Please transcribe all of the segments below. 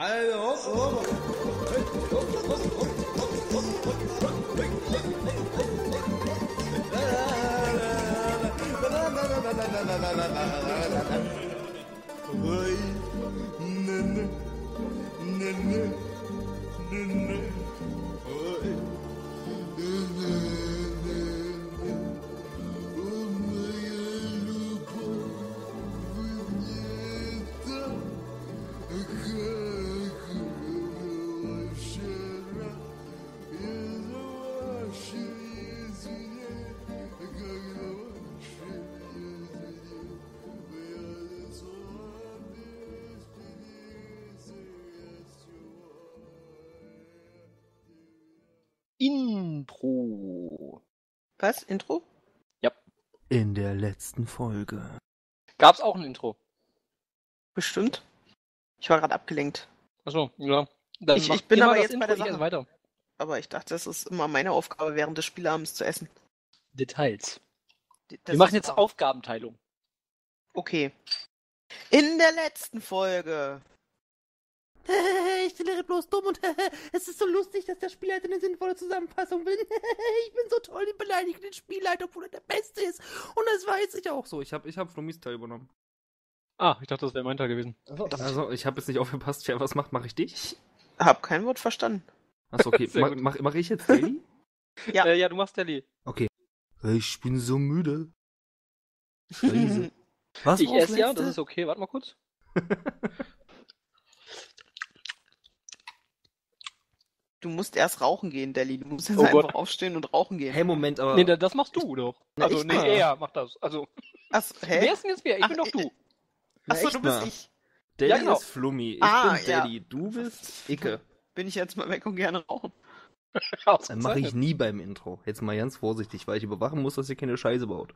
아유, 어, 어, Oi, nenê, nenê, nenê. Was? Intro? In der letzten Folge. Gab's auch ein Intro? Bestimmt. Ich war gerade abgelenkt. Achso, ja. Dann Ich- ich bin aber jetzt bei Intro, der ich esse Sache. weiter. Aber ich dachte, das ist immer meine Aufgabe, während des Spielabends zu essen. Details. Das Wir machen jetzt Aufgabenteilung. Okay. In der letzten Folge. Ich bin bloß dumm und es ist so lustig, dass der Spielleiter eine sinnvolle Zusammenfassung will. Ich bin so toll, ich beleidige den Spielleiter, obwohl er der Beste ist. Und das weiß ich auch so. Ich habe ich hab Flummis Teil übernommen. Ah, ich dachte, das wäre mein Teil gewesen. Also, ich habe jetzt nicht aufgepasst. Wer was macht, mache ich dich. Hab kein Wort verstanden. Achso, okay. Sehr mach, gut. mach, mach ich jetzt Daily? Ja. Äh, ja, du machst Telly. Ich bin so müde. Was? Ich esse ja, das ist okay. Warte mal kurz. Du musst erst rauchen gehen, Deli. Du musst jetzt Oh einfach Gott. aufstehen und rauchen gehen. Hey, Moment, aber. Nee, da- das machst du doch. Na, Also, nee, mal. er macht das. Also, Achso, wer hä? ist denn jetzt wer? Ich Ach, bin doch äh, du. Achso, du bist mal. ich. Daddy Ja, genau. ist Flummi. Ich Ah, bin ja. Daddy. Du bist Icke. Bin ich jetzt mal weg und gerne rauchen. Dann mache ich nie beim Intro. Jetzt mal ganz vorsichtig, weil ich überwachen muss, dass ihr keine Scheiße baut.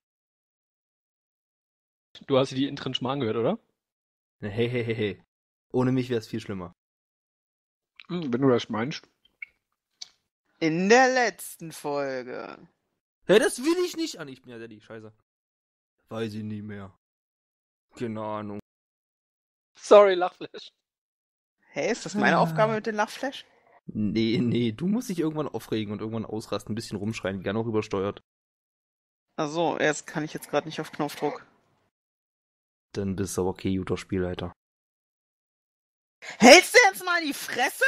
Du hast dir die Intren schon mal angehört, oder? Hey, hey, hey, hey. Ohne mich wäre es viel schlimmer. Hm, wenn du das meinst. In der letzten Folge. Hey, das will ich nicht an. Ich bin ja Daddy, scheiße. Weiß ich nie mehr. Keine Ahnung. Sorry, Lachflash. Hä, ist das meine Ah. Aufgabe mit dem Lachflash? Nee, nee, du musst dich irgendwann aufregen und irgendwann ausrasten, ein bisschen rumschreien, gerne auch übersteuert. Achso, erst kann ich jetzt gerade nicht auf Knopfdruck. Dann bist du aber okay, guter Spielleiter. Hältst du jetzt mal die Fresse?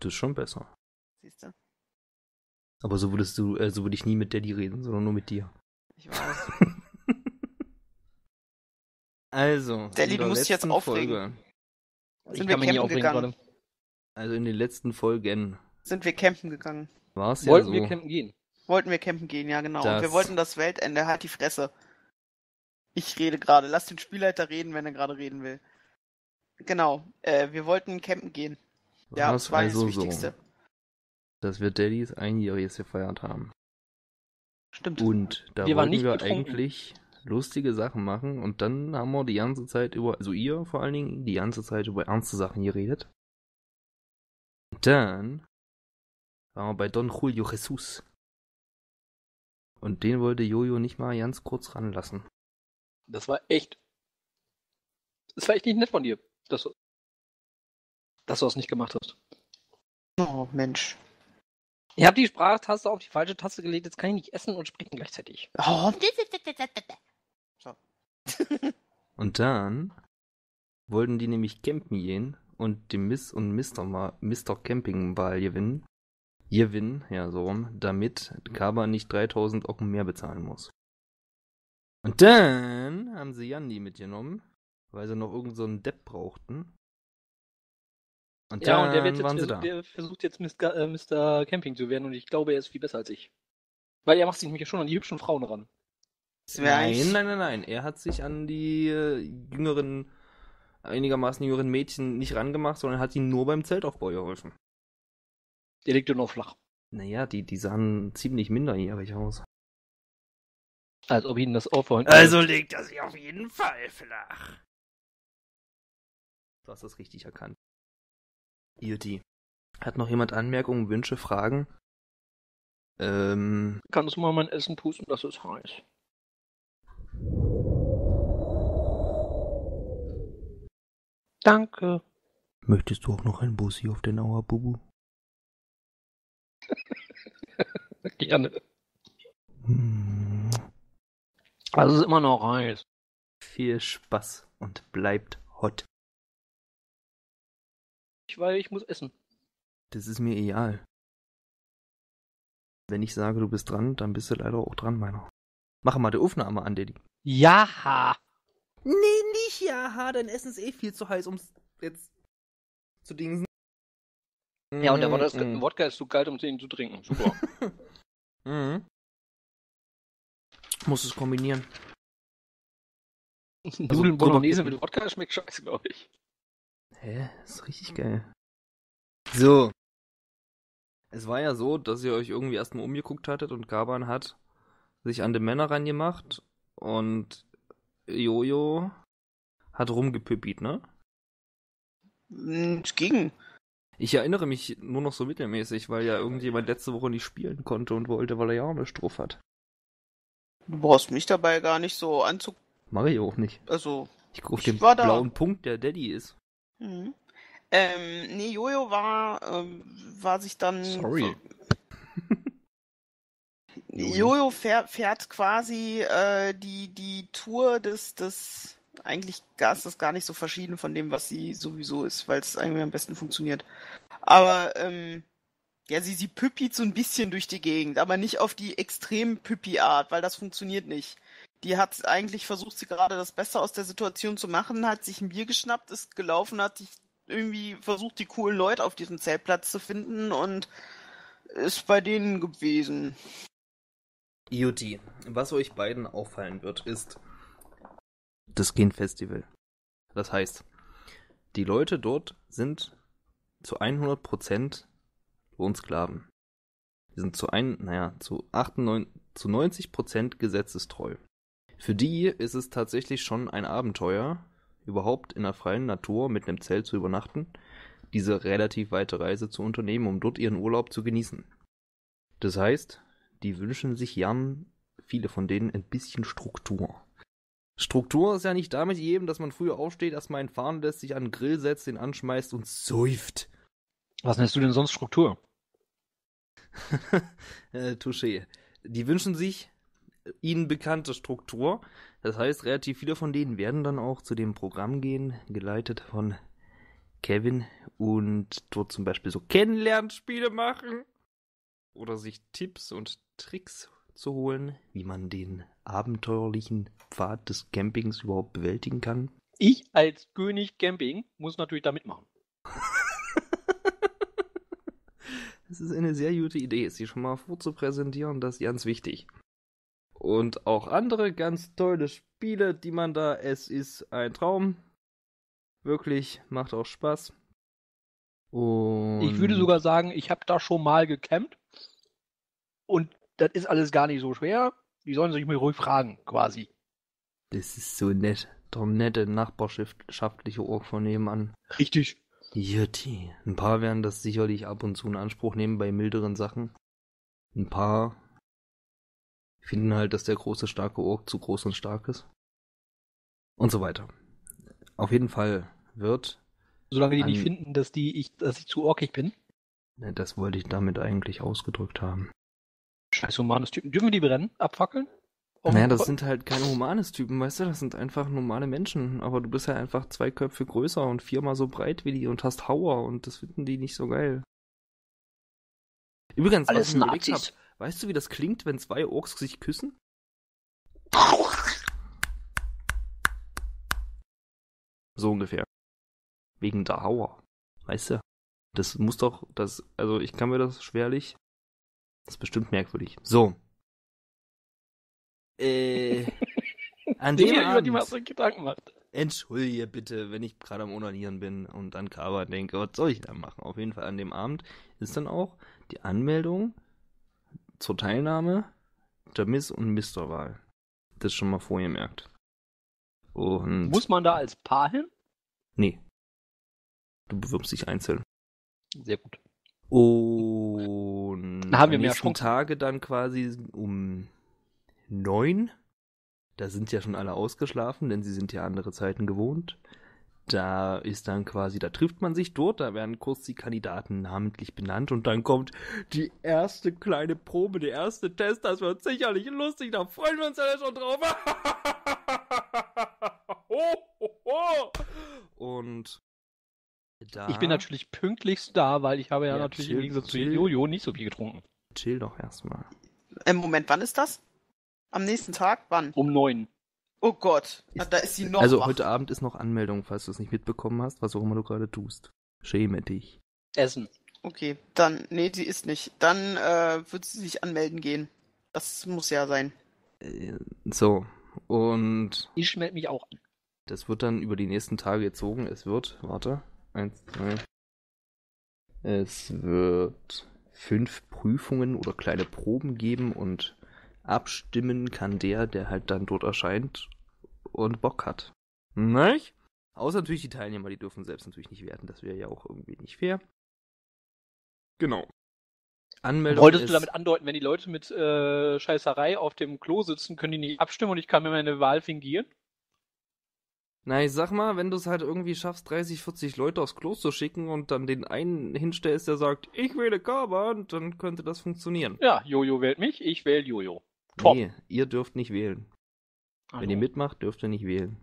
Das ist schon besser. Siehst du? Aber so würdest du, äh, so würde ich nie mit Daddy reden, sondern nur mit dir. Ich weiß. Also. Daddy, du der musst dich jetzt aufregen. Folge, Ich Sind kann wir campen aufregen gegangen? gerade. also in den letzten Folgen Sind wir campen gegangen? war es ja Wollten so. wir campen gehen? Wollten wir campen gehen, ja genau. Und wir wollten das Weltende, halt die Fresse. Ich rede gerade. Lass den Spielleiter reden, wenn er gerade reden will. Genau. Äh, wir wollten campen gehen. Ja, war's das war also das Wichtigste. so, dass wir Daddys Einjähriges gefeiert haben. Stimmt. Und da Wir waren wollten nicht wir betrunken. eigentlich lustige Sachen machen und dann haben wir die ganze Zeit über, also ihr vor allen Dingen, die ganze Zeit über ernste Sachen geredet. Und dann waren wir bei Don Julio Jesus. Und den wollte Jojo nicht mal ganz kurz ranlassen. Das war echt. Das war echt nicht nett von dir, dass du, dass du das nicht gemacht hast. Oh, Mensch. Ich habe die Sprachtaste auf die falsche Taste gelegt, jetzt kann ich nicht essen und sprechen gleichzeitig. Oh. Und dann wollten die nämlich campen gehen und den Miss und Mr. Ma Mr. Campingwahl gewinnen. Gewinnen, ja so rum, damit Kaba nicht 3000 Ocken mehr bezahlen muss. Und dann haben sie Janni mitgenommen, weil sie noch irgendeinen so einen Depp brauchten. Und Ja, dann und der, wird jetzt waren sie versucht, da. der versucht jetzt Mr. Äh, Mr. Camping zu werden und ich glaube, er ist viel besser als ich. Weil er macht sich nämlich schon an die hübschen Frauen ran. Nein, nein, nein, nein. Er hat sich an die äh, jüngeren, einigermaßen jüngeren Mädchen nicht rangemacht, sondern hat ihnen nur beim Zeltaufbau geholfen. Der liegt nur noch flach. Naja, die, die sahen ziemlich minderjährig aus. Als ob ihnen das aufhören. Also legt er sich auf jeden Fall flach. Du hast das richtig erkannt. Juti. Hat noch jemand Anmerkungen, Wünsche, Fragen? Ähm, Kannst du mal mein Essen pusten, das ist heiß. Danke. Möchtest du auch noch ein Bussi auf den Auer, Bubu? Gerne. Hm. Also ist immer noch heiß. Viel Spaß und bleibt hot. Weil ich muss essen. Das ist mir egal. Wenn ich sage, du bist dran, dann bist du leider auch dran, meiner. Mach mal die Aufnahme an, Daddy. Ja. Nee, nicht ja, dein Essen ist eh viel zu heiß, um jetzt zu dingsen. Ja, und der Wodka ist, Mm, Wodka ist zu kalt, um den zu trinken. Super. Mhm. Muss es kombinieren. Nudeln Bolognese mit Wodka schmeckt scheiße, glaube ich. Hä? Das ist richtig geil. So. Es war ja so, dass ihr euch irgendwie erstmal umgeguckt hattet und Gaban hat sich an die Männer rangemacht und Jojo hat rumgepüppit, ne? Hm, Es ging. Ich erinnere mich nur noch so mittelmäßig, weil ja irgendjemand letzte Woche nicht spielen konnte und wollte, weil er ja auch eine Strophe hat. Du brauchst mich dabei gar nicht so anzu... Mach ich auch nicht. Also, Ich gucke auf Ich den blauen Punkt, der Daddy ist. Mhm. Ähm, nee, Jojo war, ähm, war sich dann. Sorry. Jojo fährt, fährt quasi äh, die, die Tour des, des. Eigentlich ist das gar nicht so verschieden von dem, was sie sowieso ist, weil es eigentlich am besten funktioniert. Aber, ähm, ja, sie, sie püppit so ein bisschen durch die Gegend, aber nicht auf die extrem Püppi-Art, weil das funktioniert nicht. Die hat eigentlich versucht, sie gerade das Beste aus der Situation zu machen, hat sich ein Bier geschnappt, ist gelaufen, hat sich irgendwie versucht, die coolen Leute auf diesem Zeltplatz zu finden und ist bei denen gewesen. Juti, was euch beiden auffallen wird, ist das Gen-Festival. Das heißt, die Leute dort sind zu 100% Lohnsklaven. Die sind zu ein, naja, zu 98, zu 90% gesetzestreu. Für die ist es tatsächlich schon ein Abenteuer, überhaupt in der freien Natur mit einem Zelt zu übernachten, diese relativ weite Reise zu unternehmen, um dort ihren Urlaub zu genießen. Das heißt, die wünschen sich gern, viele von denen, ein bisschen Struktur. Struktur ist ja nicht damit jedem, dass man früher aufsteht, erstmal einen fahren lässt, sich an den Grill setzt, den anschmeißt und säuft. Was nennst du denn sonst Struktur? äh, Touché. Die wünschen sich ihnen bekannte Struktur. Das heißt, relativ viele von denen werden dann auch zu dem Programm gehen, geleitet von Kevin und dort zum Beispiel so Kennenlernspiele machen oder sich Tipps und Tricks zu holen, wie man den abenteuerlichen Pfad des Campings überhaupt bewältigen kann. Ich als König Camping muss natürlich da mitmachen. Das ist eine sehr gute Idee, sie schon mal vorzupräsentieren, das ist ganz wichtig. Und auch andere ganz tolle Spiele, die man da, es ist ein Traum. Wirklich, macht auch Spaß. Und Ich würde sogar sagen, ich habe da schon mal gecampt. Und das ist alles gar nicht so schwer. Die sollen sich mir ruhig fragen, quasi. Das ist so nett. Der nette nachbarschaftliche Ort von nebenan. Richtig. Jutti. Ein paar werden das sicherlich ab und zu in Anspruch nehmen bei milderen Sachen. Ein paar finden halt, dass der große, starke Ork zu groß und stark ist. Und so weiter. Auf jeden Fall wird, Solange die nicht finden, dass die ich, dass ich zu orkig bin. ne, das wollte ich damit eigentlich ausgedrückt haben. Scheiß humanes Typen. Dürfen wir die brennen? Abfackeln? Auf Naja, das sind halt keine humanes Typen, weißt du, das sind einfach normale Menschen, aber du bist ja einfach zwei Köpfe größer und viermal so breit wie die und hast Hauer und das finden die nicht so geil. Übrigens, was alles ich mir überlegt. Weißt du, wie das klingt, wenn zwei Orks sich küssen? So ungefähr. Wegen der Hauer. Weißt du? Das muss doch, das, also ich kann mir das schwerlich. Das ist bestimmt merkwürdig. So. Äh. An dem Dinge, über die man Abend, Gedanken macht. entschuldige bitte, wenn ich gerade am Onanieren bin und an Kaba denke, was soll ich da machen? Auf jeden Fall an dem Abend ist dann auch die Anmeldung zur Teilnahme der Miss- und Misterwahl. Das schon mal vorgemerkt. Und. Muss man da als Paar hin? Nee. Du bewirbst dich einzeln. Sehr gut. Und Da haben wir am mehr nächsten Chancen. Tage dann quasi um neun. Da sind ja schon alle ausgeschlafen, denn sie sind ja andere Zeiten gewohnt. Da ist dann quasi, da trifft man sich dort, da werden kurz die Kandidaten namentlich benannt und dann kommt die erste kleine Probe, der erste Test, das wird sicherlich lustig, da freuen wir uns alle schon drauf. und da. Ich bin natürlich pünktlichst da, weil ich habe ja, Ja, natürlich chill, im Gegensatz zu. Jojo nicht so viel getrunken. Chill doch erstmal. Im Moment, wann ist das? Am nächsten Tag? Wann? Um neun. Oh Gott, na, da ist sie noch Also wach. heute Abend ist noch Anmeldung, falls du es nicht mitbekommen hast, was auch immer du gerade tust. Schäme dich. Essen. Okay, dann, nee, sie ist nicht. Dann äh, wird sie sich anmelden gehen. Das muss ja sein. Äh, So. Und Ich melde mich auch an. das wird dann über die nächsten Tage gezogen. Es wird, warte, eins, zwei. Es wird fünf Prüfungen oder kleine Proben geben und abstimmen kann der, der halt dann dort erscheint und Bock hat. Nicht? Außer natürlich die Teilnehmer, die dürfen selbst natürlich nicht werten. Das wäre ja auch irgendwie nicht fair. Genau. Anmeldung Wolltest ist, du damit andeuten, wenn die Leute mit äh, Scheißerei auf dem Klo sitzen, können die nicht abstimmen und ich kann mir meine Wahl fingieren? Na, ich sag mal, wenn du es halt irgendwie schaffst, 30, 40 Leute aufs Klo zu schicken und dann den einen hinstellst, der sagt, ich wähle Carbon, dann könnte das funktionieren. Ja, Jojo wählt mich, ich wähle Jojo. Top. Nee, ihr dürft nicht wählen. Wenn Hallo. ihr mitmacht, dürft ihr nicht wählen.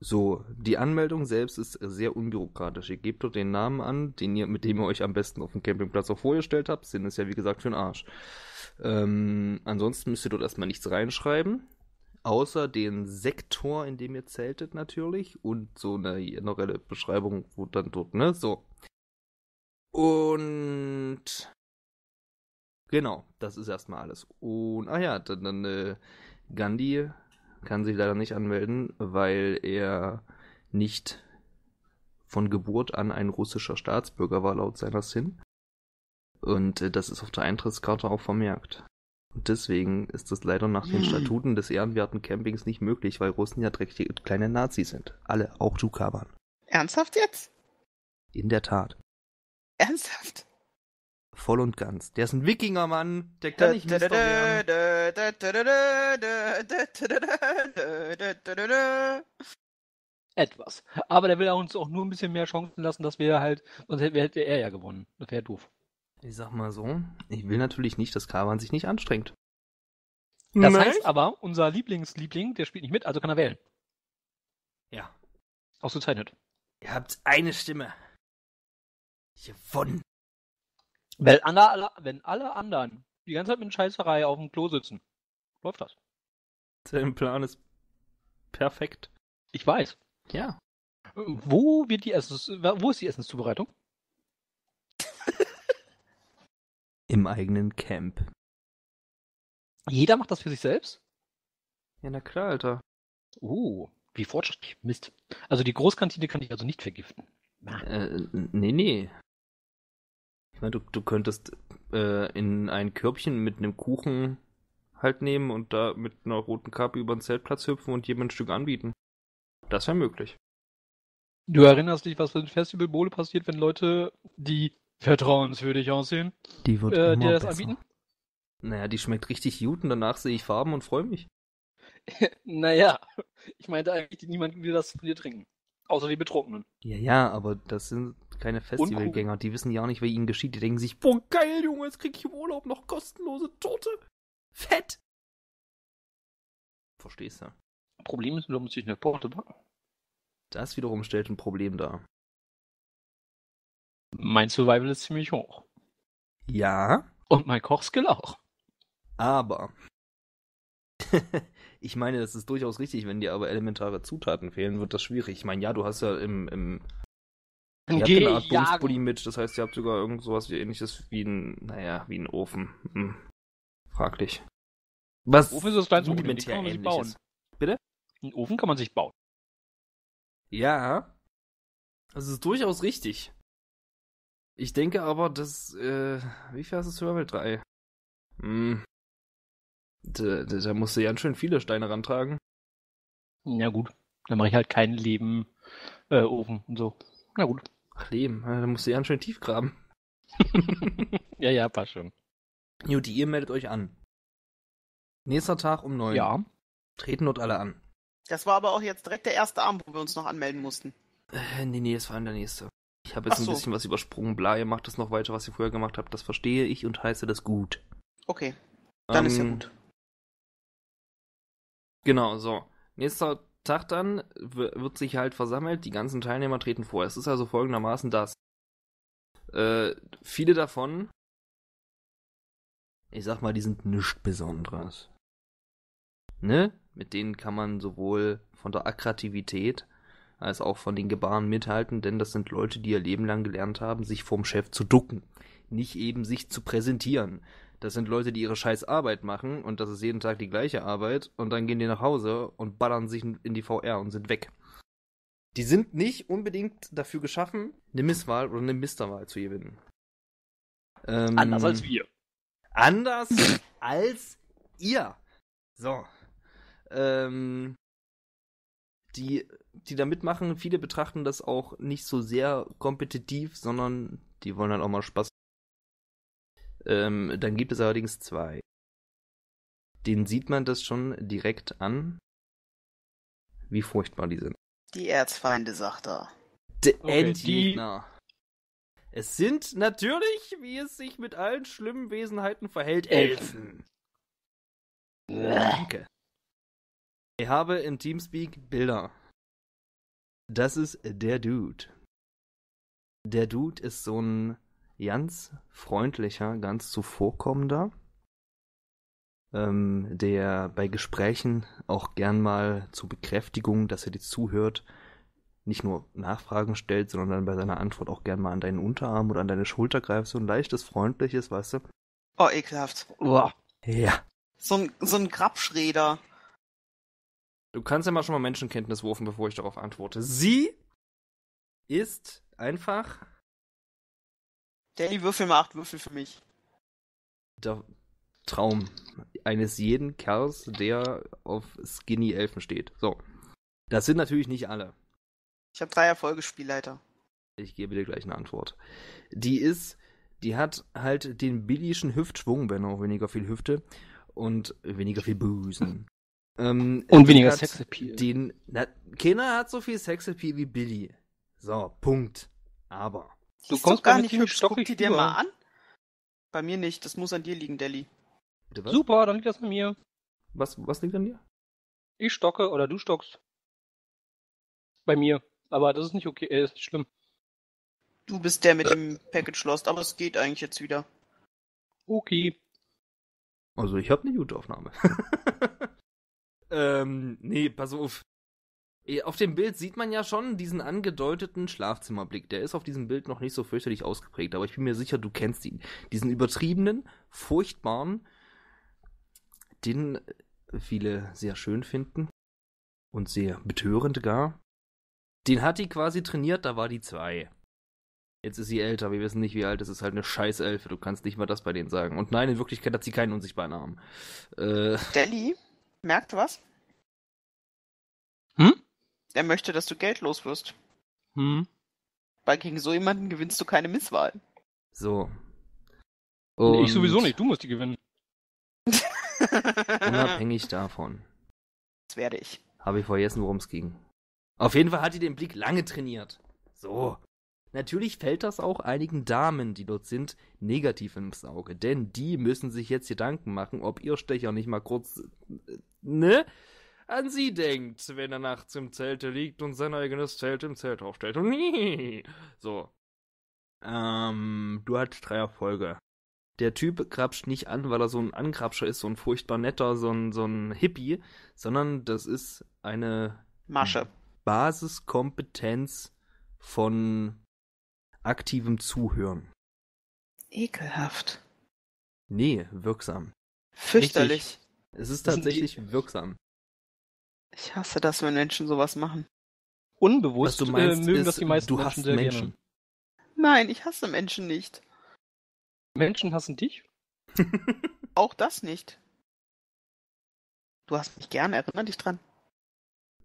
So, die Anmeldung selbst ist sehr unbürokratisch. Ihr gebt dort den Namen an, den ihr, mit dem ihr euch am besten auf dem Campingplatz auch vorgestellt habt. Sinn ist ja wie gesagt für den Arsch. Ähm, ansonsten müsst ihr dort erstmal nichts reinschreiben. Außer den Sektor, in dem ihr zeltet natürlich. Und so eine generelle Beschreibung, wo dann dort, ne? So. Und Genau, das ist erstmal alles. Und, ach ja, dann, dann äh, Gandhi kann sich leider nicht anmelden, weil er nicht von Geburt an ein russischer Staatsbürger war, laut seiner Sinn. Und äh, das ist auf der Eintrittskarte auch vermerkt. Und deswegen ist das leider nach den. Statuten des ehrenwerten Campings nicht möglich, weil Russen ja dreckige kleine Nazis sind. Alle, auch du, Kaban. Ernsthaft jetzt? In der Tat. Ernsthaft? Voll und ganz. Der ist ein Wikinger, Mann. Der kann nicht. Etwas. Aber der will uns auch nur ein bisschen mehr Chancen lassen, dass wir halt, sonst hätte, hätte er ja gewonnen. Das wäre doof. Ich sag mal so, ich will natürlich nicht, dass Kavan sich nicht anstrengt. Das Nicht? heißt aber, unser Lieblingsliebling, der spielt nicht mit, also kann er wählen. Ja. Ausgezeichnet. Ihr habt eine Stimme. Gewonnen. Weil alle, wenn alle anderen die ganze Zeit mit Scheißerei auf dem Klo sitzen, läuft das. Dein Plan ist perfekt. Ich weiß. Ja. Wo wird die Essens, wo ist die Essenszubereitung? Im eigenen Camp. Jeder macht das für sich selbst? Ja, na klar, Alter. Oh, wie fortschrittlich. Mist. Also die Großkantine kann ich also nicht vergiften. Äh, nee, nee. Ich meine, du, du könntest äh, in ein Körbchen mit einem Kuchen halt nehmen und da mit einer roten Kappe über den Zeltplatz hüpfen und jedem ein Stück anbieten. Das wäre möglich. Du erinnerst dich, was für ein Festivalbowle passiert, wenn Leute, die vertrauenswürdig aussehen, Die wird äh, dir das anbieten? Naja, die schmeckt richtig gut und danach sehe ich Farben und freue mich. Naja, ich meinte eigentlich, niemand will das von dir trinken. Außer die Betrunkenen. Ja, ja, aber das sind keine Festivalgänger. Die wissen ja auch nicht, wer ihnen geschieht. Die denken sich, boah, geil, Junge, jetzt krieg ich im Urlaub noch kostenlose Torte. Fett. Verstehst du? Problem ist, du musst dich eine Porte backen. Das wiederum stellt ein Problem dar. Mein Survival ist ziemlich hoch. Ja, Und mein Kochskill auch. aber. ich meine, das ist durchaus richtig, wenn dir aber elementare Zutaten fehlen, wird das schwierig. Ich meine, ja, du hast ja im, im Ihr habt eine Art Bumsbully mit, das heißt, ihr habt sogar irgend sowas wie ähnliches wie ein, naja, wie ein Ofen. Hm. Fraglich. Was Ofen ist das den rudimentär kann man sich bauen. Bitte? Einen Ofen kann man sich bauen. Ja. Das ist durchaus richtig. Ich denke aber, dass, äh, wie viel hast du Survival 3? Hm. Da, da, da musst du ganz schön viele Steine rantragen. Ja gut. Dann mache ich halt keinen Leben äh, Ofen und so. Na gut. Ach, Leben, da musst du ganz schön tief graben. ja, ja, passt schon. Juti, ihr meldet euch an. Nächster Tag um neun. Ja. Treten dort alle an. Das war aber auch jetzt direkt der erste Abend, wo wir uns noch anmelden mussten. Äh, nee, nee, das war der nächste. Ich habe jetzt Ach so. ein bisschen was übersprungen. Bla, ihr macht das noch weiter, was ihr vorher gemacht habt. Das verstehe ich und heiße das gut. Okay, dann ist ja Ähm, gut. Genau, so. Nächster Tag dann wird sich halt versammelt, die ganzen Teilnehmer treten vor. Es ist also folgendermaßen das. Äh, viele davon, ich sag mal, die sind nichts Besonderes. Ne? Mit denen kann man sowohl von der Attraktivität als auch von den Gebaren mithalten, denn das sind Leute, die ihr Leben lang gelernt haben, sich vorm Chef zu ducken. Nicht eben sich zu präsentieren. Das sind Leute, die ihre scheiß Arbeit machen und das ist jeden Tag die gleiche Arbeit und dann gehen die nach Hause und ballern sich in die VR und sind weg. Die sind nicht unbedingt dafür geschaffen, eine Misswahl oder eine Misterwahl zu gewinnen. Ähm, Anders als wir. Anders als ihr. So. Ähm, die, die da mitmachen, viele betrachten das auch nicht so sehr kompetitiv, sondern die wollen halt auch mal Spaß. Ähm, dann gibt es allerdings zwei. Den sieht man das schon direkt an, wie furchtbar die sind. Die Erzfeinde, sagt er. Der Okay, Endgegner. Es sind natürlich, wie es sich mit allen schlimmen Wesenheiten verhält, Elfen. Danke. Ich habe im Teamspeak Bilder. Das ist der Dude. Der Dude ist so ein ganz freundlicher, ganz zuvorkommender, ähm, der bei Gesprächen auch gern mal zur Bekräftigung, dass er dir zuhört, nicht nur Nachfragen stellt, sondern dann bei seiner Antwort auch gern mal an deinen Unterarm oder an deine Schulter greift, so ein leichtes, freundliches, weißt du? Oh, ekelhaft. Boah. Ja. So ein, so ein Grabschreder. Du kannst ja mal schon mal Menschenkenntnis wurfen, bevor ich darauf antworte. Sie ist einfach Danny, würfel mal acht Würfel für mich. der Traum eines jeden Kerls, der auf Skinny Elfen steht. So. Das sind natürlich nicht alle. Ich habe drei Erfolge, Spielleiter. Ich gebe dir gleich eine Antwort. Die ist, die hat halt den billischen Hüftschwung, wenn auch weniger viel Hüfte und weniger viel Busen. ähm, Und weniger Sexappeal. Den, na, keiner hat so viel Sexappeal wie Billy. So, Punkt. Aber. Du ist kommst doch gar nicht hübsch. Guck die dir mal an. Bei mir nicht. Das muss an dir liegen, Deli. Super, dann liegt das an mir. Was, was liegt an dir? Ich stocke oder du stockst. Bei mir. Aber das ist nicht okay, äh, ist nicht schlimm. Du bist der mit dem Package Lost, aber es geht eigentlich jetzt wieder. Okay. Also, ich habe eine gute Aufnahme. ähm, nee, pass auf. Eh, Auf dem Bild sieht man ja schon diesen angedeuteten Schlafzimmerblick. Der ist auf diesem Bild noch nicht so fürchterlich ausgeprägt, aber ich bin mir sicher, du kennst ihn. Diesen übertriebenen, furchtbaren, den viele sehr schön finden und sehr betörend gar. Den hat die quasi trainiert, da war die zwei. Jetzt ist sie älter, wir wissen nicht, wie alt es ist, halt eine scheiß Elfe, du kannst nicht mal das bei denen sagen. Und nein, in Wirklichkeit hat sie keinen unsichtbaren Arm. Äh, Deli, merkt was? Hm? Er möchte, dass du Geld los wirst. Hm. Weil gegen so jemanden gewinnst du keine Misswahl. so. Nee, ich sowieso Und nicht, du musst die gewinnen. Unabhängig davon Das werde ich. habe ich vergessen, worum es ging. Auf jeden Fall hat die den Blick lange trainiert. So. Natürlich fällt das auch einigen Damen, die dort sind, negativ ins Auge. Denn die müssen sich jetzt Gedanken machen, ob ihr Stecher nicht mal kurz, äh, ne, an sie denkt, wenn er nachts im Zelte liegt und sein eigenes Zelt im Zelt aufstellt. Und so. Ähm, du hattest drei Erfolge. Der Typ krapscht nicht an, weil er so ein Ankrapscher ist, so ein furchtbar netter, so ein, so ein Hippie, sondern das ist eine Masche. Basiskompetenz von aktivem Zuhören. Ekelhaft. Nee, wirksam. Fürchterlich. Es ist tatsächlich wirksam. Ich hasse das, wenn Menschen sowas machen. Unbewusst Was du meinst, äh, mögen ist, das die meisten du Menschen hasst sehr Menschen. Nein, ich hasse Menschen nicht. gerne. Menschen hassen dich? Auch das nicht. Du hast mich gern, erinnere dich dran.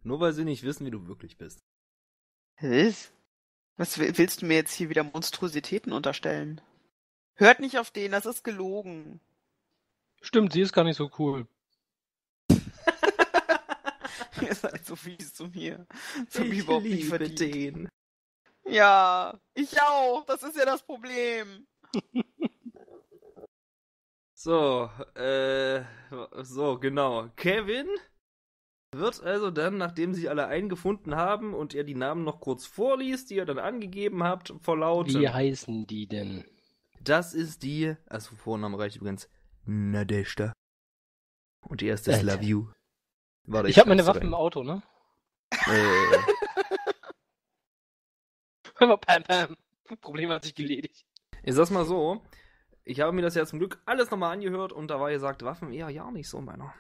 Nur weil sie nicht wissen, wie du wirklich bist. Was? Was will- willst du mir jetzt hier wieder Monstrositäten unterstellen? Hört nicht auf den, das ist gelogen. Stimmt, sie ist gar nicht so cool. Ihr seid so fies zu mir. Hab ich überhaupt nicht liebe verdient. den. Ja, ich auch. Das ist ja das Problem. So, äh, so, genau. Kevin wird also dann, nachdem sich alle eingefunden haben und er die Namen noch kurz vorliest, die ihr dann angegeben habt, verlauten. Wie heißen die denn? Das ist die, also Vorname reicht übrigens, Nadeshda. Und die erste ist. Love You. Warte, Ich habe meine Waffe im. Auto, ne? Äh, Hör mal, pam, pam. Problem hat sich geledigt. ich sag's mal so, ich habe mir das ja zum Glück alles nochmal angehört und da war gesagt, Waffen eher ja nicht so meiner.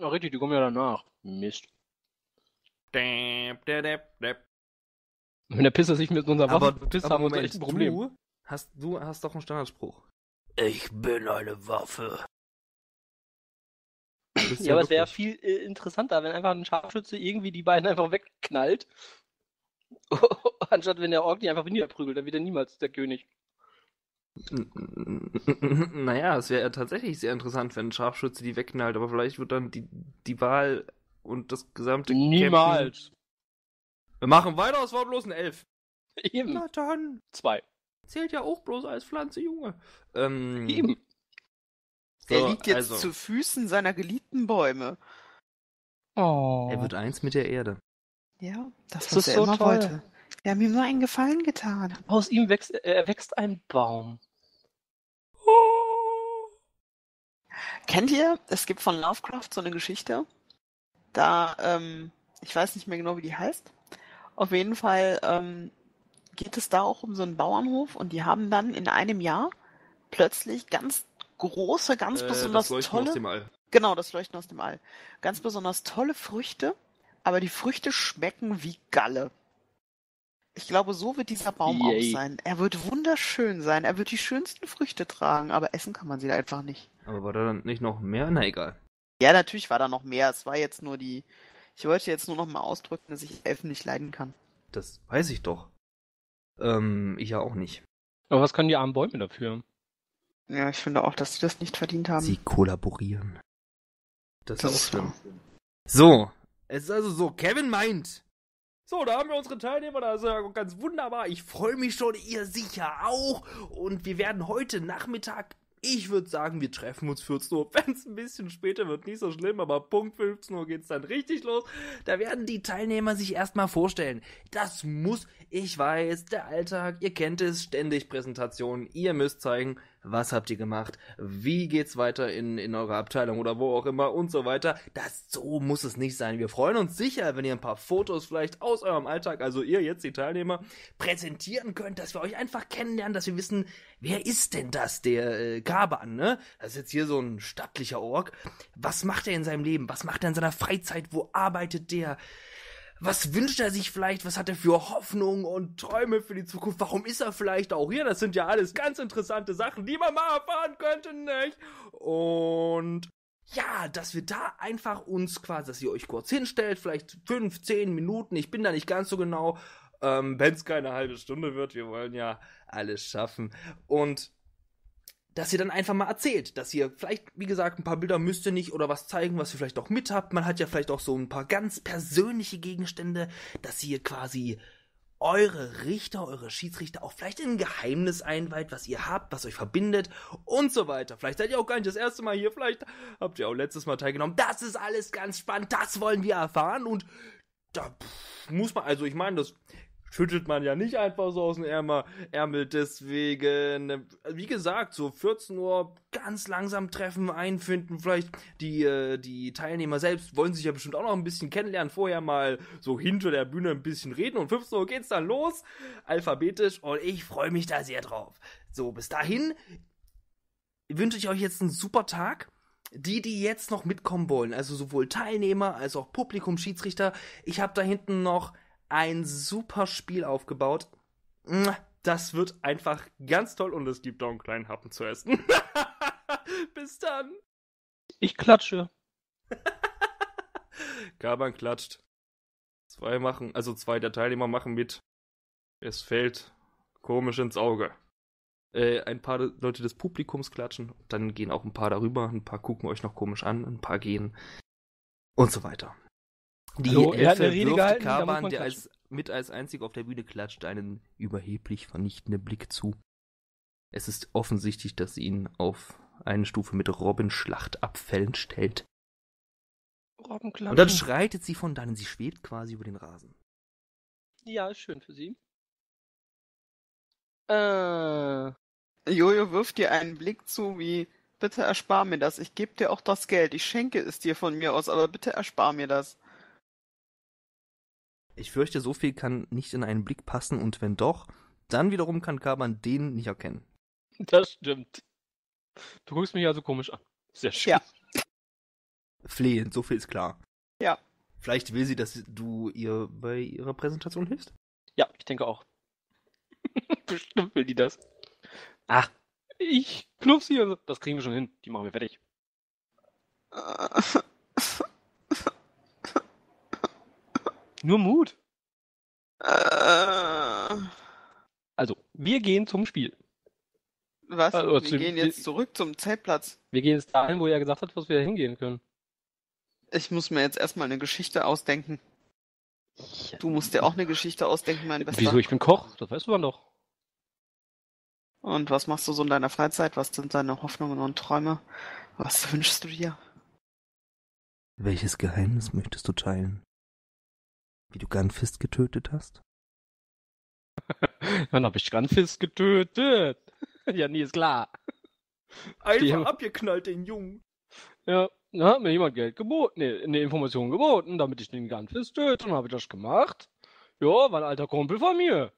Ja, richtig, die kommen ja danach. Mist. Däp, däp, däp, däp. Wenn der Pisser sich mit unserer Waffe aber haben wir echt ein Problem. du hast, du hast doch einen Standardspruch. Ich bin eine Waffe. Bist Ja, aber es wäre viel äh, interessanter, wenn einfach ein Scharfschütze irgendwie die beiden einfach wegknallt. Anstatt wenn der Ork die einfach niederprügelt, dann wird er niemals der König. Naja, es wäre ja tatsächlich sehr interessant, wenn ein Scharfschütze die wegknallt, aber vielleicht wird dann die, die Wahl und das gesamte Niemals. Kämpfen- Wir machen weiter, es war bloß ein Elf. Eben. Na dann, Zwei. zählt ja auch bloß als Pflanze, Junge. Ähm, Eben. Er so, liegt jetzt also, zu Füßen seiner geliebten Bäume. Oh. Er wird eins mit der Erde. Ja, das, Das was ist er so immer toll. wollte. Wir haben ihm nur einen Gefallen getan. Aus ihm wächst, äh, wächst ein Baum. Kennt ihr, es gibt von Lovecraft so eine Geschichte, da, ähm, ich weiß nicht mehr genau, wie die heißt. Auf jeden Fall ähm, geht es da auch um so einen Bauernhof und die haben dann in einem Jahr plötzlich ganz große, ganz Äh, besonders tolle, aus dem All. genau, das Leuchten aus dem All, ganz besonders tolle Früchte, aber die Früchte schmecken wie Galle. Ich glaube, so wird dieser Baum Yay. auch sein. Er wird wunderschön sein. Er wird die schönsten Früchte tragen, aber essen kann man sie einfach nicht. Aber war da dann nicht noch mehr? Na egal. Ja, natürlich war da noch mehr. Es war jetzt nur die. Ich wollte jetzt nur noch mal ausdrücken, dass ich Elfen nicht leiden kann. Das weiß ich doch. Ähm, ich ja auch nicht. Aber was können die armen Bäume dafür? Ja, ich finde auch, dass sie das nicht verdient haben. Sie kollaborieren. Das, Das ist auch schlimm. So, es ist also so, Kevin meint. So, da haben wir unsere Teilnehmer, das ist ja ganz wunderbar. Ich freue mich schon, ihr sicher auch. Und wir werden heute Nachmittag, ich würde sagen, wir treffen uns 14 Uhr. Wenn es ein bisschen später wird, nicht so schlimm, aber Punkt 15 Uhr geht's dann richtig los. Da werden die Teilnehmer sich erstmal vorstellen. Das muss, ich weiß, der Alltag, ihr kennt es, ständig Präsentationen. Ihr müsst zeigen, was habt ihr gemacht, wie geht's weiter in, in eurer Abteilung oder wo auch immer und so weiter. Das, so muss es nicht sein. Wir freuen uns sicher, wenn ihr ein paar Fotos vielleicht aus eurem Alltag, also ihr jetzt die Teilnehmer, präsentieren könnt, dass wir euch einfach kennenlernen, dass wir wissen, wer ist denn das, der äh, Gaban, ne? Das ist jetzt hier so ein stattlicher Ork. Was macht er in seinem Leben? Was macht er in seiner Freizeit? Wo arbeitet der? Was wünscht er sich vielleicht? Was hat er für Hoffnungen und Träume für die Zukunft? Warum ist er vielleicht auch hier? Das sind ja alles ganz interessante Sachen, die man mal erfahren könnte, nicht? Und ja, dass wir da einfach uns quasi, dass ihr euch kurz hinstellt, vielleicht fünf, zehn Minuten, ich bin da nicht ganz so genau, ähm, wenn es keine halbe Stunde wird, wir wollen ja alles schaffen. Und dass ihr dann einfach mal erzählt, dass ihr vielleicht, wie gesagt, ein paar Bilder müsst ihr nicht oder was zeigen, was ihr vielleicht auch mit habt. Man hat ja vielleicht auch so ein paar ganz persönliche Gegenstände, dass ihr quasi eure Richter, eure Schiedsrichter auch vielleicht in ein Geheimnis einweiht, was ihr habt, was euch verbindet und so weiter. Vielleicht seid ihr auch gar nicht das erste Mal hier, vielleicht habt ihr auch letztes Mal teilgenommen. Das ist alles ganz spannend, das wollen wir erfahren und da muss man, also ich meine, das schüttelt man ja nicht einfach so aus dem Ärmel, Ärmel deswegen, äh, wie gesagt, so 14 Uhr ganz langsam treffen, einfinden, vielleicht die, äh, die Teilnehmer selbst wollen sich ja bestimmt auch noch ein bisschen kennenlernen, vorher mal so hinter der Bühne ein bisschen reden und 15 Uhr geht's dann los, alphabetisch und ich freue mich da sehr drauf. So, bis dahin wünsche ich euch jetzt einen super Tag. Die, die jetzt noch mitkommen wollen, also sowohl Teilnehmer als auch Publikum, Schiedsrichter, ich habe da hinten noch ein super Spiel aufgebaut. Das wird einfach ganz toll und es gibt auch einen kleinen Happen zu essen. Bis dann. Ich klatsche. Gaban klatscht. Zwei machen, also zwei der Teilnehmer machen mit. Es fällt komisch ins Auge. Äh, ein paar Leute des Publikums klatschen, dann gehen auch ein paar darüber, ein paar gucken euch noch komisch an, ein paar gehen Und so weiter. Die Hallo, er hat Elfe eine Rede wirft Kaban, der als, mit als einzig auf der Bühne klatscht, einen überheblich vernichtenden Blick zu. Es ist offensichtlich, dass sie ihn auf eine Stufe mit Robbenschlachtabfällen stellt. Robbenklatschen. Und dann schreitet sie von dannen, sie schwebt quasi über den Rasen. Ja, ist schön für sie. Äh, Jojo wirft dir einen Blick zu wie, bitte erspar mir das, ich gebe dir auch das Geld, ich schenke es dir von mir aus, aber bitte erspar mir das. Ich fürchte, so viel kann nicht in einen Blick passen und wenn doch, dann wiederum kann Kaban den nicht erkennen. das stimmt. Du guckst mich also komisch an. Sehr schön. Ja. Flehend, so viel ist klar. Ja. Vielleicht will sie, dass du ihr bei ihrer Präsentation hilfst? Ja, ich denke auch. Bestimmt will die das. Ach, ich knuff sie. Also. Das kriegen wir schon hin. Die machen wir fertig. Nur Mut. Äh, Also, wir gehen zum Spiel. was? Also, Wir zu- gehen jetzt zurück zum Zeltplatz. Wir gehen jetzt dahin, wo er gesagt hat, wo wir hingehen können. Ich muss mir jetzt erstmal eine Geschichte ausdenken. Du musst dir auch eine Geschichte ausdenken, mein Bester. Wieso? Ich bin Koch. Das weißt du dann doch. Und was machst du so in deiner Freizeit? Was sind deine Hoffnungen und Träume? Was wünschst du dir? Welches Geheimnis möchtest du teilen? Wie du Gunfist getötet hast? Dann hab ich Gunfist getötet. ja, nie ist klar. Einfach abgeknallt, den Jungen. Ja, da hat mir jemand Geld geboten, nee, eine Information geboten, damit ich den Gunfist töte. Und habe ich das gemacht. Ja, war ein alter Kumpel von mir.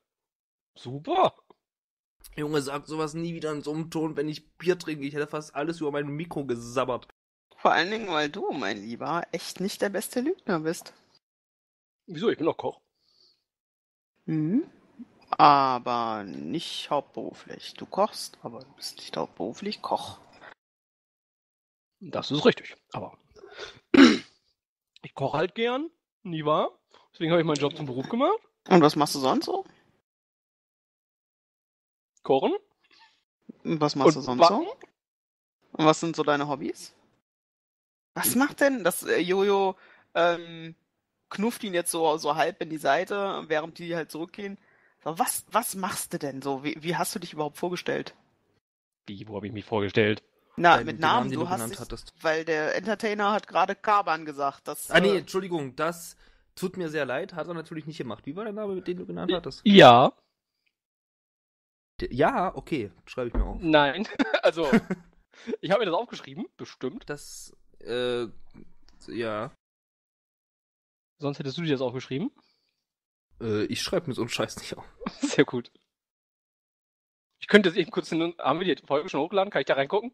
Super. Junge, sag sowas nie wieder in so einem Ton, wenn ich Bier trinke. Ich hätte fast alles über mein Mikro gesabbert. Vor allen Dingen, weil du, mein Lieber, echt nicht der beste Lügner bist. Wieso? Ich bin doch Koch. Mhm. Aber nicht hauptberuflich. Du kochst, aber du bist nicht hauptberuflich Koch. Das ist richtig. Aber ich koche halt gern, nie wahr? Deswegen habe ich meinen Job zum Beruf gemacht. Und was machst du sonst so? Kochen. Und was machst und du sonst backen. so? Und was sind so deine Hobbys? Was macht denn das äh, Jojo? Ähm, knufft ihn jetzt so, so halb in die Seite, während die halt zurückgehen. So, was, was machst du denn so? Wie, wie hast du dich überhaupt vorgestellt? Wie, wo habe ich mich vorgestellt? Na, Dein- mit Namen, Namen, du du hast dich, hattest. weil der Entertainer hat gerade Kaban gesagt. Das, Ah nee, äh, Entschuldigung, das tut mir sehr leid, hat er natürlich nicht gemacht. Wie war der Name, den du genannt hattest? Ja, Ja, okay, schreibe ich mir auf. nein. also, ich habe mir das aufgeschrieben, bestimmt. Das, äh, ja. Sonst hättest du dir das aufgeschrieben. Äh, ich schreibe mir so einen Scheiß nicht auf. Sehr gut. Ich könnte jetzt eben kurz hin, haben wir die Folge schon hochgeladen? Kann ich da reingucken?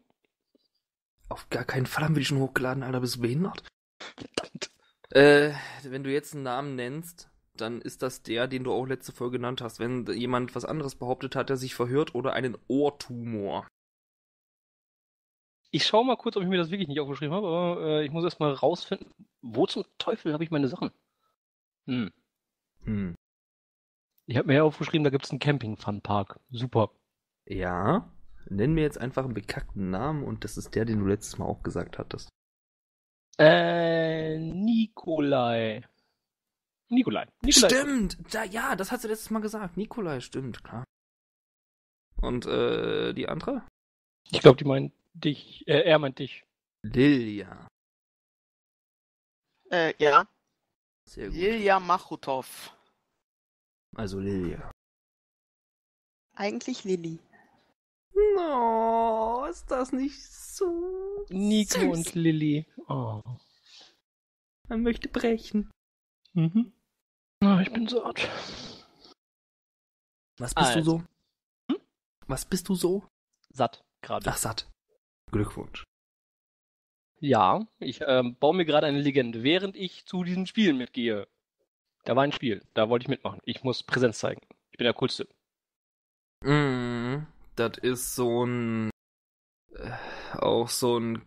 Auf gar keinen Fall haben wir die schon hochgeladen, Alter, bist du behindert? Verdammt. Äh, wenn du jetzt einen Namen nennst, dann ist das der, den du auch letzte Folge genannt hast. Wenn jemand was anderes behauptet hat, der sich verhört oder einen Ohrtumor. Ich schaue mal kurz, ob ich mir das wirklich nicht aufgeschrieben habe, aber äh, ich muss erst mal rausfinden, wo zum Teufel habe ich meine Sachen? Hm. Hm. Ich habe mir ja aufgeschrieben, da gibt es einen Camping-Fun-Park. Super. Ja, nenn mir jetzt einfach einen bekackten Namen und das ist der, den du letztes Mal auch gesagt hattest. Äh, Nikolai. Nikolai. Nikolai. Stimmt! Da, ja, das hast du letztes Mal gesagt. Nikolai, stimmt, klar. Und, äh, die andere? Ich glaube, die meint dich, äh, er meint dich. Lilia. Äh, ja. Sehr gut. Ilya Machutov. Also Lilia. Eigentlich Lilly. No, ist das nicht so? Nico süß? und Lilly. Oh. Man möchte brechen. Mhm. Ah, ich bin satt. Was bist Also. du so? Hm? Was bist du so? Satt, gerade. Ach, satt. Glückwunsch. Ja, ich ähm, baue mir gerade eine Legende, während ich zu diesen Spielen mitgehe. Da war ein Spiel, da wollte ich mitmachen. Ich muss Präsenz zeigen. Ich bin der Coolste. Mm, das ist so ein. Äh, auch so ein.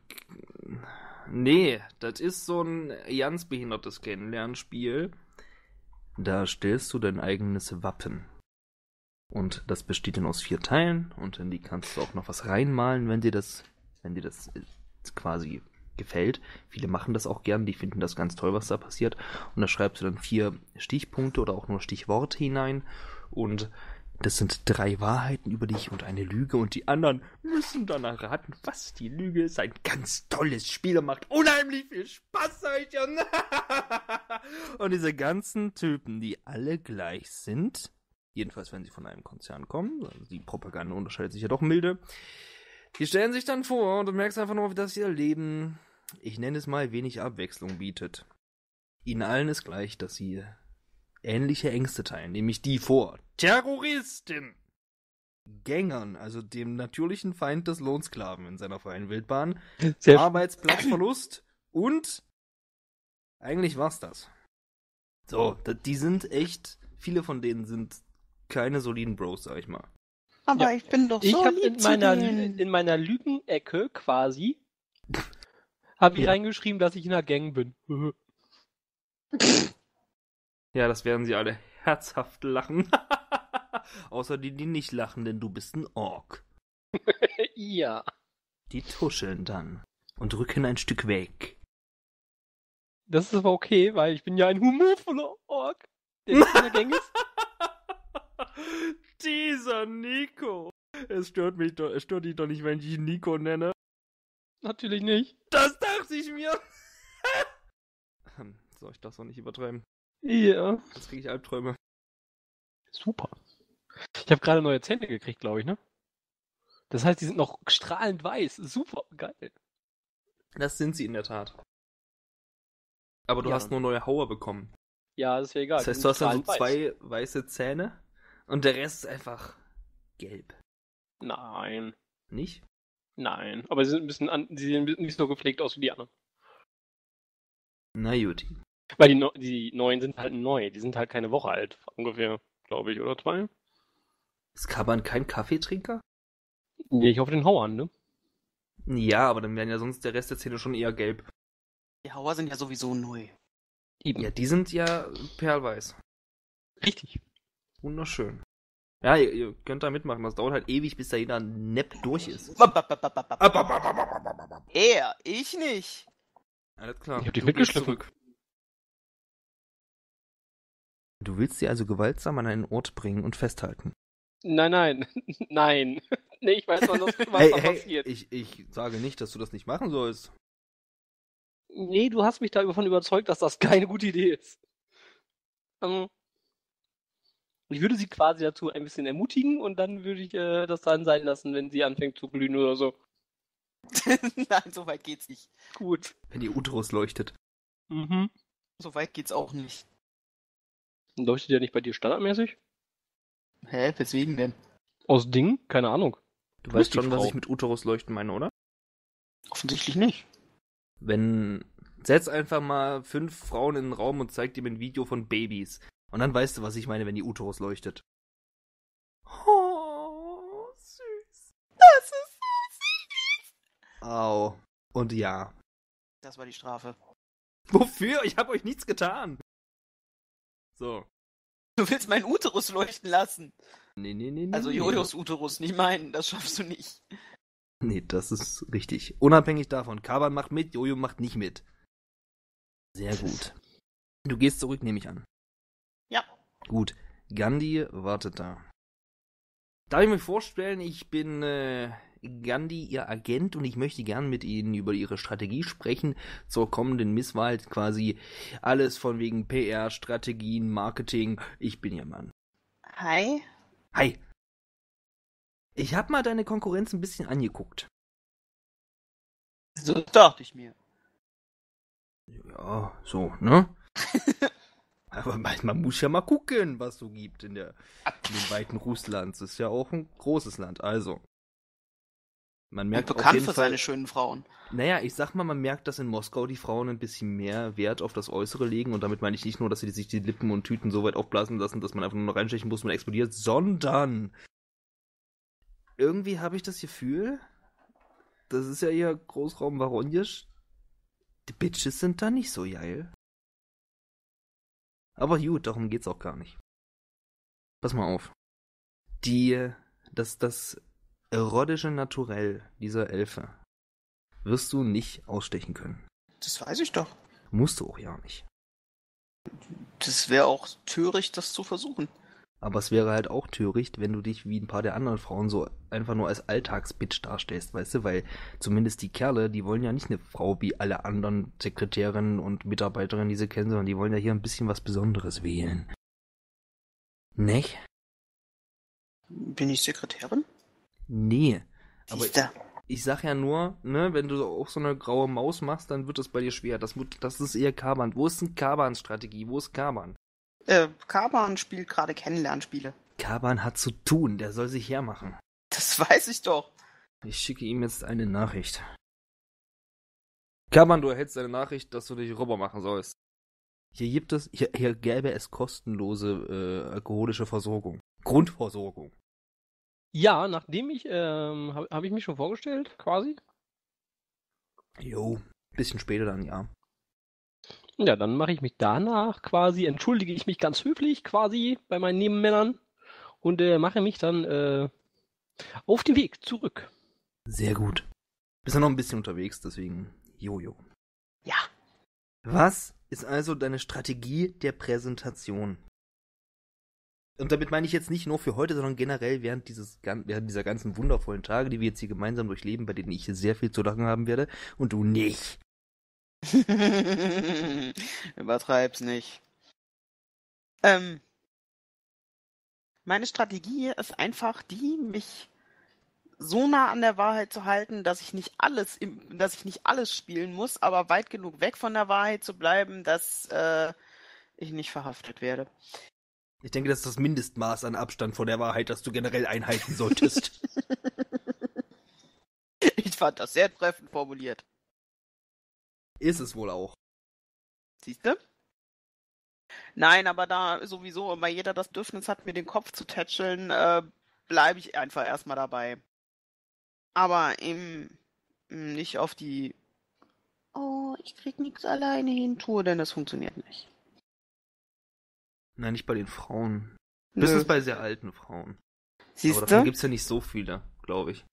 Nee, das ist so ein ganz behindertes Kennenlernspiel. Da stellst du dein eigenes Wappen. Und das besteht dann aus vier Teilen und in die kannst du auch noch was reinmalen, wenn dir das, wenn dir das äh, quasi gefällt. Viele machen das auch gern, die finden das ganz toll, was da passiert. Und da schreibst du dann vier Stichpunkte oder auch nur Stichworte hinein. Und das sind drei Wahrheiten über dich und eine Lüge und die anderen müssen dann erraten, was die Lüge ist. Ein ganz tolles Spiel macht unheimlich viel Spaß, euch. und diese ganzen Typen, die alle gleich sind, jedenfalls wenn sie von einem Konzern kommen, also die Propaganda unterscheidet sich ja doch milde, die stellen sich dann vor und du merkst einfach nur, dass ihr Leben, ich nenne es mal, wenig Abwechslung bietet. Ihnen allen ist gleich, dass sie ähnliche Ängste teilen, nämlich die vor Terroristen, Gängern, also dem natürlichen Feind des Lohnsklaven in seiner freien Wildbahn, Sehr Arbeitsplatzverlust und eigentlich war's das. So, die sind echt, viele von denen sind keine soliden Bros, sag ich mal. Aber Ja. ich bin doch Ich so habe lieb in meiner, in meiner Lügenecke quasi habe ich Ja. reingeschrieben, dass ich in einer Gang bin. Ja, das werden sie alle herzhaft lachen. Außer die, die nicht lachen, denn du bist ein Ork. ja. Die tuscheln dann und rücken ein Stück weg. Das ist aber okay, weil ich bin ja ein humorvoller Ork, der in der Gang ist. Dieser Nico. Es stört mich doch, es stört dich doch nicht, wenn ich ihn Nico nenne. Natürlich nicht. Das dachte ich mir. so, ich darf es auch nicht übertreiben. Ja. Jetzt kriege ich Albträume. Super. Ich habe gerade neue Zähne gekriegt, glaube ich, ne? Das heißt, die sind noch strahlend weiß. Super, geil. Das sind sie in der Tat. Aber du Ja. hast nur neue Hauer bekommen. Ja, das wäre egal. Das heißt, sind du hast dann so weiß. zwei weiße Zähne und der Rest ist einfach gelb. Nein, Nicht? Nein. Aber sie sind ein bisschen an, sie sehen nicht so gepflegt aus wie die anderen. Na gut. Weil die, die neuen sind halt neu. Die sind halt keine Woche alt, ungefähr, glaube ich, oder zwei. Ist Kaban kein Kaffeetrinker? Nee, ich hoffe den Hauern, ne? Ja, aber dann wären ja sonst der Rest der Zähne schon eher gelb. Die Hauer sind ja sowieso neu. Eben. Ja, die sind ja perlweiß. Richtig. Wunderschön. Ja, ihr, ihr könnt da mitmachen. Das dauert halt ewig, bis da jeder Nepp durch ist. Er, ich nicht. Alles klar. Ich hab dich zurück. Du willst sie also gewaltsam an einen Ort bringen und festhalten. Nein, nein, nein. nee, ich weiß, was, was hey, da hey, passiert. ich, ich sage nicht, dass du das nicht machen sollst. Nee, du hast mich davon überzeugt, dass das keine gute Idee ist. Ähm, ich würde sie quasi dazu ein bisschen ermutigen und dann würde ich äh, das dann sein lassen, wenn sie anfängt zu glühen oder so. Nein, so weit geht's nicht. Gut. Wenn ihr Uterus leuchtet. Mhm. So weit geht's auch nicht. Leuchtet ja nicht bei dir standardmäßig? Hä, weswegen denn? Aus Ding? Keine Ahnung. Du Du weißt schon, was Frau. ich mit Uterus leuchten meine, oder? Offensichtlich nicht. Wenn. Setz einfach mal fünf Frauen in den Raum und zeig dir ein Video von Babys. Und dann weißt du, was ich meine, wenn die Uterus leuchtet. Oh, süß. Das ist Au. Und ja. Das war die Strafe. Wofür? Ich habe euch nichts getan. So. Du willst meinen Uterus leuchten lassen. Nee, nee, nee, nee. Also nee. Jojos Uterus, nicht meinen. Das schaffst du nicht. Nee, das ist richtig. Unabhängig davon. Kaban macht mit, Jojo macht nicht mit. Sehr gut. Du gehst zurück, nehme ich an. Ja. Gut. Gandhi wartet da. Darf ich mir vorstellen, ich bin äh, Gandhi, Ihr Agent, und ich möchte gern mit Ihnen über Ihre Strategie sprechen zur kommenden Misswahl. Quasi alles von wegen PR, Strategien, Marketing. Ich bin Ihr Mann. Hi. Hi. Ich habe mal deine Konkurrenz ein bisschen angeguckt. So dachte ich mir. Ja, so, ne? Aber man man muss ja mal gucken, was so gibt in, der, in den weiten Russlands. Das ist ja auch ein großes Land. Also. Man Er merkt auf bekannt jeden für Fall, seine schönen Frauen. Naja, ich sag mal, man merkt, dass in Moskau die Frauen ein bisschen mehr Wert auf das Äußere legen. Und damit meine ich nicht nur, dass sie sich die Lippen und Tüten so weit aufblasen lassen, dass man einfach nur noch reinstechen muss und explodiert, sondern irgendwie habe ich das Gefühl, das ist ja hier Großraum Waronisch, die Bitches sind da nicht so geil. Aber gut, darum geht's auch gar nicht. Pass mal auf. Die, das, das erotische Naturell dieser Elfe wirst du nicht ausstechen können. Das weiß ich doch. Musst du auch ja nicht. Das wäre auch töricht, das zu versuchen. Aber es wäre halt auch töricht, wenn du dich wie ein paar der anderen Frauen so einfach nur als Alltagsbitch darstellst, weißt du? Weil zumindest die Kerle, die wollen ja nicht eine Frau wie alle anderen Sekretärinnen und Mitarbeiterinnen, die sie kennen, sondern die wollen ja hier ein bisschen was Besonderes wählen. Nicht? Bin ich Sekretärin? Nee. Aber Siehste. ich sag ja nur, ne, wenn du auch so eine graue Maus machst, dann wird es bei dir schwer. Das, wird- das ist eher Kaban. Wo ist denn Kabans Strategie? Wo ist Kaban? Äh, Kaban spielt gerade Kennenlernspiele. Kaban hat zu tun, der soll sich hermachen. Das weiß ich doch. Ich schicke ihm jetzt eine Nachricht. Kaban, du erhältst eine Nachricht, dass du dich rüber machen sollst. Hier gibt es, hier, hier gäbe es kostenlose äh, alkoholische Versorgung. Grundversorgung. Ja, nachdem ich, ähm, habe hab ich mich schon vorgestellt, quasi. Jo. Bisschen später dann, ja. Ja, dann mache ich mich danach quasi, entschuldige ich mich ganz höflich quasi bei meinen Nebenmännern und äh, mache mich dann äh, auf den Weg zurück. Sehr gut. Bist ja noch ein bisschen unterwegs, deswegen Jojo. Ja. Was ist also deine Strategie der Präsentation? Und damit meine ich jetzt nicht nur für heute, sondern generell während, dieses, während dieser ganzen wundervollen Tage, die wir jetzt hier gemeinsam durchleben, bei denen ich sehr viel zu lachen haben werde und du nicht. Übertreib's nicht. Ähm, meine Strategie ist einfach die, mich so nah an der Wahrheit zu halten, dass ich nicht alles, im, dass ich nicht alles spielen muss, aber weit genug weg von der Wahrheit zu bleiben, dass äh, ich nicht verhaftet werde. Ich denke, das ist das Mindestmaß an Abstand von der Wahrheit, das du generell einhalten solltest. ich fand das sehr treffend formuliert. Ist es wohl auch. Siehst du? Nein, aber da sowieso immer jeder das Bedürfnis hat, mir den Kopf zu tätscheln, äh, bleibe ich einfach erstmal dabei. Aber eben nicht auf die Oh, ich krieg nichts alleine hin Tour, denn das funktioniert nicht. Nein, nicht bei den Frauen. Höchstens bei sehr alten Frauen. Aber Siehst davon du? gibt's ja nicht so viele, glaube ich.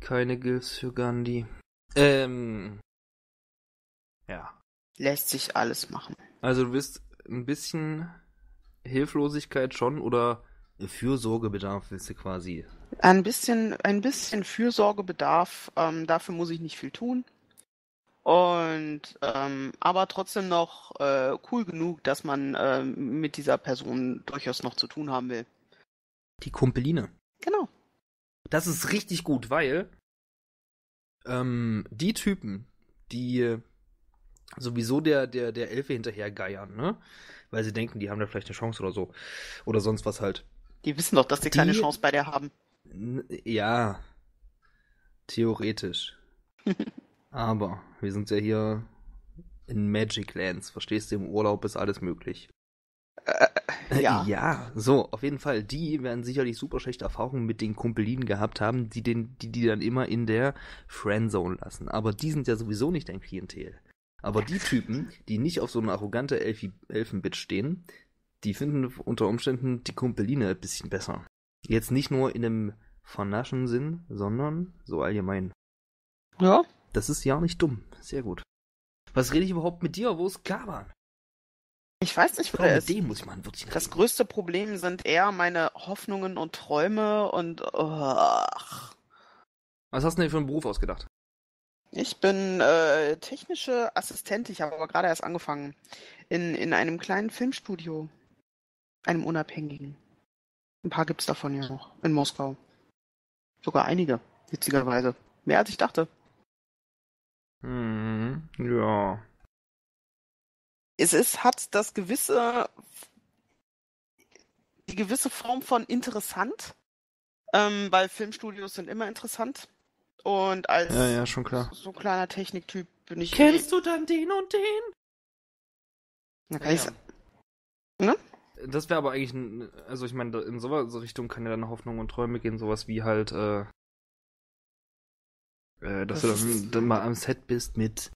Keine Gills für Gandhi. Ähm. Ja. Lässt sich alles machen. Also du bist ein bisschen Hilflosigkeit schon oder Fürsorgebedarf willst du quasi. Ein bisschen, ein bisschen Fürsorgebedarf, ähm, dafür muss ich nicht viel tun. Und ähm, aber trotzdem noch äh, cool genug, dass man ähm, mit dieser Person durchaus noch zu tun haben will. Die Kumpeline. Genau. Das ist richtig gut, weil ähm, die Typen, die sowieso der, der, der Elfe hinterhergeiern, ne? Weil sie denken, die haben da vielleicht eine Chance oder so. Oder sonst was halt. Die wissen doch, dass die keine Die- Chance bei der haben. Ja. Theoretisch. Aber wir sind ja hier in Magic Lands, verstehst du? Im Urlaub ist alles möglich. Äh, ja. ja, so, auf jeden Fall. Die werden sicherlich super schlechte Erfahrungen mit den Kumpelinen gehabt haben, die, den, die die dann immer in der Friendzone lassen. Aber die sind ja sowieso nicht dein Klientel. Aber die Typen, die nicht auf so eine arrogante Elfi Elfenbitch stehen, die finden unter Umständen die Kumpeline ein bisschen besser. Jetzt nicht nur in einem vernaschen Sinn, sondern so allgemein. Ja. Das ist ja nicht dumm. Sehr gut. Was rede ich überhaupt mit dir? Wo ist Kaban? Ich weiß nicht, wo Oh, der ist. dem muss ich mal ein Wörtchen Das reden. größte Problem sind eher meine Hoffnungen und Träume und ach. Was hast du denn für einen Beruf ausgedacht? Ich bin äh, technische Assistentin, ich habe aber gerade erst angefangen. In, in einem kleinen Filmstudio. Einem unabhängigen. Ein paar gibt's davon ja noch. In Moskau. Sogar einige, witzigerweise. Mehr als ich dachte. Hm, ja. Es ist, hat das gewisse, die gewisse Form von interessant, ähm, weil Filmstudios sind immer interessant. Und als Ja, ja, schon klar. so kleiner Techniktyp bin ich. du dann den und den? Na, kann ich Ja. sa- Das wäre aber eigentlich, ein, also ich meine, in so so Richtung kann ja deine Hoffnung und Träume gehen, sowas wie halt, äh, äh dass Das du dann, ist- dann mal am Set bist mit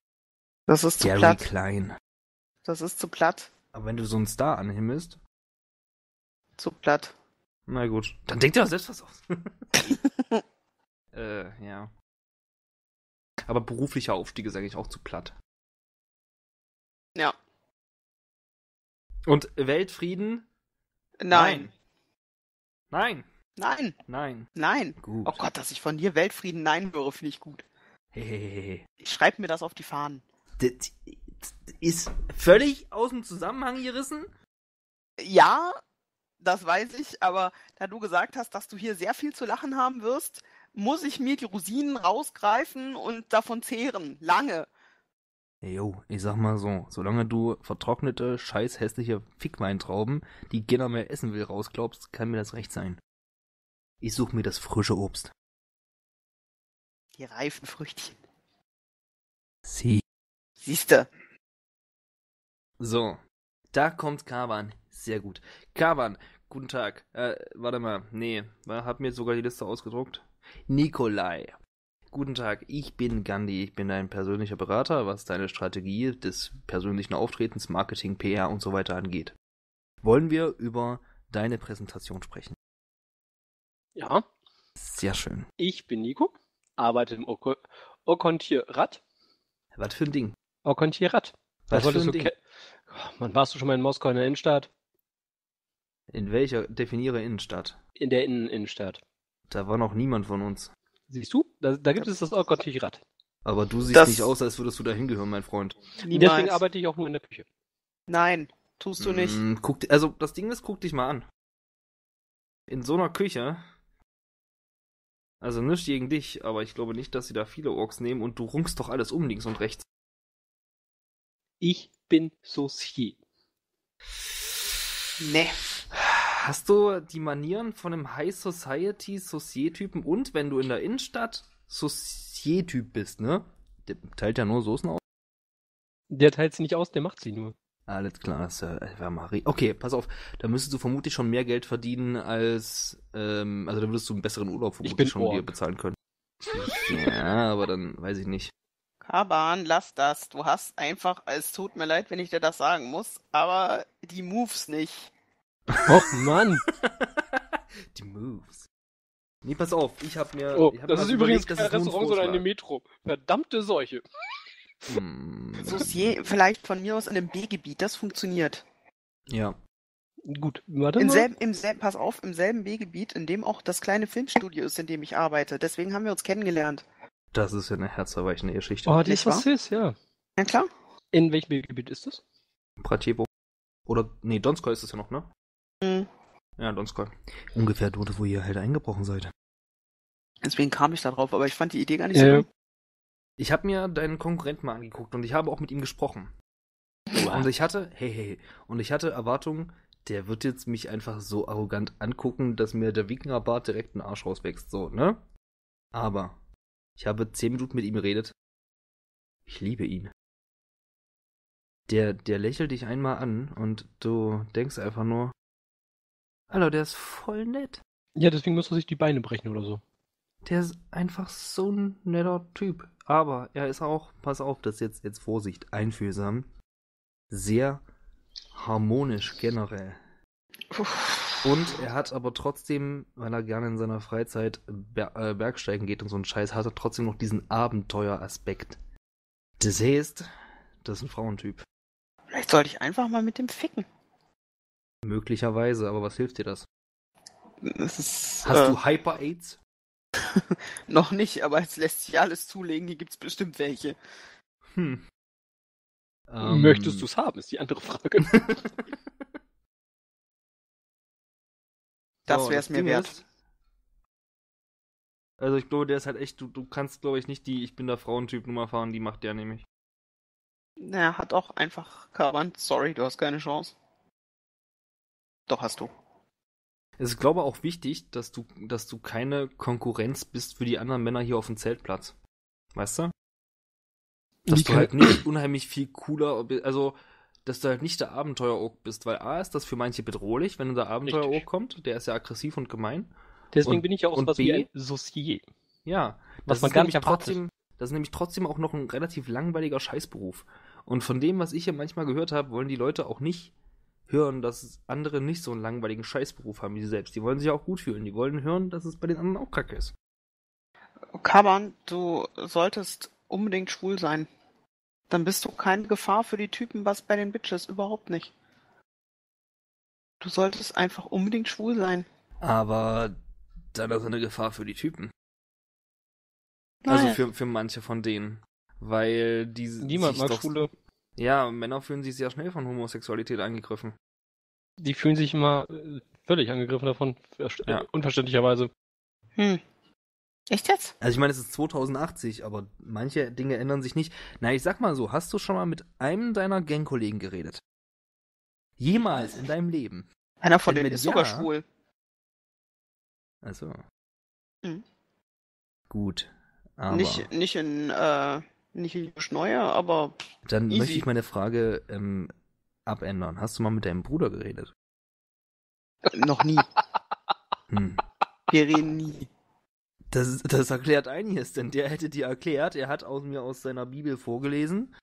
Das ist zu Gary platt. Klein. Das ist zu platt. Aber wenn du so einen Star anhimmelst, Zu platt. na gut, dann denk dir doch selbst was aus. äh, ja. Aber beruflicher Aufstieg ist eigentlich auch zu platt. Ja. Und Weltfrieden? Nein. Nein. Nein. Nein. Nein. Gut. Oh Gott, dass ich von dir Weltfrieden Nein höre, finde ich gut. Hey. Ich schreibe mir das auf die Fahnen. Das ist völlig aus dem Zusammenhang gerissen. Ja, das weiß ich, aber da du gesagt hast, dass du hier sehr viel zu lachen haben wirst, muss ich mir die Rosinen rausgreifen und davon zehren. Lange. Jo, ich sag mal so, solange du vertrocknete, scheiß hässliche Fickweintrauben, die keiner mehr essen will, rausglaubst, kann mir das recht sein. Ich such mir das frische Obst. Die reifen Früchtchen. Sie. Siehste. So, da kommt Kavan. Sehr gut. Kavan, guten Tag. Äh, warte mal. Nee, hab mir sogar die Liste ausgedruckt. Nikolai. Guten Tag, ich bin Gandhi. Ich bin dein persönlicher Berater, was deine Strategie des persönlichen Auftretens, Marketing, PR und so weiter angeht. Wollen wir über deine Präsentation sprechen? Ja. Sehr schön. Ich bin Nico, arbeite im Okontierat. Was für ein Ding? Okontierat. Was für ein du Ding? ke- Man warst du schon mal in Moskau in der Innenstadt? In welcher definiere Innenstadt? In der Innen Innenstadt. Da war noch niemand von uns. Siehst du? Da, da gibt es das Okontierat. Aber du siehst Das- nicht aus, als würdest du da hingehören, mein Freund. Deswegen Niemals. arbeite ich auch nur in der Küche. Nein, tust du nicht. Mm, guck, also das Ding ist, guck dich mal an. In so einer Küche. Also nichts gegen dich, aber ich glaube nicht, dass sie da viele Orks nehmen und du runkst doch alles um links und rechts. Ich bin Saucier. Nee. Hast du die Manieren von einem High Society Saucier-Typen und wenn du in der Innenstadt Saucier-Typ bist, ne? Der teilt ja nur Soßen aus. Der teilt sie nicht aus, der macht sie nur. Alles klar, das wäre mal re- Okay, pass auf, da müsstest du vermutlich schon mehr Geld verdienen als, ähm, also da würdest du einen besseren Urlaub vermutlich bin schon Ork. dir bezahlen können. ja, aber dann weiß ich nicht. Kaban, lass das. Du hast einfach, es tut mir leid, wenn ich dir das sagen muss, aber die Moves nicht. Och Mann. Die Moves. Nee, pass auf, ich hab mir. Oh, ich hab das mir ist übrigens überlegt, das kein ist nur ein Restaurant, sondern eine. Metro. Verdammte Seuche. Hm, Saucier, vielleicht von mir aus in einem B-Gebiet, das funktioniert. ja. Gut, warte Im mal. selben, im selben, pass auf, im selben B-Gebiet, in dem auch das kleine Filmstudio ist, in dem ich arbeite. Deswegen haben wir uns kennengelernt. Das ist ja eine herzerweichende Geschichte. Oh, die Nicht ist ist, ja. Ja klar. In welchem Gebiet ist das? Bratevo. Oder, nee, Donskoy ist es ja noch, ne? Hm. Ja, Donskoy. Ungefähr dort, wo ihr halt eingebrochen seid. Deswegen kam ich da drauf, aber ich fand die Idee gar nicht Ja, so dumm. Ich habe mir deinen Konkurrenten mal angeguckt und ich habe auch mit ihm gesprochen. Und ich hatte, hey, hey, und ich hatte Erwartungen, der wird jetzt mich einfach so arrogant angucken, dass mir der Wikingerbart direkt den Arsch rauswächst, so, ne? Aber ich habe zehn Minuten mit ihm geredet. Ich liebe ihn. Der, der lächelt dich einmal an und du denkst einfach nur, Alter, der ist voll nett. Ja, deswegen muss er sich die Beine brechen oder so. Der ist einfach so ein netter Typ. Aber er ist auch, pass auf, das ist jetzt, jetzt Vorsicht, einfühlsam, sehr harmonisch generell. Und er hat aber trotzdem, weil er gerne in seiner Freizeit Ber äh, Bergsteigen geht und so ein Scheiß, hat er trotzdem noch diesen Abenteueraspekt. Das heißt, das ist ein Frauentyp. Vielleicht sollte ich einfach mal mit dem ficken. Möglicherweise, aber was hilft dir das? Das ist Hast äh, du Hyper-AIDS? noch nicht, aber es lässt sich alles zulegen. Hier gibt's bestimmt welche. Hm. Ähm, Möchtest du es haben, ist die andere Frage. Das So, wär's mir Ding wert. ist- also ich glaube, der ist halt echt, du, du kannst, glaube ich, nicht die Ich bin der Frauentyp Nummer fahren, die macht der nämlich. Naja, hat auch einfach Kaban. Sorry, du hast keine Chance. Doch hast du. Es ist, glaube ich, auch wichtig, dass du, dass du keine Konkurrenz bist für die anderen Männer hier auf dem Zeltplatz. Weißt du? Dass du halt nicht unheimlich viel cooler, also, dass du halt nicht der Abenteuer-Ork bist, weil A ist das für manche bedrohlich, wenn der Abenteuer-Ork kommt, der ist ja aggressiv und gemein. Deswegen Und- bin ich ja auch und wie B? ein Saucier. Ja, Was das man ist gar nämlich nicht erwartet. trotzdem, das ist nämlich trotzdem auch noch ein relativ langweiliger Scheißberuf. Und von dem, was ich hier manchmal gehört habe, wollen die Leute auch nicht hören, dass andere nicht so einen langweiligen Scheißberuf haben wie sie selbst. Die wollen sich auch gut fühlen. Die wollen hören, dass es bei den anderen auch kacke ist. Kaban, du solltest unbedingt schwul sein. Dann bist du keine Gefahr für die Typen, was bei den Bitches überhaupt nicht. Du solltest einfach unbedingt schwul sein. Aber dann ist er eine Gefahr für die Typen. Also Nein. für, für manche von denen. Weil die Niemand sich mag doch, Schwule. Ja, Männer fühlen sich sehr schnell von Homosexualität angegriffen. Die fühlen sich immer äh, völlig angegriffen davon. Verst- Ja. äh, Unverständlicherweise. Hm. Echt jetzt? Also ich meine, es ist 2080, aber manche Dinge ändern sich nicht. Na, ich sag mal so, hast du schon mal mit einem deiner Gangkollegen geredet? Jemals in deinem Leben? Einer von denen mit ist sogar ja- schwul. Also. Mhm. Gut. Aber Nicht, nicht in, äh, nicht in Schneue, aber dann easy. möchte ich meine Frage ähm, abändern. Hast du mal mit deinem Bruder geredet? noch nie. Hm. Wir reden nie. Das, das erklärt einiges, denn der hätte dir erklärt, er hat aus mir aus seiner Bibel vorgelesen.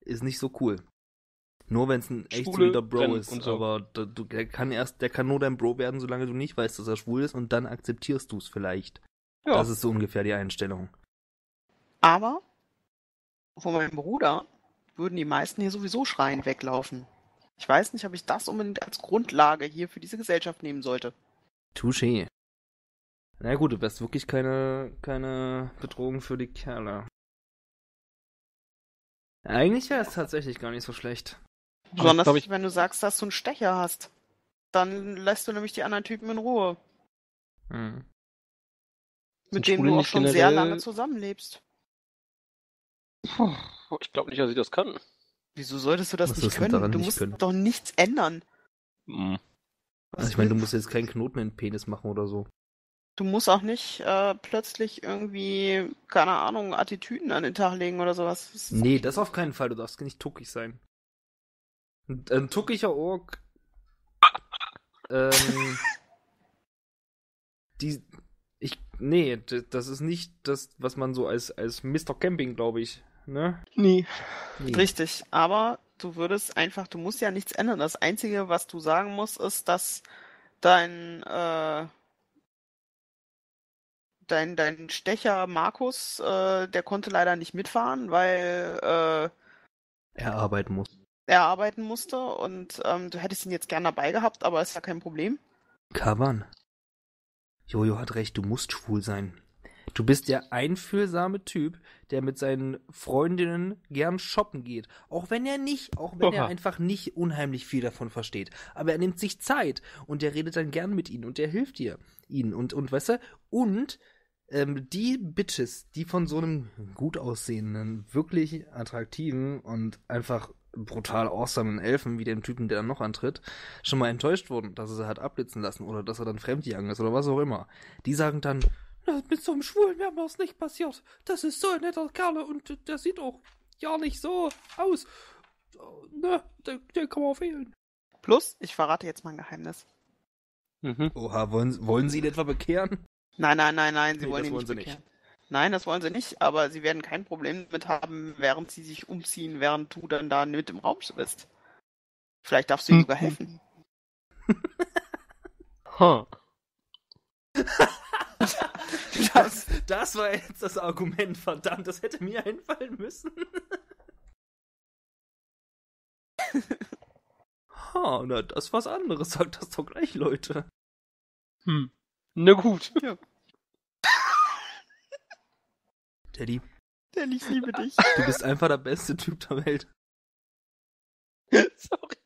Ist nicht so cool. Nur wenn es ein echt Schwule solider Bro ist. und so. Aber da, du, der kann erst, der kann nur dein Bro werden, solange du nicht weißt, dass er schwul ist und dann akzeptierst du es vielleicht. Ja. Das ist so ungefähr die Einstellung. Aber von meinem Bruder würden die meisten hier sowieso schreien weglaufen. Ich weiß nicht, ob ich das unbedingt als Grundlage hier für diese Gesellschaft nehmen sollte. Touché. Na gut, du wärst wirklich keine, keine Bedrohung für die Kerle. Eigentlich wäre es tatsächlich gar nicht so schlecht. Besonders ich- wenn du sagst, dass du einen Stecher hast. Dann lässt du nämlich die anderen Typen in Ruhe, Hm. mit denen du auch schon sehr lange zusammenlebst. Puh, ich glaube nicht, dass ich das kann. Wieso solltest du das Was nicht können? daran Du nicht musst können? doch nichts ändern. Hm. Also ich meine, du musst jetzt keinen Knoten in den Penis machen oder so. Du musst auch nicht äh, plötzlich irgendwie, keine Ahnung, Attitüden an den Tag legen oder sowas. Das Nee, das auf keinen Fall. Du darfst nicht tuckig sein. Ein, ein tuckiger Ork. ähm. Die. Nee, das ist nicht das, was man so als, als Mr. Camping, glaube ich. Ne? Nie. Nee. Richtig, aber du würdest einfach, du musst ja nichts ändern. Das Einzige, was du sagen musst, ist, dass dein, äh, dein, dein Stecher Markus, äh, der konnte leider nicht mitfahren, weil äh, Er arbeiten muss. er arbeiten musste und ähm, du hättest ihn jetzt gern dabei gehabt, aber ist ja kein Problem. Kavan. Jojo hat recht, du musst schwul sein. Du bist der einfühlsame Typ, der mit seinen Freundinnen gern shoppen geht. Auch wenn er nicht, auch wenn er Oha. einfach nicht unheimlich viel davon versteht. Aber er nimmt sich Zeit und der redet dann gern mit ihnen und der hilft dir, ihnen und, und weißt du, und ähm, die Bitches, die von so einem gut aussehenden, wirklich attraktiven und einfach brutal awesomen Elfen, wie dem Typen, der dann noch antritt, schon mal enttäuscht wurden, dass er sie hat abblitzen lassen oder dass er dann fremdgegangen ist oder was auch immer. Die sagen dann, "Na, mit so einem Schwulen wäre mir das nicht passiert. Das ist so ein netter Kerl und der sieht auch ja nicht so aus. Ne, den, den kann man wählen. Plus, ich verrate jetzt mal ein Geheimnis. Mhm. Oha, wollen, wollen Sie ihn etwa bekehren? Nein, nein, nein, nein, sie Nee, wollen das ihn wollen nicht sie nicht. Nein, das wollen sie nicht, aber sie werden kein Problem damit haben, während sie sich umziehen, während du dann da mit im Raum bist. Vielleicht darfst du Hm. sogar helfen. Ha. Das, das war jetzt das Argument, verdammt, das hätte mir einfallen müssen. Ha, na, das ist was anderes, sagt das doch gleich, Leute. Hm. Na gut. Teddy, Denn ich liebe dich. du bist einfach der beste Typ der Welt. Sorry.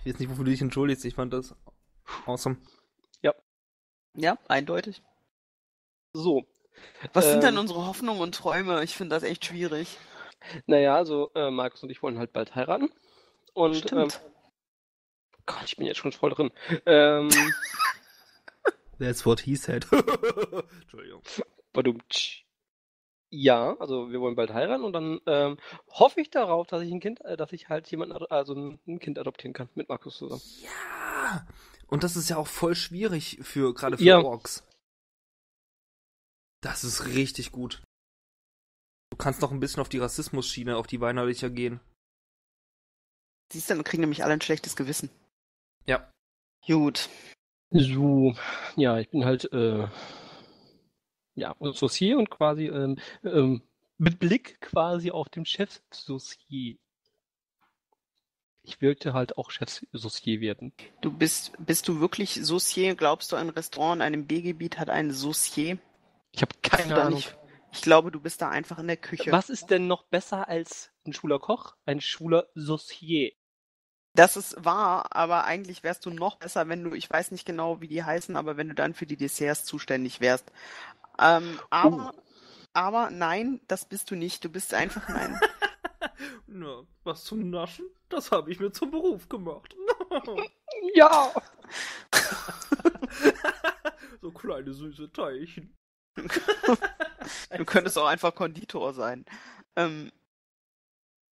Ich weiß nicht, wofür du dich entschuldigst, ich fand das awesome. Ja, eindeutig. So. Was sind denn Ähm, unsere Hoffnungen und Träume? Ich finde das echt schwierig. Naja, also äh, Markus und ich wollen halt bald heiraten. Und ähm, Stimmt. Gott, ich bin jetzt schon voll drin. Ähm, That's what he said. Entschuldigung. Ja, also wir wollen bald heiraten und dann ähm, hoffe ich darauf, dass ich ein Kind, äh, dass ich halt jemanden, also ein, ein Kind adoptieren kann mit Markus zusammen. Ja! Und das ist ja auch voll schwierig für, gerade für Ja. Orks. Das ist richtig gut. Du kannst noch ein bisschen auf die Rassismus-Schiene, auf die weinerlicher gehen. Siehst du, dann kriegen nämlich alle ein schlechtes Gewissen. Ja. Gut. So, ja, ich bin halt äh, ja, und Dossier und quasi ähm, ähm, mit Blick quasi auf dem Chefsdossier. Ich wirkte halt auch Chefsdossier werden. Du bist, bist du wirklich Saucier? Glaubst du, ein Restaurant in einem B-Gebiet hat einen Saucier? Ich habe keine Ahnung. nicht- Ich glaube, du bist da einfach in der Küche. Was ist denn noch besser als ein schwuler Koch? Ein schwuler Saucier. Das ist wahr, aber eigentlich wärst du noch besser, wenn du, ich weiß nicht genau, wie die heißen, aber wenn du dann für die Desserts zuständig wärst. Ähm, aber, aber nein, das bist du nicht. Du bist einfach ein. Na, was zum Naschen? Das habe ich mir zum Beruf gemacht. Ja! so kleine süße Teilchen. du könntest auch einfach Konditor sein. Ähm,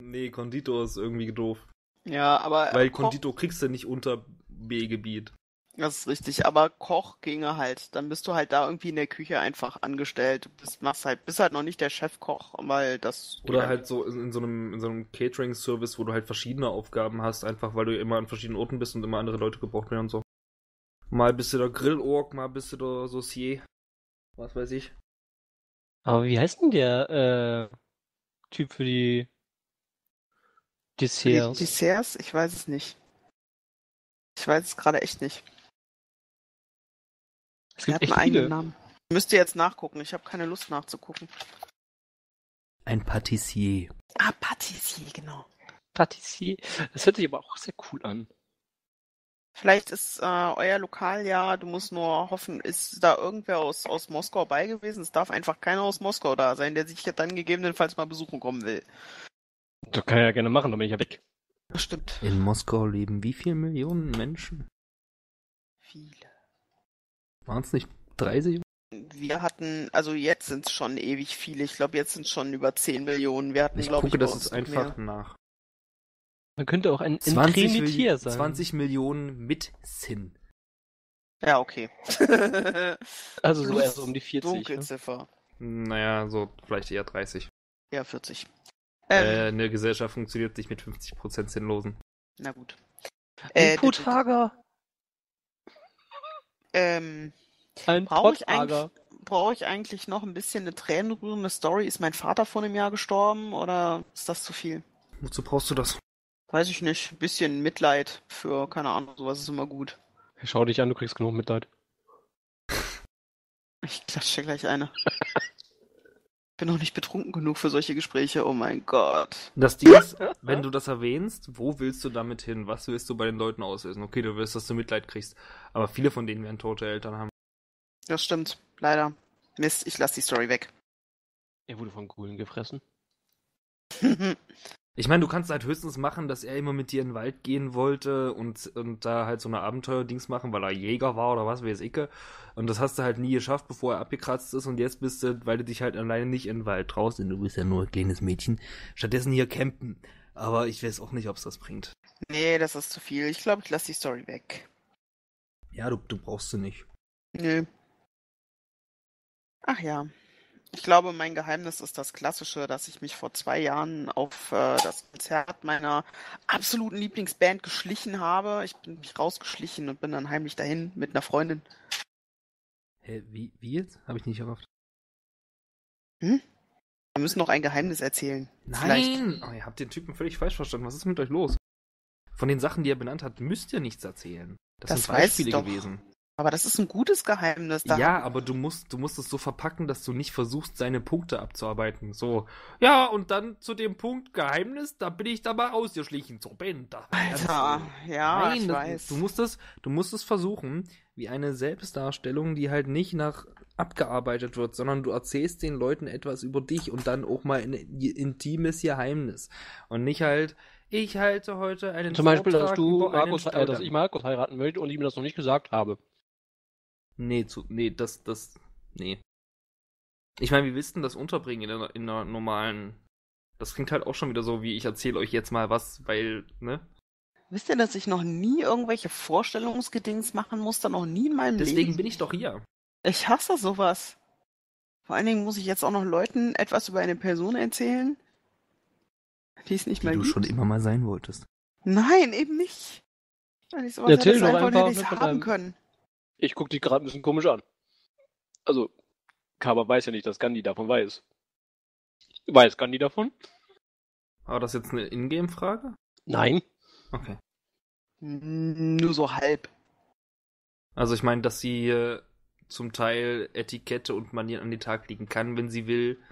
Nee, Konditor ist irgendwie doof. ja, aber Weil Konditor kriegst du nicht unter B-Gebiet. Das ist richtig. Aber Koch ginge halt. Dann bist du halt da irgendwie in der Küche einfach angestellt. Du bist, machst halt, bist halt noch nicht der Chefkoch, weil das. geht Oder halt so in, in so einem, in so einem Catering-Service, wo du halt verschiedene Aufgaben hast, einfach weil du immer an verschiedenen Orten bist und immer andere Leute gebraucht werden und so. Mal bist du der Grillorg, mal bist du der Saucier. Was weiß ich. Aber wie heißt denn der äh, Typ für die Die Desserts? Desserts? Ich weiß es nicht. Ich weiß es gerade echt nicht. Es gibt hat einen echt eigenen viele. Namen. Ich müsste jetzt nachgucken. Ich habe keine Lust nachzugucken. Ein Patissier. Ah, Patissier, genau. Patissier. Das hört sich aber auch sehr cool an. Vielleicht ist äh, euer Lokal ja, du musst nur hoffen, ist da irgendwer aus, aus Moskau bei gewesen? Es darf einfach keiner aus Moskau da sein, der sich dann gegebenenfalls mal besuchen kommen will. Das kann ich ja gerne machen, dann bin ich ja weg. Das stimmt. In Moskau leben wie viele Millionen Menschen? Viele. Waren es nicht 30? Wir hatten, also jetzt sind es schon ewig viele. Ich glaube, jetzt sind es schon über 10 Millionen. Wir hatten, Ich glaube gucke ich, das jetzt einfach mehr. nach. Man könnte auch ein 20, Kremitier Milli- sein. 20 Millionen mit Sinn. Ja, okay. Also so erst um die 40. Ne? Dunkelziffer. Naja, so vielleicht eher 30. Ja, 40. äh, Ähm, eine Gesellschaft funktioniert nicht mit 50% Sinnlosen. na gut. Äh, Potager. Ähm, Ein Brauche ich brauche ich eigentlich noch ein bisschen eine tränenrührende Story? Ist mein Vater vor einem Jahr gestorben oder ist das zu viel? Wozu brauchst du das? Weiß ich nicht. Ein bisschen Mitleid für, keine Ahnung, sowas ist immer gut. Schau dich an, du kriegst genug Mitleid. Ich klatsche gleich eine. Bin noch nicht betrunken genug für solche Gespräche. Oh mein Gott. Das Ding ist, wenn du das erwähnst, wo willst du damit hin? Was willst du bei den Leuten auslösen? Okay, du willst, dass du Mitleid kriegst. Aber viele von denen werden tote Eltern haben. Das stimmt. Leider. Mist, ich lasse die Story weg. Er wurde von Gulen gefressen. Ich meine, du kannst halt höchstens machen, dass er immer mit dir in den Wald gehen wollte und, und da halt so eine Abenteuerdings machen, weil er Jäger war oder was weiß ich. Und das hast du halt nie geschafft, bevor er abgekratzt ist und jetzt bist du, weil du dich halt alleine nicht in den Wald traust, denn du bist ja nur ein kleines Mädchen, stattdessen hier campen. Aber ich weiß auch nicht, ob es das bringt. nee, das ist zu viel. Ich glaube, ich lasse die Story weg. Ja, du, du brauchst sie nicht. Nö. Ach ja. Ich glaube, mein Geheimnis ist das Klassische, dass ich mich vor zwei Jahren auf äh, das Konzert meiner absoluten Lieblingsband geschlichen habe. Ich bin mich rausgeschlichen und bin dann heimlich dahin mit einer Freundin. Hä, wie, wie jetzt? Habe ich nicht erhofft. Wir müssen noch ein Geheimnis erzählen. Nein! Oh, ihr habt den Typen völlig falsch verstanden. Was ist mit euch los? Von den Sachen, die er benannt hat, müsst ihr nichts erzählen. Das, Das sind weiß Beispiele gewesen. Aber das ist ein gutes Geheimnis. Da Ja, aber du musst, du musst es so verpacken, dass du nicht versuchst, seine Punkte abzuarbeiten. So, ja, und dann zu dem Punkt Geheimnis, da bin ich da mal ausgeschlichen zur Band. Da- Alter, ja, Nein, ich das, weiß. Du musst es, du musst es versuchen, wie eine Selbstdarstellung, die halt nicht nach abgearbeitet wird, sondern du erzählst den Leuten etwas über dich und dann auch mal ein intimes Geheimnis. Und nicht halt, ich halte heute einen Zum Beispiel, dass du Markus, äh, dass ich Markus heiraten möchte und ihm das noch nicht gesagt habe. Nee, zu, nee, das, das, nee. Ich meine, wie willst du denn das unterbringen in einer, in einer normalen. Das klingt halt auch schon wieder so, wie ich erzähle euch jetzt mal was, weil, ne? Wisst ihr, dass ich noch nie irgendwelche Vorstellungsgedings machen musste? Noch nie in meinem Deswegen Leben? bin ich doch hier. Ich hasse sowas. Vor allen Dingen muss ich jetzt auch noch Leuten etwas über eine Person erzählen, die es nicht Die mehr du gibt. schon immer mal sein wolltest. Nein, eben nicht. Wenn ich sowas Erzähl hätte doch sein wollen, einfach hätte ich es mit haben deinem- können. Ich guck dich gerade ein bisschen komisch an. Also, Kaba weiß ja nicht, dass Gandhi davon weiß. Weiß Gandhi davon? War das jetzt eine Ingame-Frage? Nein. Okay. Nur so halb. Also ich meine, dass sie äh, zum Teil Etikette und Manieren an den Tag legen kann, wenn sie will,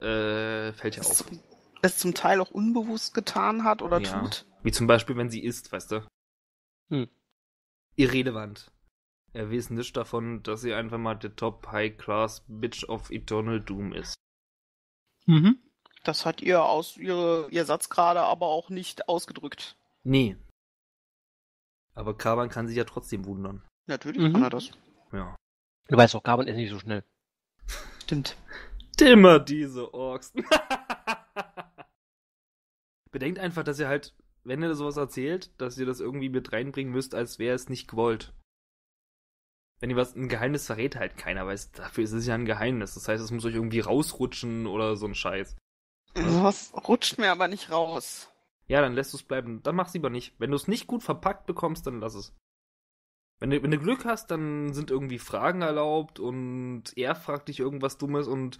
äh, fällt ja Es auf. zum, es zum Teil auch unbewusst getan hat oder Ja. tut. Wie zum Beispiel, wenn sie isst, weißt du? Hm. Irrelevant. Er weiß nicht davon, dass sie einfach mal der Top High Class Bitch of Eternal Doom ist. Mhm. Das hat ihr aus ihre, ihr Satz gerade aber auch nicht ausgedrückt. Nee. Aber Kaban kann sich ja trotzdem wundern. Natürlich Mhm. kann er das. Ja. Du weißt doch, Carbon ist nicht so schnell. Stimmt. Immer diese Orks. Bedenkt einfach, dass ihr halt, wenn ihr sowas erzählt, dass ihr das irgendwie mit reinbringen müsst, als wäre es nicht gewollt. Wenn ihr was, ein Geheimnis verrät halt keiner, weil es, dafür ist es ja ein Geheimnis. Das heißt, es muss euch irgendwie rausrutschen oder so ein Scheiß. Das rutscht mir aber nicht raus. Ja, dann lässt du es bleiben. Dann mach's lieber nicht. Wenn du es nicht gut verpackt bekommst, dann lass es. Wenn du, wenn du Glück hast, dann sind irgendwie Fragen erlaubt und er fragt dich irgendwas Dummes und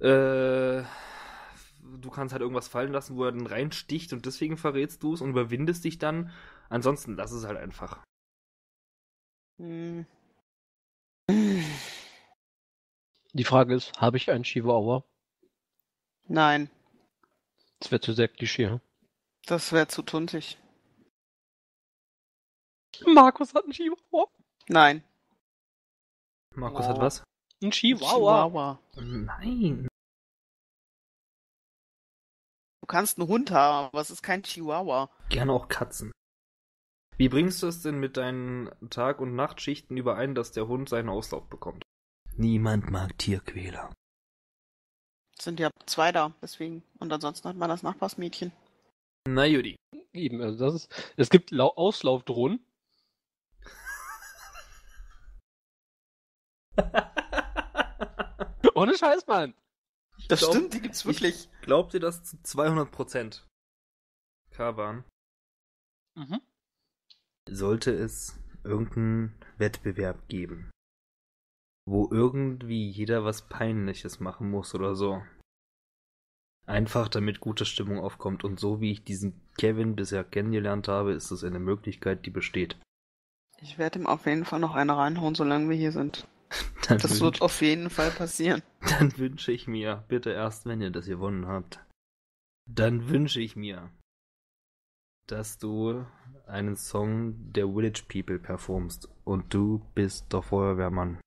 äh, du kannst halt irgendwas fallen lassen, wo er dann reinsticht und deswegen verrätst du es und überwindest dich dann. Ansonsten lass es halt einfach. Hm. Die Frage ist, habe ich einen Chihuahua? Nein, Das wäre zu sehr Klischee. das wäre zu tuntig. Markus hat einen Chihuahua. Nein. Markus Oh. hat was? Ein Chihuahua. Nein. Du kannst einen Hund haben, aber es ist kein Chihuahua. Gerne auch Katzen. Wie bringst du es denn mit deinen Tag- und Nachtschichten überein, dass der Hund seinen Auslauf bekommt? Niemand mag Tierquäler. Es sind ja zwei da, deswegen. Und ansonsten hat man das Nachbarsmädchen. Na Judy. Eben, also das ist, es gibt Lau Auslaufdrohnen. Ohne Scheiß, Mann. Das glaub- stimmt, die gibt's wirklich. Glaubt ihr das zu 200 Prozent? Kaban. Mhm. Sollte es irgendeinen Wettbewerb geben, wo irgendwie jeder was Peinliches machen muss oder so. Einfach damit gute Stimmung aufkommt und so wie ich diesen Kevin bisher kennengelernt habe, ist es eine Möglichkeit, die besteht. Ich werde ihm auf jeden Fall noch eine reinhauen, solange wir hier sind. Dann, Das wird auf jeden Fall passieren. dann wünsche ich mir, bitte erst wenn ihr das gewonnen habt, dann wünsche ich mir, dass du einen Song der Village People performst und du bist der Feuerwehrmann.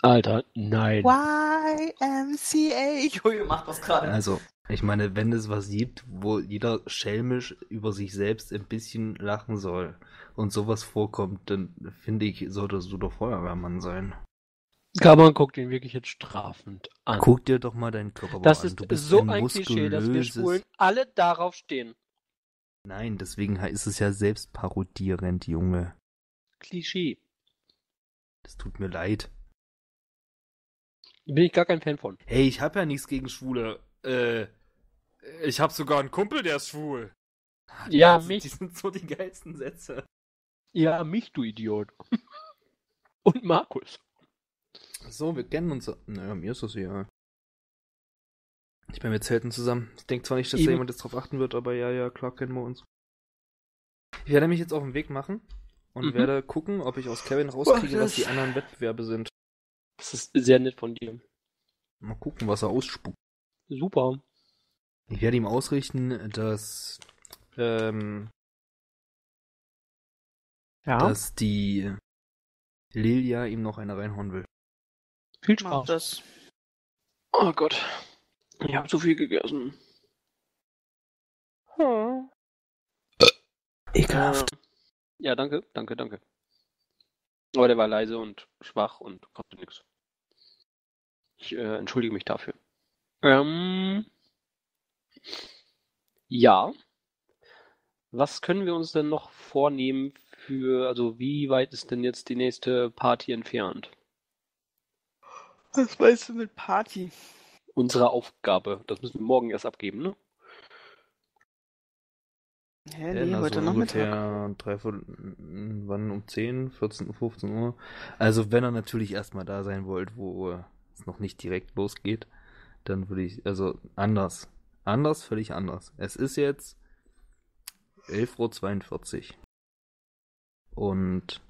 Alter, nein. YMCA. Jojo macht das gerade. Also, ich meine, wenn es was gibt, wo jeder schelmisch über sich selbst ein bisschen lachen soll und sowas vorkommt, dann finde ich, solltest du der Feuerwehrmann sein. Kaban guckt ihn wirklich jetzt strafend an. Guck dir doch mal deinen Körperbau das an. ist du bist so ein, ein Klischee, dass wir Schwulen alle darauf stehen. Nein, deswegen ist es ja selbstparodierend, Junge. Klischee. Das tut mir leid. Bin ich gar kein Fan von. Hey, ich hab ja nichts gegen Schwule. Äh, ich hab sogar einen Kumpel, der ist schwul. Ja, Das- mich. Die sind so die geilsten Sätze. Ja, mich, du Idiot. Und Markus. So, wir kennen uns. Naja, mir ist das egal. Ich bin mit Zelten zusammen. Ich denke zwar nicht, dass da Eben. jemand jetzt drauf achten wird, aber ja, ja, klar kennen wir uns. Ich werde mich jetzt auf den Weg machen und Mhm. werde gucken, ob ich aus Kevin rauskriege, Oh, was die anderen Wettbewerbe sind. Das ist sehr nett von dir. Mal gucken, was er ausspuckt. Super. Ich werde ihm ausrichten, dass, ähm, Ja. dass die Lilia ihm noch eine reinhauen will. Viel Mach Spaß. das. Oh Gott. Ich habe zu viel gegessen. Hm. Ekelhaft. Ja, danke, danke, danke. Aber der war leise und schwach und konnte nichts. Ich äh, entschuldige mich dafür. Ähm, ja. Was können wir uns denn noch vornehmen für, also wie weit ist denn jetzt die nächste Party entfernt? Was weißt du mit Party? Unsere Aufgabe. Das müssen wir morgen erst abgeben, ne? Hä, nee, also heute Nachmittag. ungefähr dreiviertel, wann um 10, 14, 15 Uhr. Also wenn ihr natürlich erstmal da sein wollt, wo es noch nicht direkt losgeht, dann würde ich, also anders. Anders, völlig anders. Es ist jetzt 11.42 Uhr. Und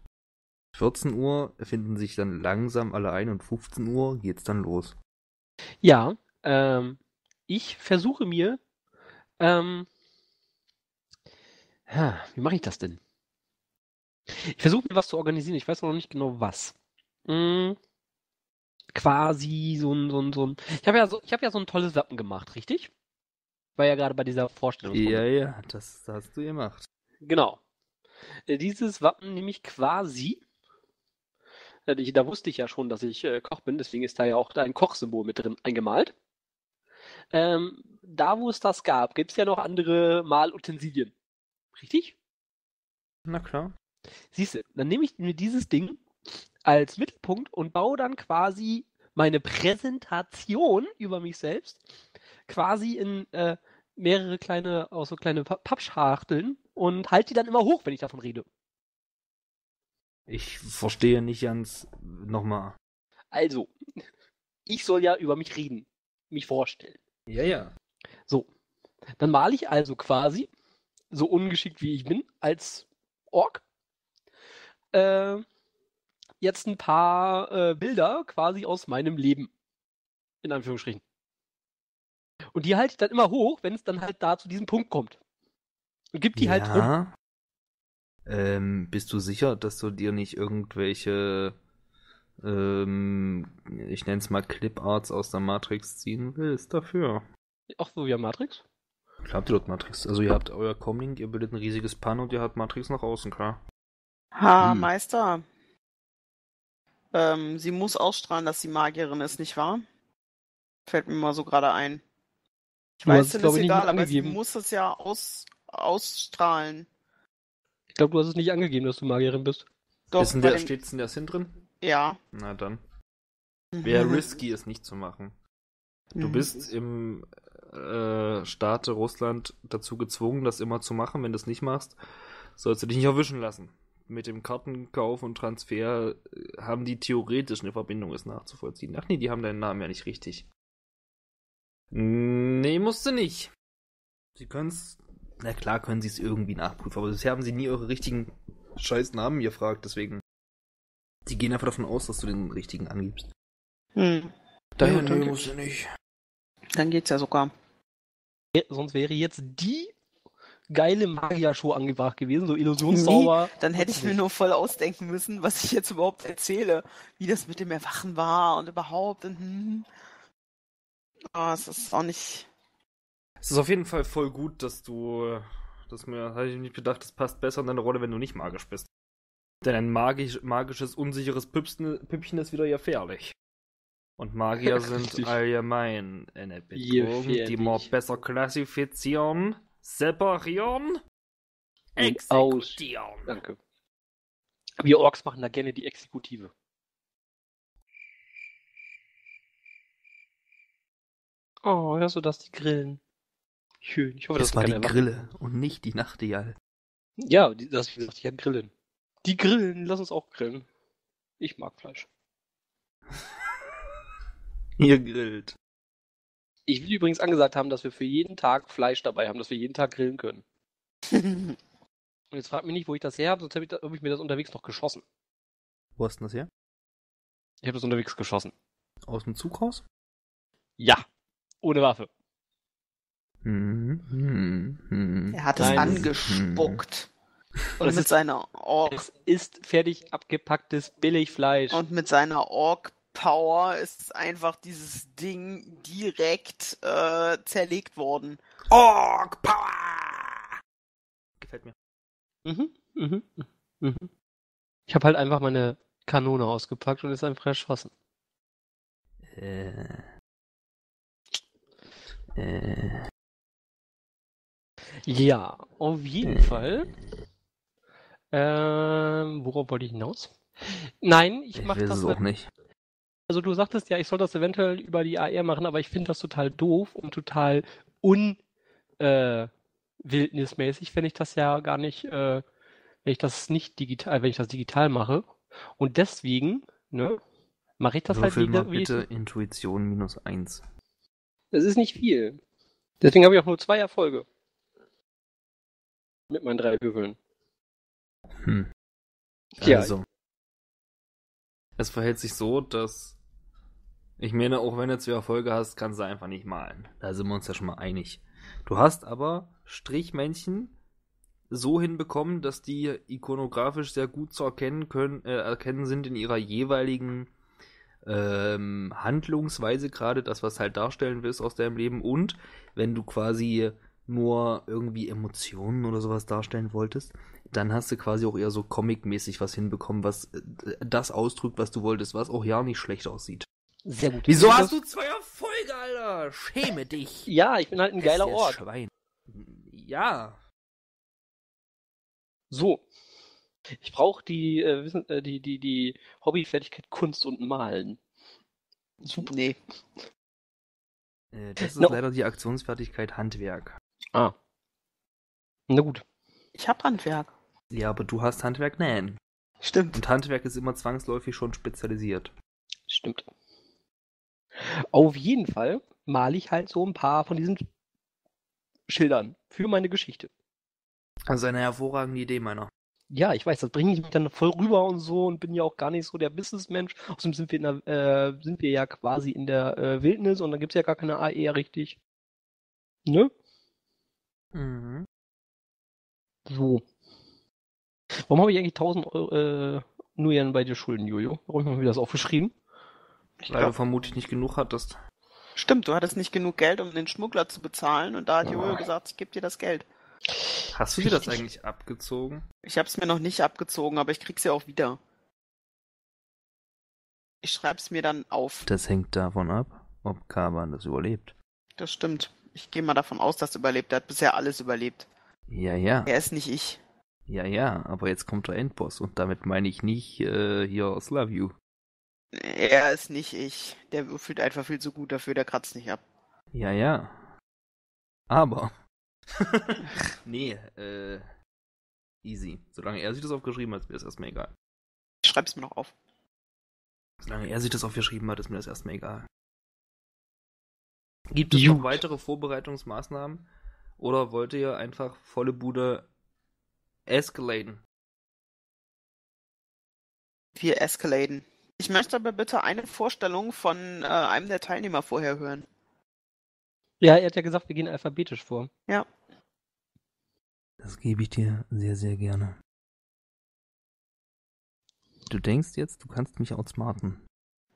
14 Uhr finden sich dann langsam alle ein und 15 Uhr geht's dann los. Ja, ähm, ich versuche mir, ähm, wie mache ich das denn? Ich versuche mir was zu organisieren, ich weiß noch nicht genau was. Hm, quasi so ein, so ein, so ein, ich habe ja so, ich habe ja so ein tolles Wappen gemacht, richtig? War ja gerade bei dieser Vorstellung. Ja, ja, das hast du gemacht. Genau. Äh, Dieses Wappen quasi, äh, ich- da wusste ich ja schon, dass ich äh, Koch bin, deswegen ist da ja auch da ein Kochsymbol mit drin eingemalt. Ähm, da, wo es das gab, gibt es ja noch andere Malutensilien. Richtig? Na klar. Siehst du, dann nehme ich mir dieses Ding als Mittelpunkt und baue dann quasi meine Präsentation über mich selbst quasi in äh, mehrere kleine, auch so kleine Pa- Pappschachteln und halte die dann immer hoch, wenn ich davon rede. Ich verstehe nicht ganz, nochmal. Also, ich soll ja über mich reden, mich vorstellen. Ja, ja. So, dann male ich also quasi, so ungeschickt wie ich bin, als Ork, äh, jetzt ein paar äh, Bilder quasi aus meinem Leben. In Anführungsstrichen. Und die halte ich dann immer hoch, wenn es dann halt da zu diesem Punkt kommt. Und gib die halt rum. Ähm, bist du sicher, dass du dir nicht irgendwelche, ähm, ich nenne es mal Cliparts aus der Matrix ziehen willst dafür? Auch so wie am Matrix. Klar habt ihr dort Matrix. Also ihr habt euer Comlink, ihr bildet ein riesiges Pan und ihr habt Matrix nach außen, klar. Ha, Hm. Meister. Ähm, sie muss ausstrahlen, dass sie Magierin ist, nicht wahr? Fällt mir mal so gerade ein. Ich Du weiß, es, das ist ich, nicht egal, aber sie muss es ja aus, ausstrahlen. Ich glaube, du hast es nicht angegeben, dass du Magierin bist. Doch, ist in der, dem- steht's in der Sinn drin? Ja. Na dann. Wäre Mhm. risky, es nicht zu machen. Du Mhm. bist im äh, Staate Russland dazu gezwungen, das immer zu machen. Wenn du es nicht machst, sollst du dich nicht erwischen lassen. Mit dem Kartenkauf und Transfer äh, haben die theoretisch eine Verbindung, es nachzuvollziehen. Ach nee, die haben deinen Namen ja nicht richtig. Nee, musste nicht. Sie können's. Na klar, können sie es irgendwie nachprüfen, aber bisher haben sie nie eure richtigen scheiß Namen gefragt, deswegen. Die gehen einfach davon aus, dass du den richtigen angibst. Hm. Daher, Ja, dann nee, musst du nicht. Dann geht's ja sogar. Sonst wäre jetzt die geile Magier-Show angebracht gewesen, so Illusionszauber. Dann hätte ich mir nur voll ausdenken müssen, was ich jetzt überhaupt erzähle. Wie das mit dem Erwachen war und überhaupt. Und, hm. Aber es ist auch nicht. Es ist auf jeden Fall voll gut, dass du. Das mir, hatte ich nicht gedacht, das passt besser in deine Rolle, wenn du nicht magisch bist. Denn ein magisch, magisches, unsicheres Püpsen, Püppchen ist wieder gefährlich. Und Magier sind allgemein eine Bedrohung, die man besser klassifizieren, separieren, aus- exekutieren. Danke. Wir Orks machen da gerne die Exekutive. Oh, hörst du das, die Grillen? Schön. Ich hoffe, Das das war die erwachen. Grille und nicht die Nachtigall. Ja, die, das, wie gesagt, die hat Grillen. Die Grillen, lass uns auch grillen. Ich mag Fleisch. Ihr grillt. Ich will übrigens angesagt haben, dass wir für jeden Tag Fleisch dabei haben, dass wir jeden Tag grillen können. Und jetzt fragt mich nicht, wo ich das her habe, sonst habe ich, hab ich mir das unterwegs noch geschossen. Wo hast du das her? Ich habe das unterwegs geschossen. Aus dem Zug raus? Ja. Ohne Waffe. Hm, hm, hm. er hat es Nein. angespuckt. Und Und es mit seiner Ork es ist fertig abgepacktes Billigfleisch. und mit seiner Ork Power ist einfach dieses Ding direkt äh, zerlegt worden. Ork Power! Gefällt mir. Mhm, mhm, mhm. Ich habe halt einfach meine Kanone ausgepackt und ist einfach erschossen. Äh. Äh. Ja, auf jeden Äh. Fall. Ähm, worauf wollte ich hinaus? Nein, ich Ich mache das. es auch nicht. Also du sagtest ja, ich soll das eventuell über die AR machen, aber ich finde das total doof und total un äh, wenn ich das ja gar nicht, äh, wenn ich das nicht digital, wenn ich das digital mache. Und deswegen, ne, mache ich das Würfel halt wieder, mal wie bitte Intuition minus eins. Das ist nicht viel. Deswegen habe ich auch nur zwei Erfolge. Mit meinen drei Würfeln. Hm. Ja, Also. Es verhält sich so, dass. Ich meine, auch wenn du zwei Erfolge hast, kannst du einfach nicht malen. Da sind wir uns ja schon mal einig. Du hast aber Strichmännchen so hinbekommen, dass die ikonografisch sehr gut zu erkennen können, äh, erkennen sind in ihrer jeweiligen ähm, Handlungsweise, gerade das, was halt darstellen willst aus deinem Leben. Und wenn du quasi nur irgendwie Emotionen oder sowas darstellen wolltest, dann hast du quasi auch eher so comic-mäßig was hinbekommen, was äh, das ausdrückt, was du wolltest, was auch ja nicht schlecht aussieht. Sehr gut. Wieso hast du zwei Erfolge, Alter? Schäme dich. Ja, ich bin halt ein geiler Ort. Schwein. Ja. So. Ich brauche die, äh, Wissen, äh, die, die, die Hobbyfertigkeit Kunst und Malen. Super. Nee. Äh, Das ist No. leider die Aktionsfertigkeit Handwerk. Ah. Na gut. Ich hab Handwerk. Ja, aber du hast Handwerk nähen. Stimmt. Und Handwerk ist immer zwangsläufig schon spezialisiert. Stimmt. Auf jeden Fall male ich halt so ein paar von diesen Schildern für meine Geschichte. Das ist eine hervorragende Idee, meiner. Ja, ich weiß, das bringe ich mich dann voll rüber und so und bin ja auch gar nicht so der Businessmensch. Außerdem sind wir, in der, äh, sind wir ja quasi in der äh, Wildnis und da gibt's ja gar keine AE richtig. Ne? Mhm. So. Warum habe ich eigentlich 1000 Euro äh, Nuyen bei dir Schulden, Jojo? Warum habe ich mir das aufgeschrieben? Ich Weil du glaub, vermutlich nicht genug hattest. stimmt, du hattest nicht genug Geld, um den Schmuggler zu bezahlen und da hat Jojo Ah. gesagt, ich gebe dir das Geld. Hast du dir das eigentlich abgezogen? Ich hab's mir noch nicht abgezogen, aber ich krieg's ja auch wieder. Ich schreib's mir dann auf. Das hängt davon ab, ob Kaban das überlebt. Das stimmt. Ich gehe mal davon aus, dass er überlebt. Er hat bisher alles überlebt. Ja, ja. Er ist nicht ich. Ja, ja, aber jetzt kommt der Endboss und damit meine ich nicht äh, hier aus Love You. Er ist nicht ich. Der fühlt einfach viel zu gut dafür, der kratzt nicht ab. Ja, ja. Aber. nee, äh. Easy. Solange er sich das aufgeschrieben hat, ist mir das erstmal egal. Ich schreib's mir noch auf. Solange er sich das aufgeschrieben hat, ist mir das erstmal egal. Gibt es Gut. noch weitere Vorbereitungsmaßnahmen? Oder wollt ihr einfach volle Bude escalaten? Wir escalaten. Ich möchte aber bitte eine Vorstellung von äh, einem der Teilnehmer vorher hören. Ja, er hat ja gesagt, wir gehen alphabetisch vor. Das gebe ich dir sehr, sehr gerne. Du denkst jetzt, du kannst mich outsmarten.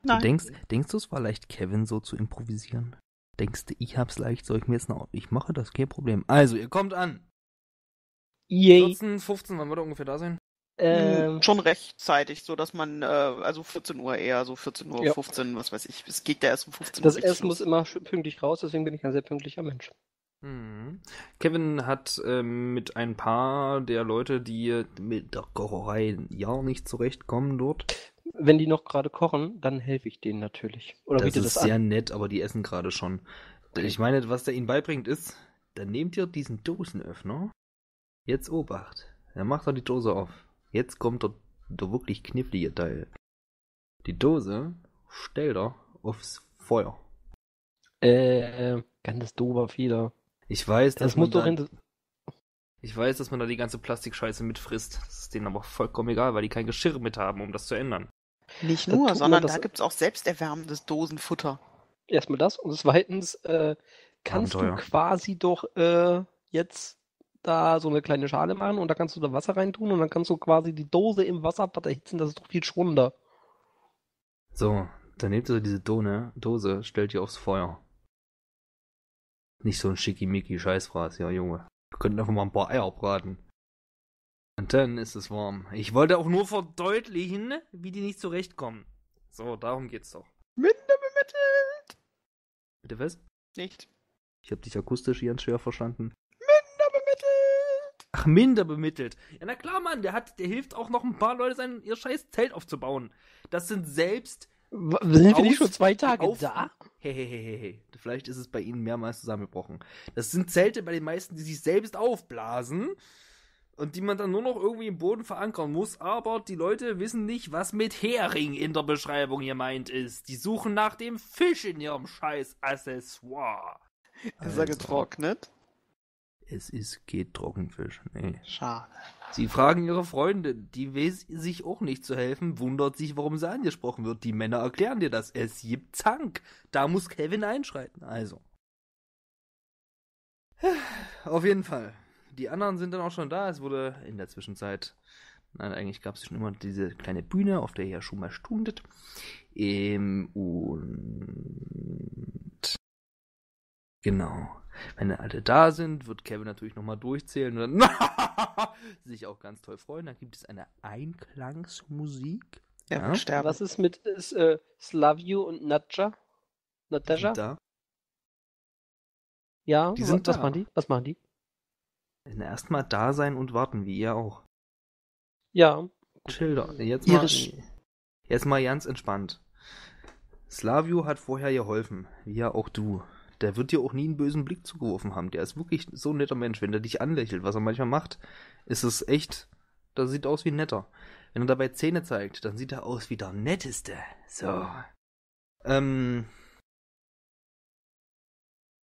Du denkst, denkst du, es war leicht, Kevin so zu improvisieren? Denkst du, ich hab's leicht, soll ich mir jetzt noch. Ich mache das, kein Problem. Also, ihr kommt an. Yay. 14, 15, wann wird er ungefähr da sein? Ähm, Schon rechtzeitig, so dass man, äh, also 14 Uhr eher, so 14 Uhr, Ja. 15, was weiß ich. Es geht ja erst um 15 das Uhr. richtig Essen muss immer schön pünktlich raus, deswegen bin ich ein sehr pünktlicher Mensch. Mhm. Kevin hat ähm, mit ein paar der Leute, die mit der Kocherei ja nicht zurechtkommen dort. Wenn die noch gerade kochen, dann helfe ich denen natürlich. Oder das ist das sehr an. nett, aber die essen gerade schon. Ich meine, was der ihnen beibringt ist, dann nehmt ihr diesen Dosenöffner. Jetzt Obacht. Dann macht er die Dose auf. Jetzt kommt der, der wirklich knifflige Teil. Die Dose stellt er aufs Feuer. Äh, ganz doofer Fehler. Ich weiß, dass Das muss doch in. Da, ich weiß, dass man da die ganze Plastikscheiße mitfrisst. Das ist denen aber vollkommen egal, weil die kein Geschirr mit haben, um das zu ändern. Nicht Da nur, man sondern da gibt's auch selbsterwärmendes Dosenfutter. Erstmal das und zweitens äh, kannst Abenteuer. du quasi doch äh, jetzt da so eine kleine Schale machen und da kannst du da Wasser reintun und dann kannst du quasi die Dose im Wasserbad erhitzen, das ist doch viel schonender. So, dann nehmt ihr diese Done, Dose, stellt ihr aufs Feuer. Nicht so ein schickimicki Scheißfraß, ja, Junge. Wir könnten einfach mal ein paar Eier braten. Und dann ist es warm. Ich wollte auch nur verdeutlichen, wie die nicht zurechtkommen. So, darum geht's doch. Minder bemittelt! Bitte was? Nicht. Ich habe dich akustisch ganz schwer verstanden. Minder bemittelt! Ach, minder bemittelt. Ja, na klar, Mann, der hat, der hilft auch noch ein paar Leute, sein, ihr scheiß Zelt aufzubauen. Das sind selbst W- Sind wir nicht schon zwei Tage auf- da? Hey, hey, hey, hey. Vielleicht ist es bei ihnen mehrmals zusammengebrochen. Das sind Zelte bei den meisten, die sich selbst aufblasen und die man dann nur noch irgendwie im Boden verankern muss, aber die Leute wissen nicht, was mit Hering in der Beschreibung gemeint ist. Die suchen nach dem Fisch in ihrem scheiß Accessoire. Ist er getrocknet? Es ist geht Trockenfisch. Nee. Schade. Sie fragen ihre Freunde, die weiß sich auch nicht zu helfen, wundert sich, warum sie angesprochen wird. Die Männer erklären dir das. Es gibt Zank. Da muss Kevin einschreiten. Also. Auf jeden Fall. Die anderen sind dann auch schon da. Es wurde in der Zwischenzeit, nein, eigentlich gab es schon immer diese kleine Bühne, auf der ihr schon mal stundet. Ähm, und genau. Wenn alle da sind, wird Kevin natürlich nochmal durchzählen und dann sich auch ganz toll freuen. Dann gibt es eine Einklangsmusik. Er Ja. wird sterben. Was ist mit ist, äh, Slavio und Nadja? Nadja? Da. Ja, Die sind was da. machen die? Was machen die? Erstmal da sein und warten, wie ihr auch. Ja. Schilder. Jetzt mal, Irisch. jetzt mal ganz entspannt. Slavio hat vorher geholfen, wie ja auch du. Der wird dir auch nie einen bösen Blick zugeworfen haben. Der ist wirklich so ein netter Mensch. Wenn der dich anlächelt, was er manchmal macht, ist es echt, das sieht aus wie ein netter. Wenn er dabei Zähne zeigt, dann sieht er aus wie der netteste. So. Ähm.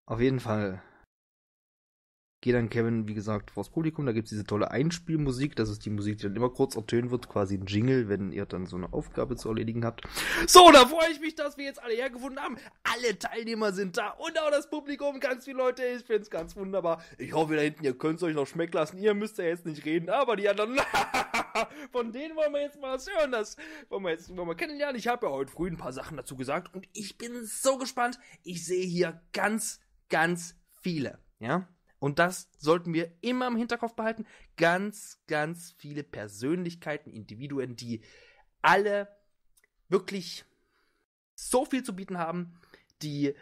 Auf jeden Fall geht dann Kevin, wie gesagt, vors Publikum. Da gibt es diese tolle Einspielmusik. Das ist die Musik, die dann immer kurz ertönen wird. Quasi ein Jingle, wenn ihr dann so eine Aufgabe zu erledigen habt. So, da freue ich mich, dass wir jetzt alle hergefunden haben. Alle Teilnehmer sind da und auch das Publikum. Ganz viele Leute. Ich finde es ganz wunderbar. Ich hoffe, da hinten, ihr könnt es euch noch schmecken lassen. Ihr müsst ja jetzt nicht reden, aber die anderen, von denen wollen wir jetzt mal was hören. Das wollen wir jetzt wollen wir kennenlernen. Ich habe ja heute früh ein paar Sachen dazu gesagt und ich bin so gespannt. Ich sehe hier ganz, ganz viele. Ja? Und das sollten wir immer im Hinterkopf behalten. Ganz, ganz viele Persönlichkeiten, Individuen, die alle wirklich so viel zu bieten haben, die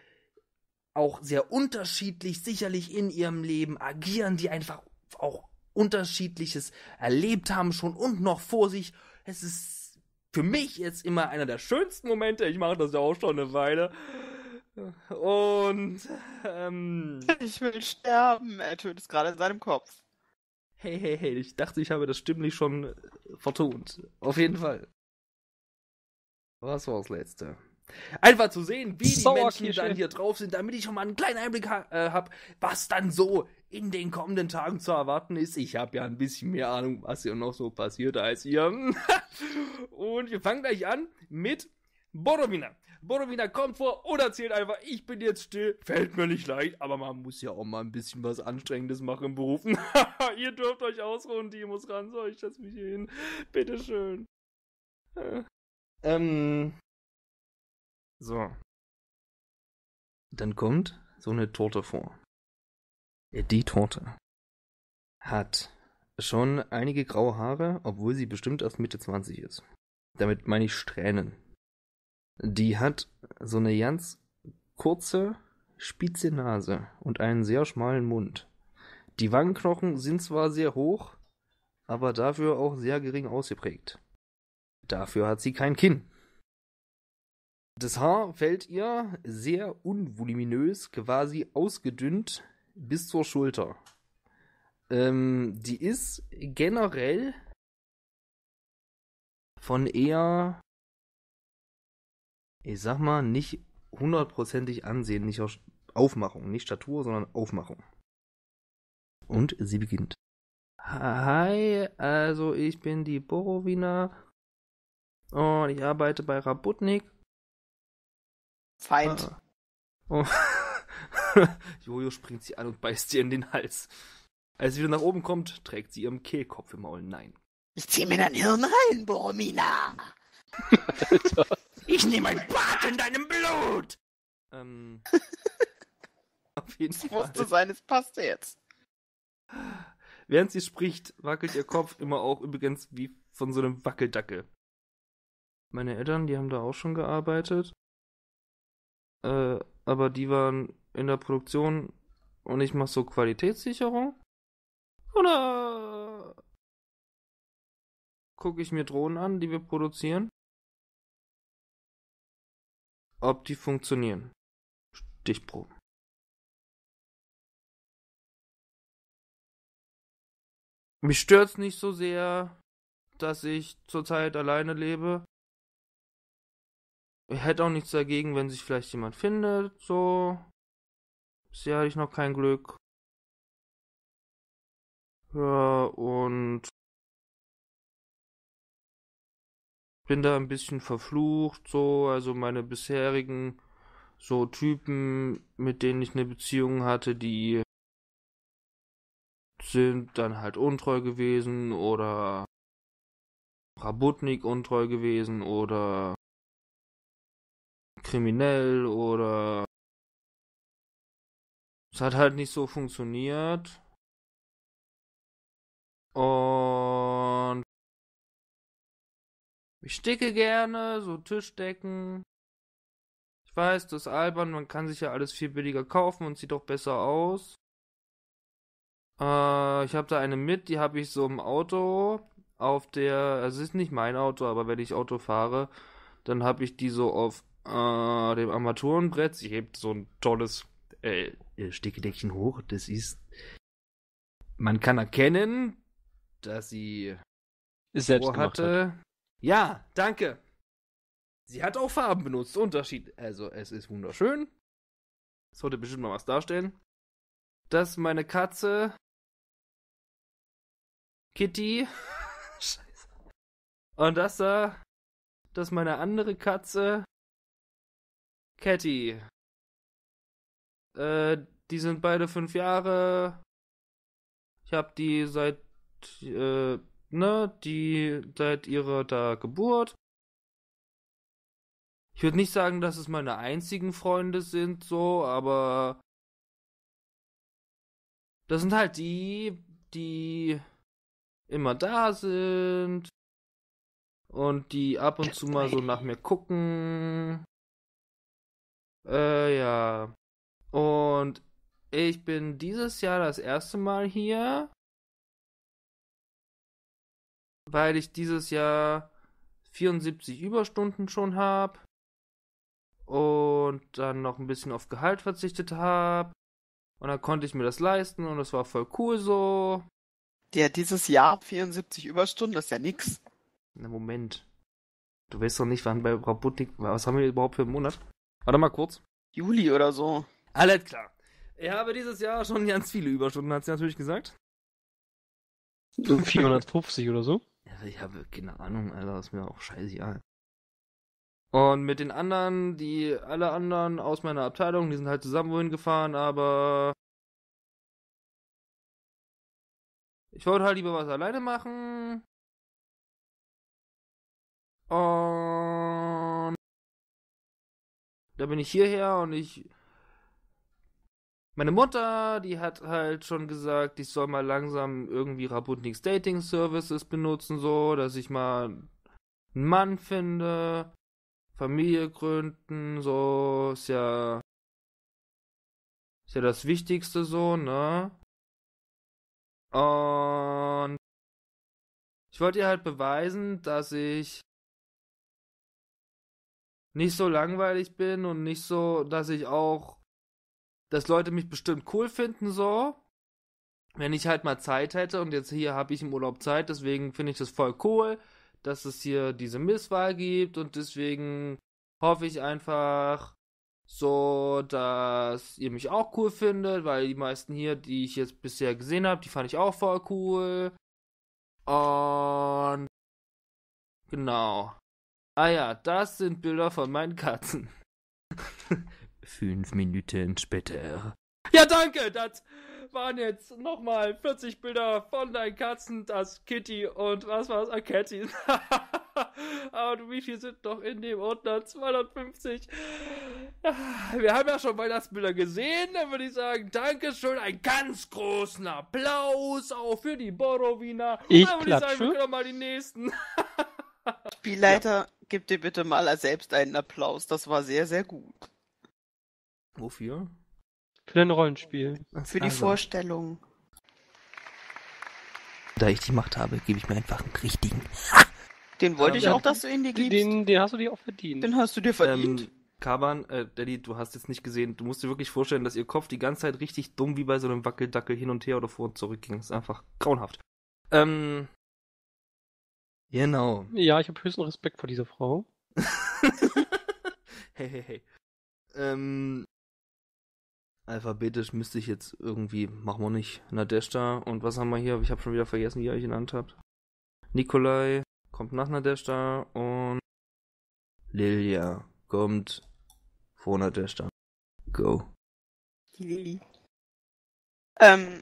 auch sehr unterschiedlich sicherlich in ihrem Leben agieren, die einfach auch unterschiedliches erlebt haben schon und noch vor sich. Es ist für mich jetzt immer einer der schönsten Momente. Ich mache das ja auch schon eine Weile. Und ähm, Ich will sterben. Er tötet es gerade in seinem Kopf. Hey, hey, hey, ich dachte, ich habe das stimmlich schon äh, vertont. Auf jeden Fall. Was war das letzte? Einfach zu sehen, wie die Menschen dann hier drauf sind, damit ich schon mal einen kleinen Einblick ha äh, habe, was dann so in den kommenden Tagen zu erwarten ist. Ich habe ja ein bisschen mehr Ahnung, was hier noch so passiert als ihr. Und wir fangen gleich an mit Borowina. Borowina kommt vor und erzählt einfach, ich bin jetzt still, fällt mir nicht leicht, aber man muss ja auch mal ein bisschen was Anstrengendes machen im Beruf. Ihr dürft euch ausruhen, die muss ran, so, ich setz mich hier hin. Bitteschön. Äh. Ähm. So. Dann kommt so eine Torte vor. Die Torte hat schon einige graue Haare, obwohl sie bestimmt erst Mitte 20 ist. Damit meine ich Strähnen. Die hat so eine ganz kurze, spitze Nase und einen sehr schmalen Mund. Die Wangenknochen sind zwar sehr hoch, aber dafür auch sehr gering ausgeprägt. Dafür hat sie kein Kinn. Das Haar fällt ihr sehr unvoluminös, quasi ausgedünnt bis zur Schulter. Ähm, die ist generell von eher, ich sag mal, nicht hundertprozentig ansehnlicher Aufmachung. Nicht Statur, sondern Aufmachung. Und sie beginnt. Hi, also ich bin die Borowina und ich arbeite bei Rabutnik. Feind. Ah. Oh. Jojo springt sie an und beißt sie in den Hals. Als sie wieder nach oben kommt, trägt sie ihren Kehlkopf im Maul. Nein. Ich zieh mir dein Hirn rein, Boromina. Ich nehme ein Bad in deinem Blut! Ähm. auf jeden Es musste Fall. sein, es passte jetzt. Während sie spricht, wackelt ihr Kopf immer auch übrigens wie von so einem Wackeldackel. Meine Eltern, die haben da auch schon gearbeitet. Äh, aber die waren in der Produktion und ich mach so Qualitätssicherung. Oder gucke ich mir Drohnen an, die wir produzieren? Ob die funktionieren. Stichproben. Mich stört's nicht so sehr, dass ich zurzeit alleine lebe. Ich hätte auch nichts dagegen, wenn sich vielleicht jemand findet, so. Bisher hatte ich noch kein Glück. Ja, und bin da ein bisschen verflucht, so, also meine bisherigen so Typen, mit denen ich eine Beziehung hatte, die sind dann halt untreu gewesen oder Rabutnik untreu gewesen oder kriminell oder es hat halt nicht so funktioniert. Und ich sticke gerne, so Tischdecken. Ich weiß, das ist albern, man kann sich ja alles viel billiger kaufen und sieht auch besser aus. Äh, ich habe da eine mit, die habe ich so im Auto auf der, also es ist nicht mein Auto, aber wenn ich Auto fahre, dann habe ich die so auf äh, dem Armaturenbrett. Sie hebt so ein tolles äh, Stickedeckchen hoch. Das ist, man kann erkennen, dass sie selbst gemacht. Hat. Ja, danke. Sie hat auch Farben benutzt. Unterschied. Also, es ist wunderschön. Sollte bestimmt mal was darstellen. Dass meine Katze Kitty. Scheiße. Und das da, dass meine andere Katze Catty. Äh, die sind beide fünf Jahre. Ich hab die seit, äh, ne, die seit ihrer da Geburt. Ich würde nicht sagen, dass es meine einzigen Freunde sind, so, aber das sind halt die, die immer da sind und die ab und zu mal so nach mir gucken. Äh, ja. Und ich bin dieses Jahr das erste Mal hier, weil ich dieses Jahr 74 Überstunden schon habe und dann noch ein bisschen auf Gehalt verzichtet habe. Und dann konnte ich mir das leisten und das war voll cool so. Ja, dieses Jahr 74 Überstunden, das ist ja nix. Na, Moment. Du weißt doch nicht, wann bei Robotnik, was haben wir überhaupt für einen Monat? Warte mal kurz. Juli oder so. Alles klar. Ich habe dieses Jahr schon ganz viele Überstunden, hat sie natürlich gesagt. 450 oder so? Ich habe keine Ahnung, Alter, ist mir auch scheißegal. Und mit den anderen, die, alle anderen aus meiner Abteilung, die sind halt zusammen wohin gefahren, aber Ich wollte halt lieber was alleine machen. Und da bin ich hierher und ich. Meine Mutter, die hat halt schon gesagt, ich soll mal langsam irgendwie Rabotniks Dating Services benutzen, so, dass ich mal einen Mann finde, Familie gründen, so, ist ja, ist ja das Wichtigste so, ne? Und ich wollte ihr halt beweisen, dass ich nicht so langweilig bin und nicht so, dass ich auch, dass Leute mich bestimmt cool finden, so. Wenn ich halt mal Zeit hätte und jetzt hier habe ich im Urlaub Zeit, deswegen finde ich das voll cool, dass es hier diese Misswahl gibt und deswegen hoffe ich einfach, so, dass ihr mich auch cool findet, weil die meisten hier, die ich jetzt bisher gesehen habe, die fand ich auch voll cool. Und genau. Ah ja, das sind Bilder von meinen Katzen. Fünf Minuten später. Ja, danke, das waren jetzt nochmal 40 Bilder von deinen Katzen, das Kitty und was war's? Ah, Catty. Aber wie viel sind noch in dem Ordner? 250. Wir haben ja schon Weihnachtsbilder gesehen. Dann würde ich sagen, Dankeschön. Einen ganz großen Applaus auch für die Borowina. Ich dann würde ich sagen, wir können mal die nächsten. Spielleiter, ja. gib dir bitte mal selbst einen Applaus. Das war sehr, sehr gut. Wofür? Für dein Rollenspiel. Für die also. Vorstellung. Da ich die Macht habe, gebe ich mir einfach einen richtigen. Den wollte ähm, ich auch, dass du ihn dir gibst. Den, den hast du dir auch verdient. Den hast du dir verdient. Ähm, Kaban, äh, Daddy, du hast jetzt nicht gesehen, du musst dir wirklich vorstellen, dass ihr Kopf die ganze Zeit richtig dumm wie bei so einem Wackeldackel hin und her oder vor und zurück ging. Das ist einfach grauenhaft. Ähm. Genau. Ja, ich habe höchsten Respekt vor dieser Frau. hey, hey, hey. Ähm. Alphabetisch müsste ich jetzt irgendwie, machen wir nicht, Nadeshda und was haben wir hier? Ich habe schon wieder vergessen, wie ihr euch genannt habt. Nikolai kommt nach Nadeshda und Lilia kommt vor Nadeshda. Go. Die Lilly. Ähm,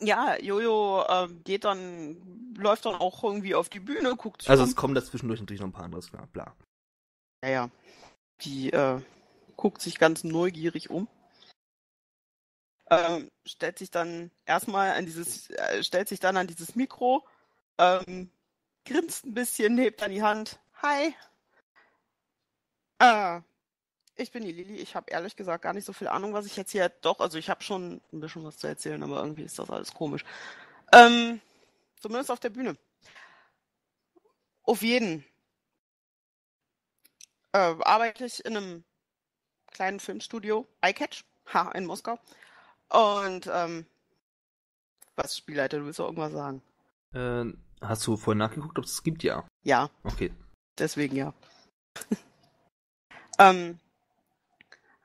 ja, Jojo ähm, geht dann, läuft dann auch irgendwie auf die Bühne, guckt sich Also um. es kommen dazwischendurch natürlich noch ein paar anderes, klar, bla. Ja, ja. Die äh, guckt sich ganz neugierig um. Ähm, stellt sich dann erstmal an dieses, äh, stellt sich dann an dieses Mikro, ähm, grinst ein bisschen, hebt dann die Hand. Hi. Äh, ich bin die Lilly. Ich habe ehrlich gesagt gar nicht so viel Ahnung, was ich jetzt hier. Doch, also ich habe schon ein bisschen was zu erzählen, aber irgendwie ist das alles komisch. Ähm, zumindest auf der Bühne. Auf jeden äh, arbeite ich in einem kleinen Filmstudio, iCatch, ha, in Moskau. Und ähm, was, Spielleiter, du willst doch irgendwas sagen? Äh, hast du vorhin nachgeguckt, ob es es gibt? Ja. Ja, Okay. deswegen ja. ähm,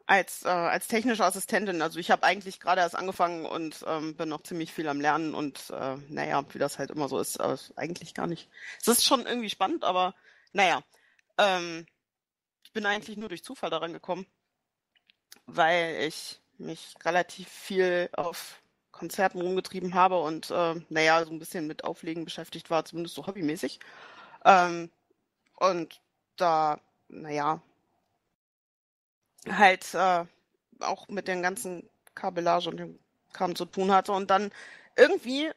als, äh, als technische Assistentin, also ich habe eigentlich gerade erst angefangen und ähm, bin noch ziemlich viel am Lernen und äh, naja, wie das halt immer so ist, aber eigentlich gar nicht. Es ist schon irgendwie spannend, aber naja. Ähm, ich bin eigentlich nur durch Zufall daran gekommen, weil ich mich relativ viel auf Konzerten rumgetrieben habe und äh, naja, so ein bisschen mit Auflegen beschäftigt war, zumindest so hobbymäßig. Ähm, und da, naja, halt äh, auch mit den ganzen Kabellage und dem Kram zu tun hatte. Und dann irgendwie,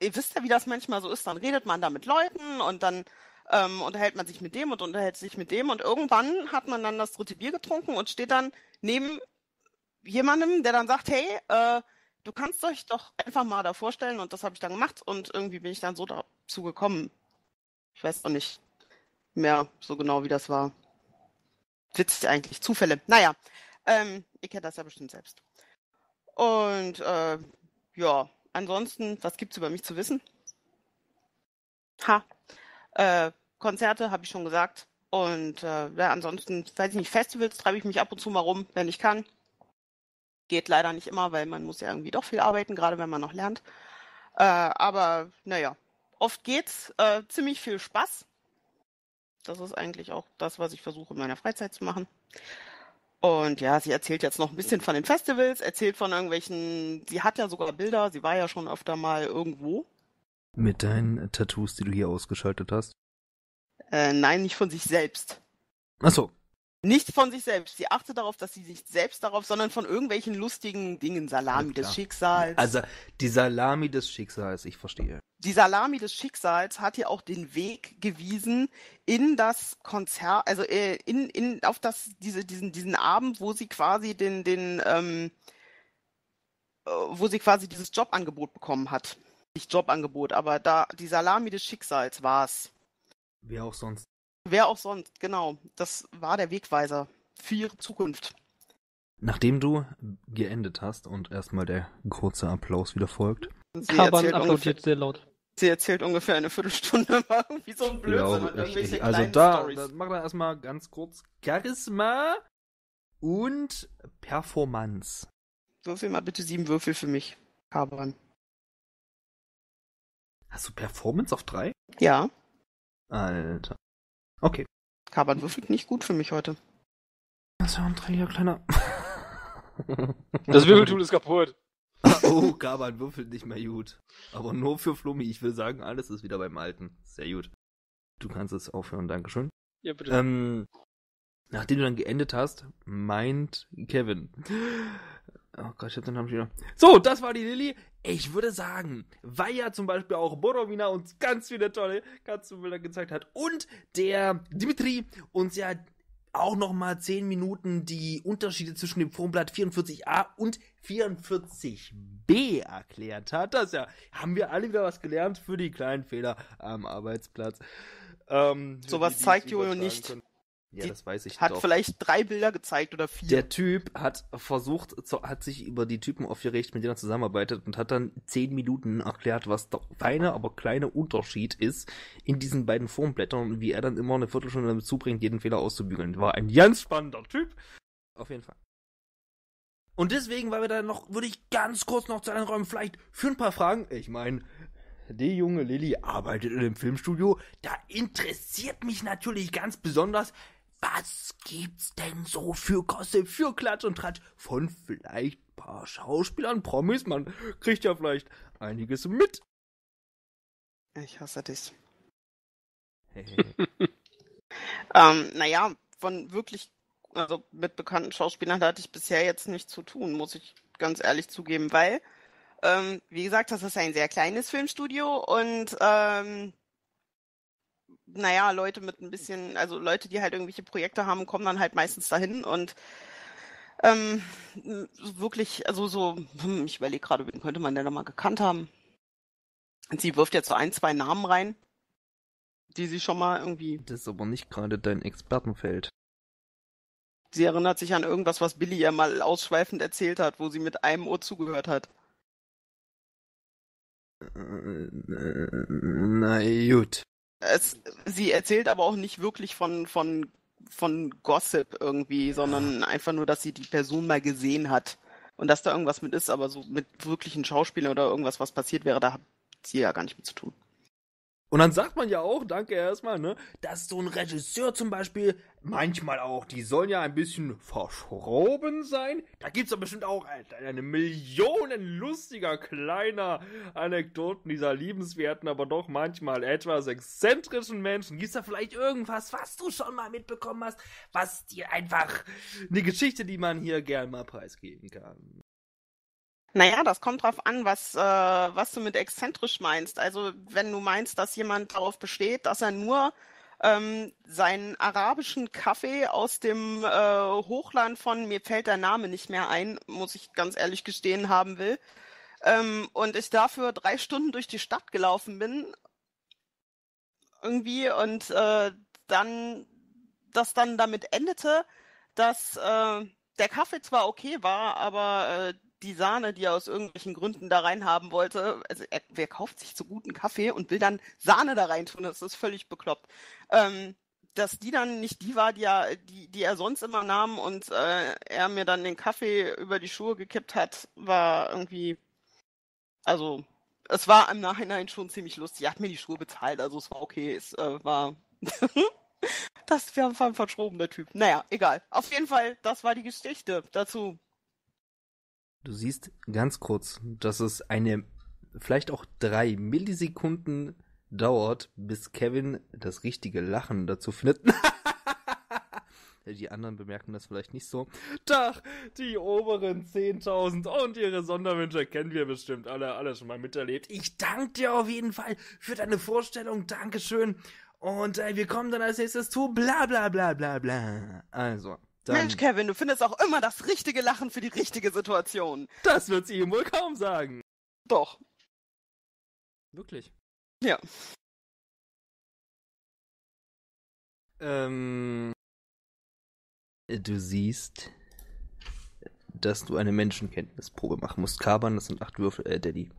ihr wisst ja, wie das manchmal so ist, dann redet man da mit Leuten und dann ähm, unterhält man sich mit dem und unterhält sich mit dem und irgendwann hat man dann das dritte Bier getrunken und steht dann neben jemandem, der dann sagt, hey, äh, du kannst euch doch einfach mal da vorstellen und das habe ich dann gemacht und irgendwie bin ich dann so dazu gekommen. Ich weiß auch nicht mehr so genau, wie das war. Witzig eigentlich, Zufälle. Naja, ähm, ihr kennt das ja bestimmt selbst. Und äh, ja, ansonsten, was gibt's über mich zu wissen? Ha, äh, Konzerte habe ich schon gesagt. Und äh, ja, ansonsten, weiß ich nicht, Festivals treibe ich mich ab und zu mal rum, wenn ich kann. Geht leider nicht immer, weil man muss ja irgendwie doch viel arbeiten, gerade wenn man noch lernt. Äh, aber naja, oft geht's. Äh, ziemlich viel Spaß. Das ist eigentlich auch das, was ich versuche in meiner Freizeit zu machen. Und ja, sie erzählt jetzt noch ein bisschen von den Festivals, erzählt von irgendwelchen, sie hat ja sogar Bilder, sie war ja schon öfter mal irgendwo. Mit deinen Tattoos, die du hier ausgeschaltet hast. Äh, nein, nicht von sich selbst. Achso. Nicht von sich selbst. Sie achtet darauf, dass sie nicht selbst darauf, sondern von irgendwelchen lustigen Dingen, Salami Ja, des Schicksals. Also, die Salami des Schicksals, ich verstehe. die Salami des Schicksals hat ihr auch den Weg gewiesen in das Konzert, also äh, in, in auf das diese diesen diesen Abend, wo sie quasi den den ähm, äh, wo sie quasi dieses Jobangebot bekommen hat. Nicht Jobangebot, aber da die Salami des Schicksals war's. Wie auch sonst. Wer auch sonst, genau. Das war der Wegweiser für ihre Zukunft. Nachdem du geendet hast und erstmal der kurze Applaus wieder folgt. Sie Kaban erzählt, ungefähr, applaudiert sehr laut. sie erzählt ungefähr eine Viertelstunde mal irgendwie so ein Blödsinn Ja, ich, also kleinen da, da machen wir erstmal ganz kurz Charisma und Performance. Würfel mal bitte sieben Würfel für mich, Kaban. Hast du Performance auf drei? Ja, Alter. Okay. Kaban würfelt nicht gut für mich heute. Das ist ja ein dreckiger kleiner. Das Wirbeltool ist kaputt. oh, Gaban würfelt nicht mehr gut. Aber nur für Flummi. Ich will sagen, alles ist wieder beim Alten. Sehr gut. Du kannst es aufhören, Dankeschön. Ja, bitte. Ähm, nachdem du dann geendet hast, meint Kevin. Oh Gott, ich hab den Namen wieder. So, das war die Lilly. Ich würde sagen, weil ja zum Beispiel auch Borowina uns ganz viele tolle Katzenbilder gezeigt hat und der Dimitri uns ja auch nochmal 10 Minuten die Unterschiede zwischen dem Formblatt 44a und 44b erklärt hat. Das ja, haben wir alle wieder was gelernt für die kleinen Fehler am Arbeitsplatz. Ähm, Sowas zeigt Jojo übertragen nicht. können. Ja, Die das weiß ich Hat doch. vielleicht drei Bilder gezeigt oder vier. Der Typ hat versucht, hat sich über die Typen aufgeregt, mit denen er zusammenarbeitet und hat dann zehn Minuten erklärt, was der feine, aber kleine Unterschied ist in diesen beiden Formblättern und wie er dann immer eine Viertelstunde damit zubringt, jeden Fehler auszubügeln. War ein ganz spannender Typ. Auf jeden Fall. Und deswegen, weil wir da noch, würde ich ganz kurz noch zu einräumen, vielleicht für ein paar Fragen. Ich meine, die junge Lilly arbeitet in einem Filmstudio. Da interessiert mich natürlich ganz besonders, was gibt's denn so für Gossip, für Klatsch und Tratsch von vielleicht ein paar Schauspielern, Promis? Man kriegt ja vielleicht einiges mit. Ich hasse dich. Ähm, naja, von wirklich, also mit bekannten Schauspielern hatte ich bisher jetzt nichts zu tun, muss ich ganz ehrlich zugeben, weil, ähm, wie gesagt, das ist ein sehr kleines Filmstudio und ähm, naja, Leute mit ein bisschen, also Leute, die halt irgendwelche Projekte haben, kommen dann halt meistens dahin und ähm, wirklich, also so, hm, ich überlege gerade, wen könnte man denn da mal gekannt haben? Sie wirft jetzt so ein, zwei Namen rein, die sie schon mal irgendwie Das ist aber nicht gerade dein Expertenfeld. Sie erinnert sich an irgendwas, was Billy ihr mal ausschweifend erzählt hat, wo sie mit einem Ohr zugehört hat. Äh, äh, Na gut. Es, sie erzählt aber auch nicht wirklich von, von, von Gossip irgendwie, sondern einfach nur, dass sie die Person mal gesehen hat. Und dass da irgendwas mit ist, aber so mit wirklichen Schauspielern oder irgendwas, was passiert wäre, da hat sie ja gar nicht mit zu tun. Und dann sagt man ja auch, danke erstmal, ne, dass so ein Regisseur zum Beispiel manchmal auch, die sollen ja ein bisschen verschroben sein. Da gibt's doch bestimmt auch eine Million lustiger kleiner Anekdoten dieser liebenswerten, aber doch manchmal etwas exzentrischen Menschen. Gibt's da vielleicht irgendwas, was du schon mal mitbekommen hast, was dir einfach eine Geschichte, die man hier gern mal preisgeben kann? Naja, das kommt drauf an, was, äh, was du mit exzentrisch meinst. Also, wenn du meinst, dass jemand darauf besteht, dass er nur ähm, seinen arabischen Kaffee aus dem äh, Hochland von, mir fällt der Name nicht mehr ein, muss ich ganz ehrlich gestehen, haben will, ähm, und ich dafür drei Stunden durch die Stadt gelaufen bin, irgendwie, und äh, dann, das dann damit endete, dass äh, der Kaffee zwar okay war, aber äh, die Sahne, die er aus irgendwelchen Gründen da rein haben wollte, also er, wer kauft sich so guten Kaffee und will dann Sahne da rein tun? Das ist völlig bekloppt. Ähm, dass die dann nicht die war, die er, die, die er sonst immer nahm und äh, er mir dann den Kaffee über die Schuhe gekippt hat, war irgendwie, also es war im Nachhinein schon ziemlich lustig. Er hat mir die Schuhe bezahlt, also es war okay, es äh, war das wäre ein verschrobener Typ. Naja, egal. Auf jeden Fall, das war die Geschichte dazu. Du siehst ganz kurz, dass es eine, vielleicht auch drei Millisekunden dauert, bis Kevin das richtige Lachen dazu findet. Die anderen bemerken das vielleicht nicht so. Tag, die oberen 10.000 und ihre Sonderwünsche kennen wir bestimmt alle, alle schon mal miterlebt. Ich danke dir auf jeden Fall für deine Vorstellung. Dankeschön. Und äh, wir kommen dann als nächstes zu bla bla bla bla bla. Also, dann, Mensch, Kevin, du findest auch immer das richtige Lachen für die richtige Situation. das wird sie ihm wohl kaum sagen. Doch. Wirklich? Ja. Ähm, du siehst, dass du eine Menschenkenntnisprobe machen musst. Kaban, das sind acht Würfel, äh, Daddy.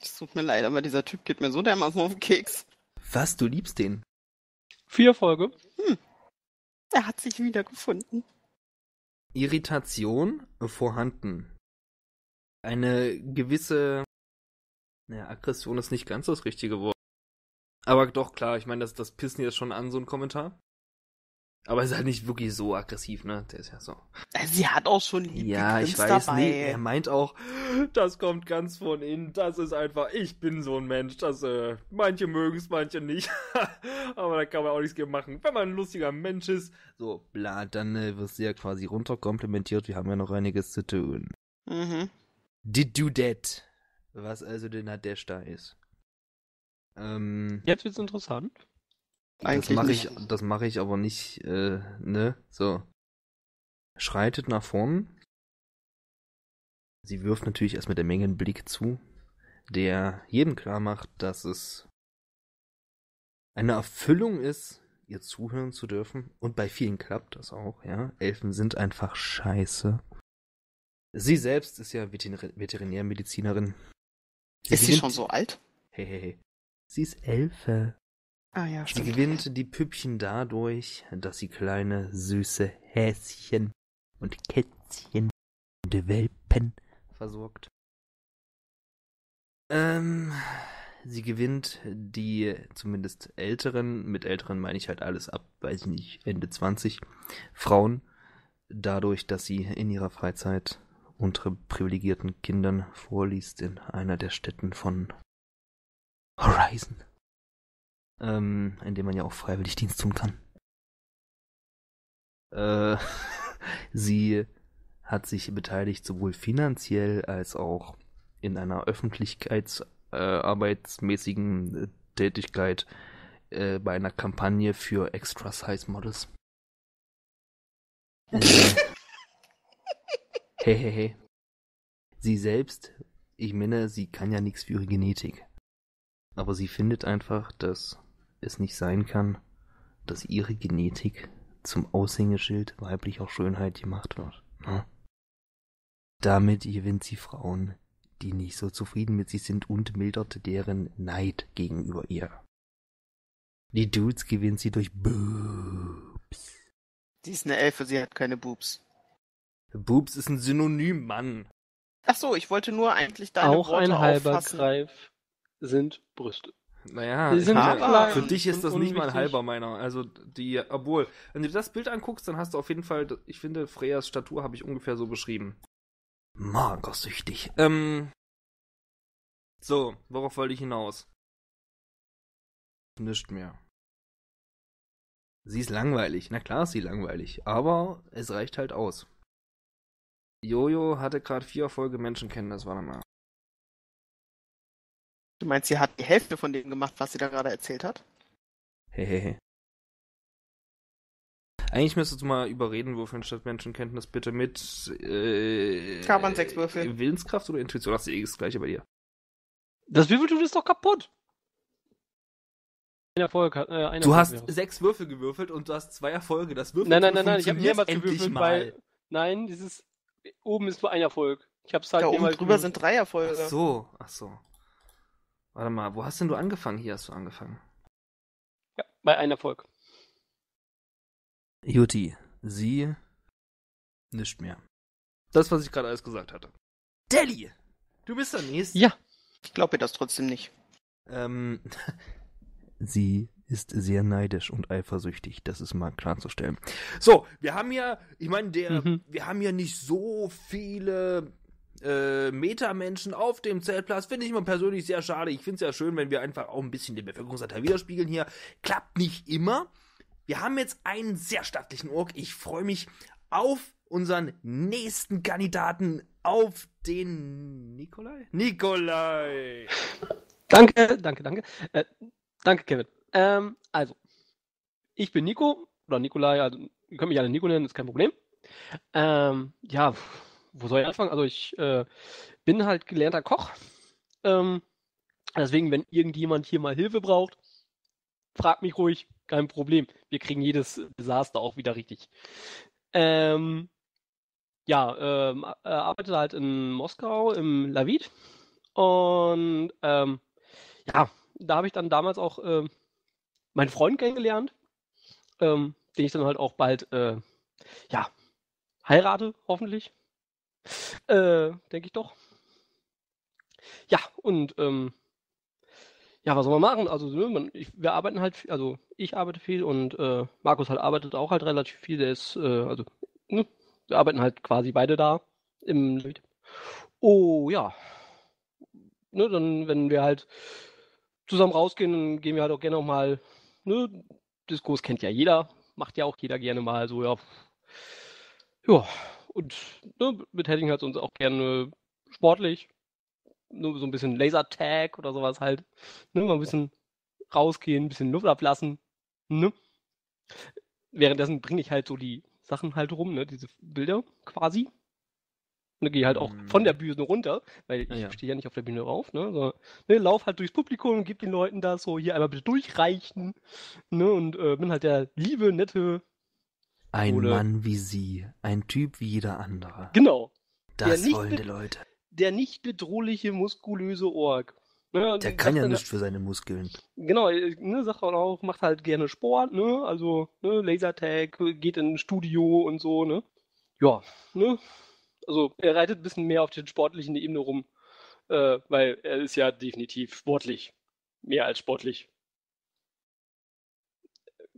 Es tut mir leid, aber dieser Typ geht mir so dermaßen auf den Keks. Was, du liebst den? Vier Folge. Er hat sich wiedergefunden. Irritation vorhanden. Eine gewisse, naja, Aggression ist nicht ganz das richtige Wort. Aber doch, klar, ich meine, das, das pissen jetzt schon an, so ein Kommentar. Aber ist halt nicht wirklich so aggressiv, ne? Der ist ja so. Sie hat auch schon lieb Ja, ich weiß, dabei. nee, er meint auch, das kommt ganz von innen, das ist einfach, ich bin so ein Mensch, das, äh, manche mögen es, manche nicht, aber da kann man auch nichts gegen machen. Wenn man ein lustiger Mensch ist, so, bla, dann äh, wirst du ja quasi runterkomplimentiert, wir haben ja noch einiges zu tun. Mhm. Did do that? Was also denn hat der da ist? Ähm, Jetzt wird's interessant. Das Eigentlich mache ich, das mache ich aber nicht, äh, ne, so. Schreitet nach vorn. Sie wirft natürlich erst mit der Menge einen Blick zu, der jedem klar macht, dass es eine Erfüllung ist, ihr zuhören zu dürfen. Und bei vielen klappt das auch, ja. Elfen sind einfach scheiße. Sie selbst ist ja Veterin Veterinärmedizinerin. Sie ist sie schon so alt? Hey, hey, hey. Sie ist Elfe. Ah ja, Sie gewinnt die Püppchen dadurch, dass sie kleine, süße Häschen und Kätzchen und Welpen versorgt. Ähm, sie gewinnt die zumindest älteren, mit älteren meine ich halt alles ab, weiß ich nicht, Ende 20 Frauen, dadurch, dass sie in ihrer Freizeit unterprivilegierten Kindern vorliest in einer der Städten von Horizon ähm, in dem man ja auch freiwillig Dienst tun kann. Äh, sie hat sich beteiligt sowohl finanziell als auch in einer öffentlichkeitsarbeitsmäßigen äh, Tätigkeit äh, bei einer Kampagne für Extra Size Models. Äh, hey, hey, hey. Sie selbst, ich meine, sie kann ja nichts für ihre Genetik. Aber sie findet einfach, dass es nicht sein kann, dass ihre Genetik zum Aushängeschild weiblicher Schönheit gemacht wird. Ne? Damit gewinnt sie Frauen, die nicht so zufrieden mit sich sind und mildert deren Neid gegenüber ihr. Die Dudes gewinnt sie durch Boobs. Sie ist eine Elfe, sie hat keine Boobs. Boobs ist ein Synonym, Mann. Ach so, ich wollte nur eigentlich deine Auch Worte ein halber auffassen. Greif sind Brüste. Naja, Die sind ja, klein für dich ist das nicht mal ein halber meiner. Also die, obwohl, wenn du dir das Bild anguckst, dann hast du auf jeden Fall, ich finde, Freyas Statur habe ich ungefähr so beschrieben. Magersüchtig. Ähm. So, worauf wollte ich hinaus? Nicht mehr. Sie ist langweilig. Na klar ist sie langweilig. Aber es reicht halt aus. Jojo hatte gerade vier Erfolge Menschenkenntnis, warte mal. Du meinst, sie hat die Hälfte von dem gemacht, was sie da gerade erzählt hat? Hehehe. Eigentlich müsstest du mal überreden, wofür statt Menschenkenntnis bitte mit äh, Kann man sechs Würfel. Willenskraft oder Intuition? Hast du eh das gleiche bei dir. Das Würfeltool ist doch kaputt. Ein Erfolg hat, äh, ein Du Erfolg hast wäre. sechs Würfel gewürfelt und du hast zwei Erfolge. Das Würfel Nein, nein, nein, nein, ich habe funktioniert mehrmals endlich gewürfelt, mal. weil. Nein, dieses. Oben ist nur ein Erfolg. Ich hab's halt Da oben drüber gewürfelt. sind drei Erfolge. Ach so, ach so. Warte mal, wo hast denn du angefangen? Hier hast du angefangen. Ja, bei einem Erfolg. Juti, sie nicht mehr. Das, was ich gerade alles gesagt hatte. Delhi! Du bist der Nächste. Ja. Ich glaube ihr das trotzdem nicht. Ähm, sie ist sehr neidisch und eifersüchtig, das ist mal klarzustellen. So, wir haben ja, ich meine, der, Mhm. wir haben ja nicht so viele äh, Metamenschen auf dem Zeltplatz. Finde ich immer persönlich sehr schade. Ich finde es ja schön, wenn wir einfach auch ein bisschen den Bevölkerungsanteil widerspiegeln hier. Klappt nicht immer. Wir haben jetzt einen sehr stattlichen Ork. Ich freue mich auf unseren nächsten Kandidaten, auf den Nikolai? Nikolai! Danke, danke, danke. Äh, danke, Kevin. Ähm, also, ich bin Nico, oder Nikolai, also, ihr könnt mich alle Nico nennen, ist kein Problem. Ähm, ja, wo soll ich anfangen? Also, ich äh, bin halt gelernter Koch. Ähm, deswegen, wenn irgendjemand hier mal Hilfe braucht, fragt mich ruhig, kein Problem. Wir kriegen jedes Desaster auch wieder richtig. Ähm, ja, ähm, äh, arbeite halt in Moskau im Lavid. Und ähm, ja, da habe ich dann damals auch ähm, meinen Freund kennengelernt, ähm, den ich dann halt auch bald, äh, ja, heirate, hoffentlich. Äh, denke ich doch. Ja, und ähm, ja, was soll man machen? Also, ne, man, ich, wir arbeiten halt, also ich arbeite viel und äh, Markus halt arbeitet auch halt relativ viel. Der ist, äh, also, ne, wir arbeiten halt quasi beide da im. Oh ja, ne, dann, wenn wir halt zusammen rausgehen, dann gehen wir halt auch gerne auch mal, ne, Diskos kennt ja jeder, macht ja auch jeder gerne mal so, ja. Ja, und ne, betätigen halt uns auch gerne sportlich. Nur so ein bisschen Lasertag oder sowas halt. Ne, mal ein bisschen rausgehen, ein bisschen Luft ablassen. Ne? Währenddessen bringe ich halt so die Sachen halt rum, ne, diese Bilder quasi. Und gehe halt auch Mhm. von der Bühne runter, weil ich Ah, ja. stehe ja nicht auf der Bühne rauf, ne? So, ne, lauf halt durchs Publikum und gib den Leuten das so hier einmal bitte durchreichen. Ne? Und äh, bin halt der liebe, nette, Ein Ole. Mann wie Sie, ein Typ wie jeder andere. genau, Das nicht wollen die Leute. der nicht bedrohliche, muskulöse Org. Ne? Der kann ja nichts für seine Muskeln. Genau, ne, sagt er auch, macht halt gerne Sport, ne? Also, ne, Lasertag, geht ins Studio und so, ne? Ja, ne? Also, er reitet ein bisschen mehr auf den sportlichen Ebene rum, äh, weil er ist ja definitiv sportlich. Mehr als sportlich.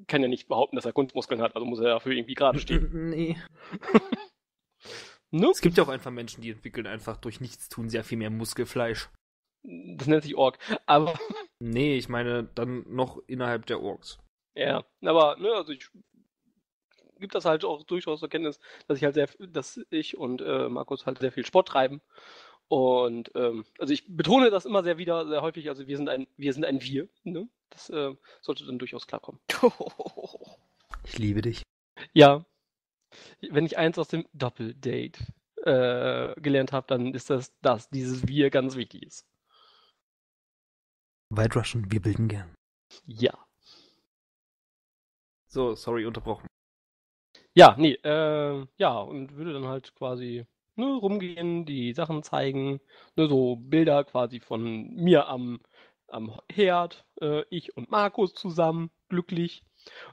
Kann ja nicht behaupten, dass er Kunstmuskeln hat, also muss er dafür irgendwie gerade stehen. Nee. ne? Es gibt ja auch einfach Menschen, die entwickeln einfach durch Nichtstun sehr viel mehr Muskelfleisch. Das nennt sich Org. Aber Nee, ich meine dann noch innerhalb der Orks. Ja, aber ne, also ich gibt das halt auch durchaus zur Kenntnis, dass ich halt sehr, dass ich und äh, Markus halt sehr viel Sport treiben. Und ähm, also ich betone das immer sehr wieder, sehr häufig, also wir sind ein, wir sind ein Wir, ne? Das äh, sollte dann durchaus klarkommen. Ich liebe dich. Ja. Wenn ich eins aus dem Doppeldate äh, gelernt habe, dann ist das, dass dieses Wir ganz wichtig ist. White Russian, wir bilden gern. Ja. So, sorry, unterbrochen. Ja, nee, äh, ja, und würde dann halt quasi ne, rumgehen, die Sachen zeigen, ne, so Bilder quasi von mir am, am Herd, äh, ich und Markus zusammen, glücklich.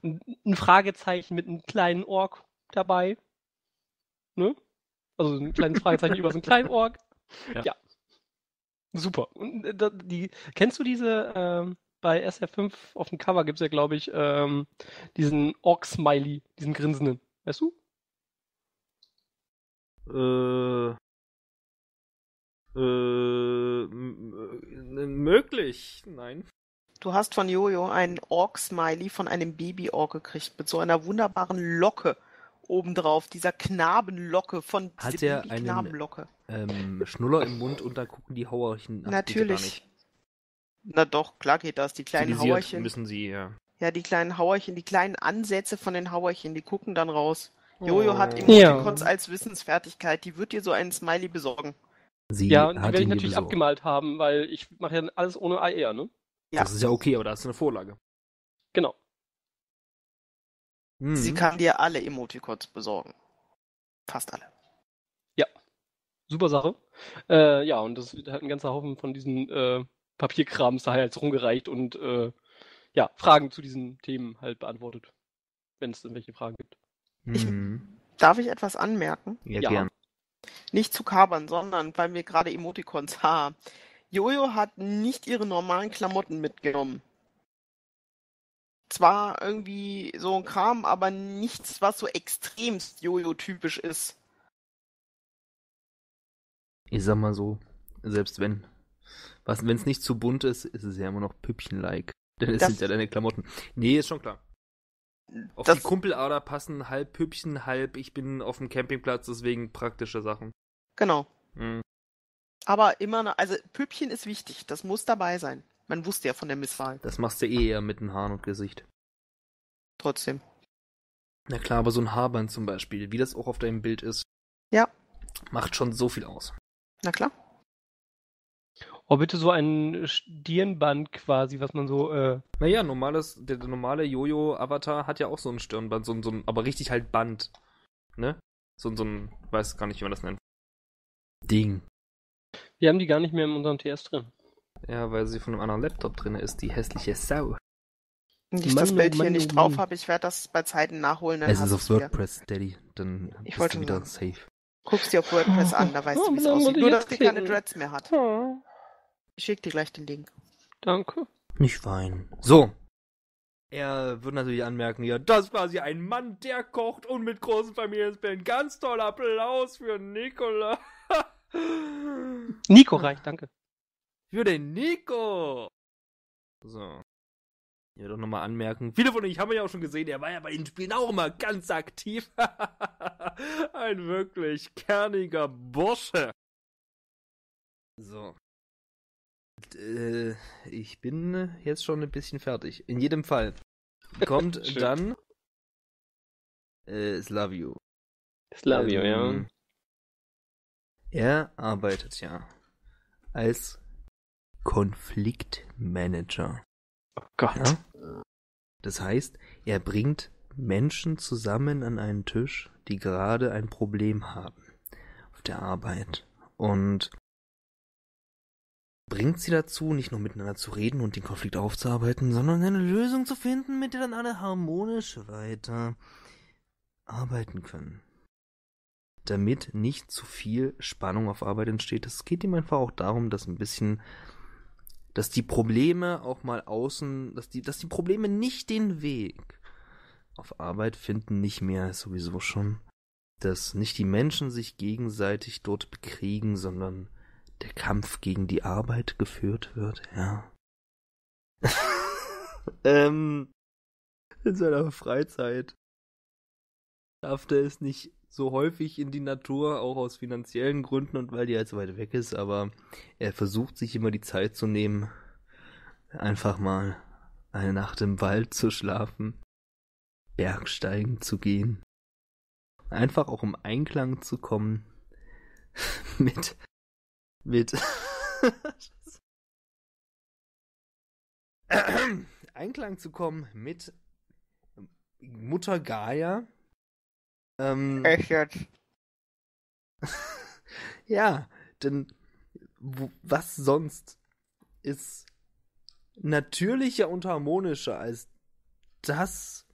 Und ein Fragezeichen mit einem kleinen Ork dabei. Ne? Also ein kleines Fragezeichen über so einen kleinen Ork. Ja. Ja. Super. Und äh, da- die, kennst du diese, ähm, bei SF5 auf dem Cover gibt es ja, glaube ich, ähm, diesen Ork-Smiley, diesen grinsenden. Weißt du? Äh. Äh. Äh, Möglich. Nein. Du hast von Jojo einen Ork-Smiley von einem Baby-Ork gekriegt mit so einer wunderbaren Locke obendrauf, dieser Knabenlocke von Hat dieser er einen- Baby-Knabenlocke. Ähm, Schnuller im Mund und da gucken die Hauerchen. Ach, geht ja gar Natürlich. Na doch, klar geht das. Die kleinen Stilisiert Hauerchen. müssen sie, ja. Ja, die kleinen Hauerchen, die kleinen Ansätze von den Hauerchen, die gucken dann raus. Jojo hat Oh. Emoticons als Wissensfertigkeit. Die wird dir so einen Smiley besorgen. Sie Ja, und die werde ich natürlich besorgt. abgemalt haben, weil ich mache ja alles ohne AR, ne? Ja. Das ist ja okay, aber da du eine Vorlage. Genau. Hm. Sie kann dir alle Emoticons besorgen. Fast alle. Super Sache. Äh, ja, und das wird halt ein ganzer Haufen von diesen äh, Papierkrams da halt rumgereicht und äh, ja, Fragen zu diesen Themen halt beantwortet. Wenn es denn welche Fragen gibt. Ich- Hm. Darf ich etwas anmerken? Ja, Ja. gern. Nicht zu kabern, sondern weil wir gerade Emoticons haben. Jojo hat nicht ihre normalen Klamotten mitgenommen. Zwar irgendwie so ein Kram, aber nichts, was so extremst Jojo-typisch ist. Ich sag mal so, selbst wenn. Was, wenn es nicht zu bunt ist, ist es ja immer noch Püppchen-like. Denn es Das- sind ja deine Klamotten. Nee, ist schon klar. Auf Das- die Kumpelader passen halb Püppchen, halb ich bin auf dem Campingplatz, deswegen praktische Sachen. Genau. Hm. Aber immer noch, also Püppchen ist wichtig, das muss dabei sein. Man wusste ja von der Misswahl. Das machst du eh eher mit den Haaren und Gesicht. Trotzdem. Na klar, aber so ein Haarband zum Beispiel, wie das auch auf deinem Bild ist, Ja. macht schon so viel aus. Na klar. Oh, bitte so ein Stirnband quasi, was man so, äh, Naja, normales, der, der normale Jojo-Avatar hat ja auch so ein Stirnband, so ein, so ein, aber richtig halt Band. Ne? So, ein- so ein, weiß gar nicht, wie man das nennt. Ding. wir haben die gar nicht mehr in unserem TS drin. Ja, weil sie von einem anderen Laptop drin ist, die hässliche Sau. Und ich Mann, das Bild hier Mann, nicht oh drauf Mann. habe, ich werde das bei Zeiten nachholen, dann Es ist auf. WordPress, Daddy. Dann Ich bist wollte du schon wieder sagen. safe. Guck's dir auf WordPress an, da weißt Oh, du, wie es aussieht. ich Nur, dass die keine. Dreads mehr hat. Oh, Ich schick dir gleich den Link. danke. Nicht weinen. So. Er würde natürlich anmerken, ja, das war sie ein Mann, der kocht und mit großen Familiensplänen. Ganz toller Applaus für Nikola. Nico reicht, danke. Für den Nico! So. Ich will doch nochmal anmerken. Viele von euch haben ja auch schon gesehen, er war ja bei den Spielen auch immer ganz aktiv. Ein wirklich kerniger Bursche. So. Äh, ich bin jetzt schon ein bisschen fertig. In jedem Fall kommt dann äh, Slavio. Slavio, ja. Ähm, Er arbeitet ja als Konfliktmanager. Oh Gott. Ja? Das heißt, er bringt Menschen zusammen an einen Tisch, die gerade ein Problem haben auf der Arbeit und bringt sie dazu, nicht nur miteinander zu reden und den Konflikt aufzuarbeiten, sondern eine Lösung zu finden, mit der dann alle harmonisch weiter arbeiten können. Damit nicht zu viel Spannung auf Arbeit entsteht. Es geht ihm einfach auch darum, dass ein bisschen, dass die Probleme auch mal außen, dass die, dass die Probleme nicht den Weg auf Arbeit finden, nicht mehr sowieso schon. Dass nicht die Menschen sich gegenseitig dort bekriegen, sondern der Kampf gegen die Arbeit geführt wird, ja. ähm, in seiner Freizeit schafft er es nicht so häufig in die Natur, auch aus finanziellen Gründen und weil die halt so weit weg ist, aber er versucht sich immer die Zeit zu nehmen, einfach mal eine Nacht im Wald zu schlafen, Bergsteigen zu gehen, einfach auch im Einklang zu kommen mit mit Einklang zu kommen mit Mutter Gaia. Ähm, Echt jetzt? ja, denn wo, was sonst ist natürlicher und harmonischer als das,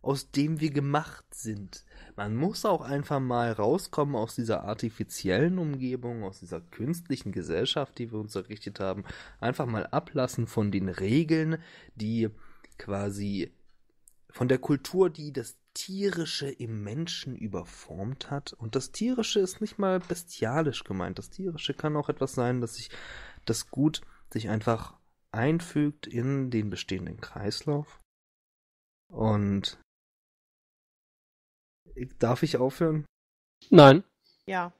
aus dem wir gemacht sind. Man muss auch einfach mal rauskommen aus dieser artifiziellen Umgebung, aus dieser künstlichen Gesellschaft, die wir uns errichtet haben. Einfach mal ablassen von den Regeln, die quasi von der Kultur, die das Tierische im Menschen überformt hat. Und das Tierische ist nicht mal bestialisch gemeint. Das Tierische kann auch etwas sein, dass sich das gut sich einfach einfügt in den bestehenden Kreislauf. Und Darf ich aufhören? Nein. Ja.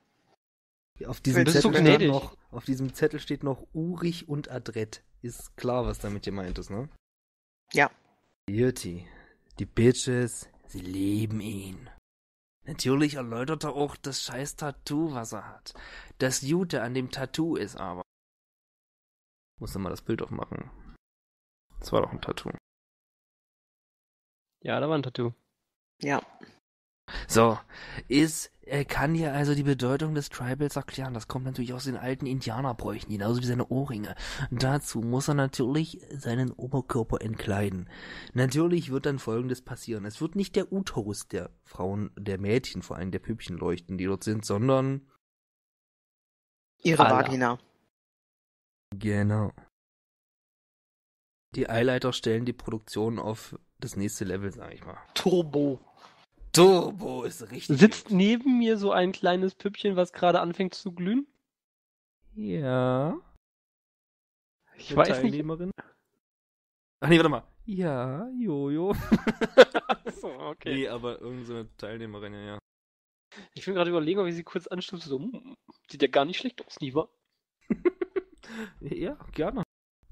Auf diesem, du Zettel steht noch, auf diesem Zettel steht noch urig und adrett. Ist klar, was damit gemeint ist, ne? Ja. Beauty. Die Bitches, sie lieben ihn. Natürlich erläutert er auch das scheiß Tattoo, was er hat. Das Gute an dem Tattoo ist aber. Muss mal das Bild aufmachen. Das war doch ein Tattoo. Ja, da war ein Tattoo. Ja. So, ist, er kann dir also die Bedeutung des Tribals erklären. Das kommt natürlich aus den alten Indianerbräuchen, genauso wie seine Ohrringe. Dazu muss er natürlich seinen Oberkörper entkleiden. Natürlich wird dann folgendes passieren. Es wird nicht der Uterus der Frauen, der Mädchen, vor allem der Püppchen leuchten, die dort sind, sondern Ihre Allah. Vagina. Genau. Die Eileiter stellen die Produktion auf das nächste Level, sag ich mal. Turbo. Turbo ist richtig. Sitzt gut. neben mir so ein kleines Püppchen, was gerade anfängt zu glühen? Ja. Ich Eine weiß nicht. Teilnehmerin. Ach nee, warte mal. Ja, Jojo. so, okay. Nee, aber irgendeine so eine Teilnehmerin, ja, ja. Ich will gerade überlegen, ob ich sie kurz anstupse. So, hm, sieht ja gar nicht schlecht aus, Niva. Ja, gerne.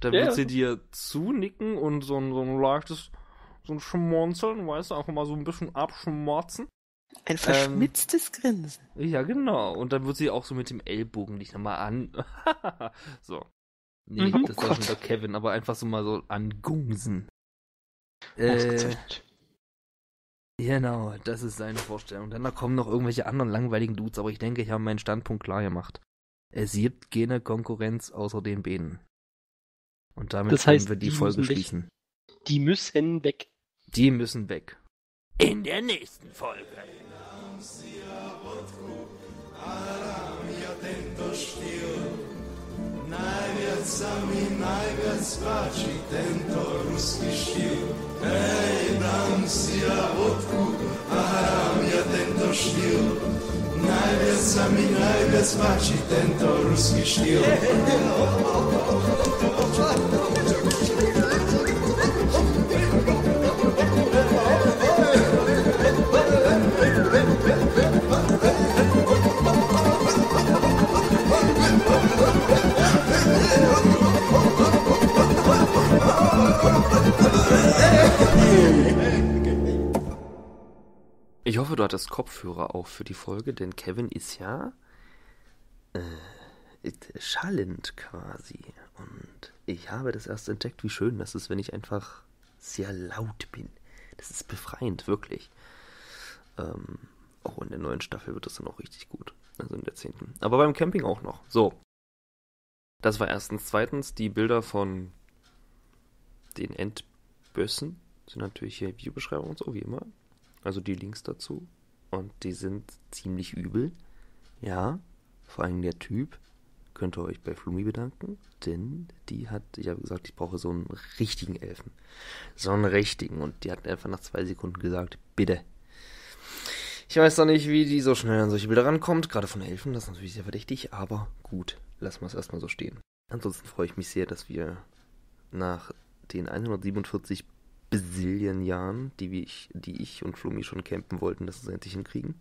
Dann Ja, wird ja. sie dir zunicken und so ein, so ein leichtes, so ein Schmunzeln, weißt du, einfach mal so ein bisschen abschmotzen. Ein verschmitztes Grinsen. Ja, genau. Und dann wird sie auch so mit dem Ellbogen dich nochmal an. so. Nee, Mhm. das war schon der Kevin, aber einfach so mal so angumsen. Äh, genau, das ist seine Vorstellung. Dann da kommen noch irgendwelche anderen langweiligen Dudes, aber ich denke, ich habe meinen Standpunkt klar gemacht. Es gibt keine Konkurrenz außer den beiden. Und damit Das heißt, können wir die, die Folge schließen. Die müssen weg. Die müssen weg. In der nächsten Folge. Ich hoffe, du hattest Kopfhörer auf für die Folge, denn Kevin ist ja äh, schallend quasi. Und ich habe das erst entdeckt, wie schön das ist, wenn ich einfach sehr laut bin. Das ist befreiend, wirklich. Ähm, auch in der neuen Staffel wird das dann auch richtig gut. Also in der zehnten. Aber beim Camping auch noch. So. Das war erstens. Zweitens, die Bilder von den Endbössen sind natürlich hier Videobeschreibung und so, wie immer. Also die Links dazu. Und die sind ziemlich übel. Ja, vor allem der Typ. Könnt ihr euch bei Flumi bedanken, denn die hat, ich habe gesagt, ich brauche so einen richtigen Elfen. So einen richtigen. Und die hat einfach nach zwei Sekunden gesagt, bitte. Ich weiß doch nicht, wie die so schnell an solche Bilder rankommt, gerade von Elfen, das ist natürlich sehr verdächtig, aber gut, lassen wir es erstmal so stehen. Ansonsten freue ich mich sehr, dass wir nach den 147 Bazillion Jahren, die ich, die ich und Flumi schon campen wollten, dass wir es endlich hinkriegen.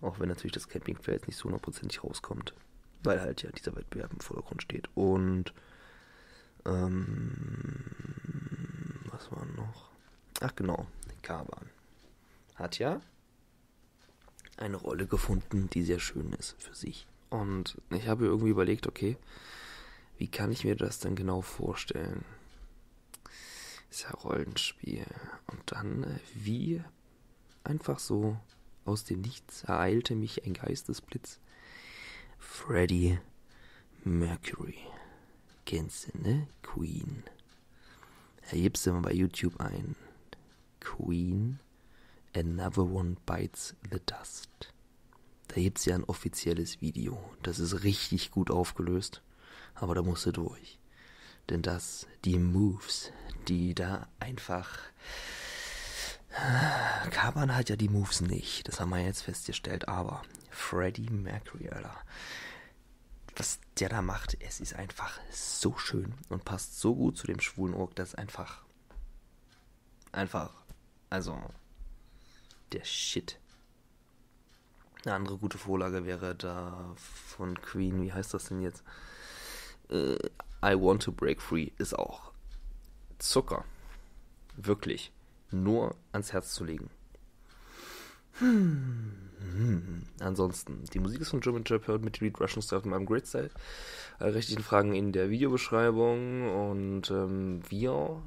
Auch wenn natürlich das Campingfair jetzt nicht so hundertprozentig rauskommt. Weil halt ja dieser Wettbewerb im Vordergrund steht. Und ähm, was war noch? Ach genau, Kaban. Hat ja eine Rolle gefunden, die sehr schön ist für sich. Und ich habe irgendwie überlegt, okay, wie kann ich mir das denn genau vorstellen? Ist ja Rollenspiel. Und dann, äh, wie einfach so aus dem Nichts ereilte mich ein Geistesblitz. Freddie Mercury. Kennst du, ne? Queen. Da gibst du bei YouTube ein. Queen, Another One Bites the Dust. Da gibt's ja ein offizielles Video. Das ist richtig gut aufgelöst. Aber da musst du durch. Denn das, die Moves, die da einfach. Kaban hat ja die Moves nicht. Das haben wir jetzt festgestellt. Aber Freddie Mercury, Alter. Was der da macht, es ist einfach so schön und passt so gut zu dem schwulen das ist einfach. Einfach. Also. Der Shit. Eine andere gute Vorlage wäre da von Queen, wie heißt das denn jetzt? Äh, I Want to Break Free ist auch Zucker. Wirklich. Nur ans Herz zu legen. Hm. Hm. Ansonsten, die Musik ist von German Shepherd mit Read Russian Stuff in meinem Grid-Style. Alle rechtlichen Fragen in der Videobeschreibung. Und ähm, wir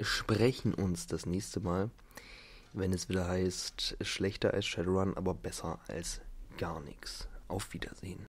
sprechen uns das nächste Mal, wenn es wieder heißt, schlechter als Shadowrun, aber besser als gar nichts. Auf Wiedersehen.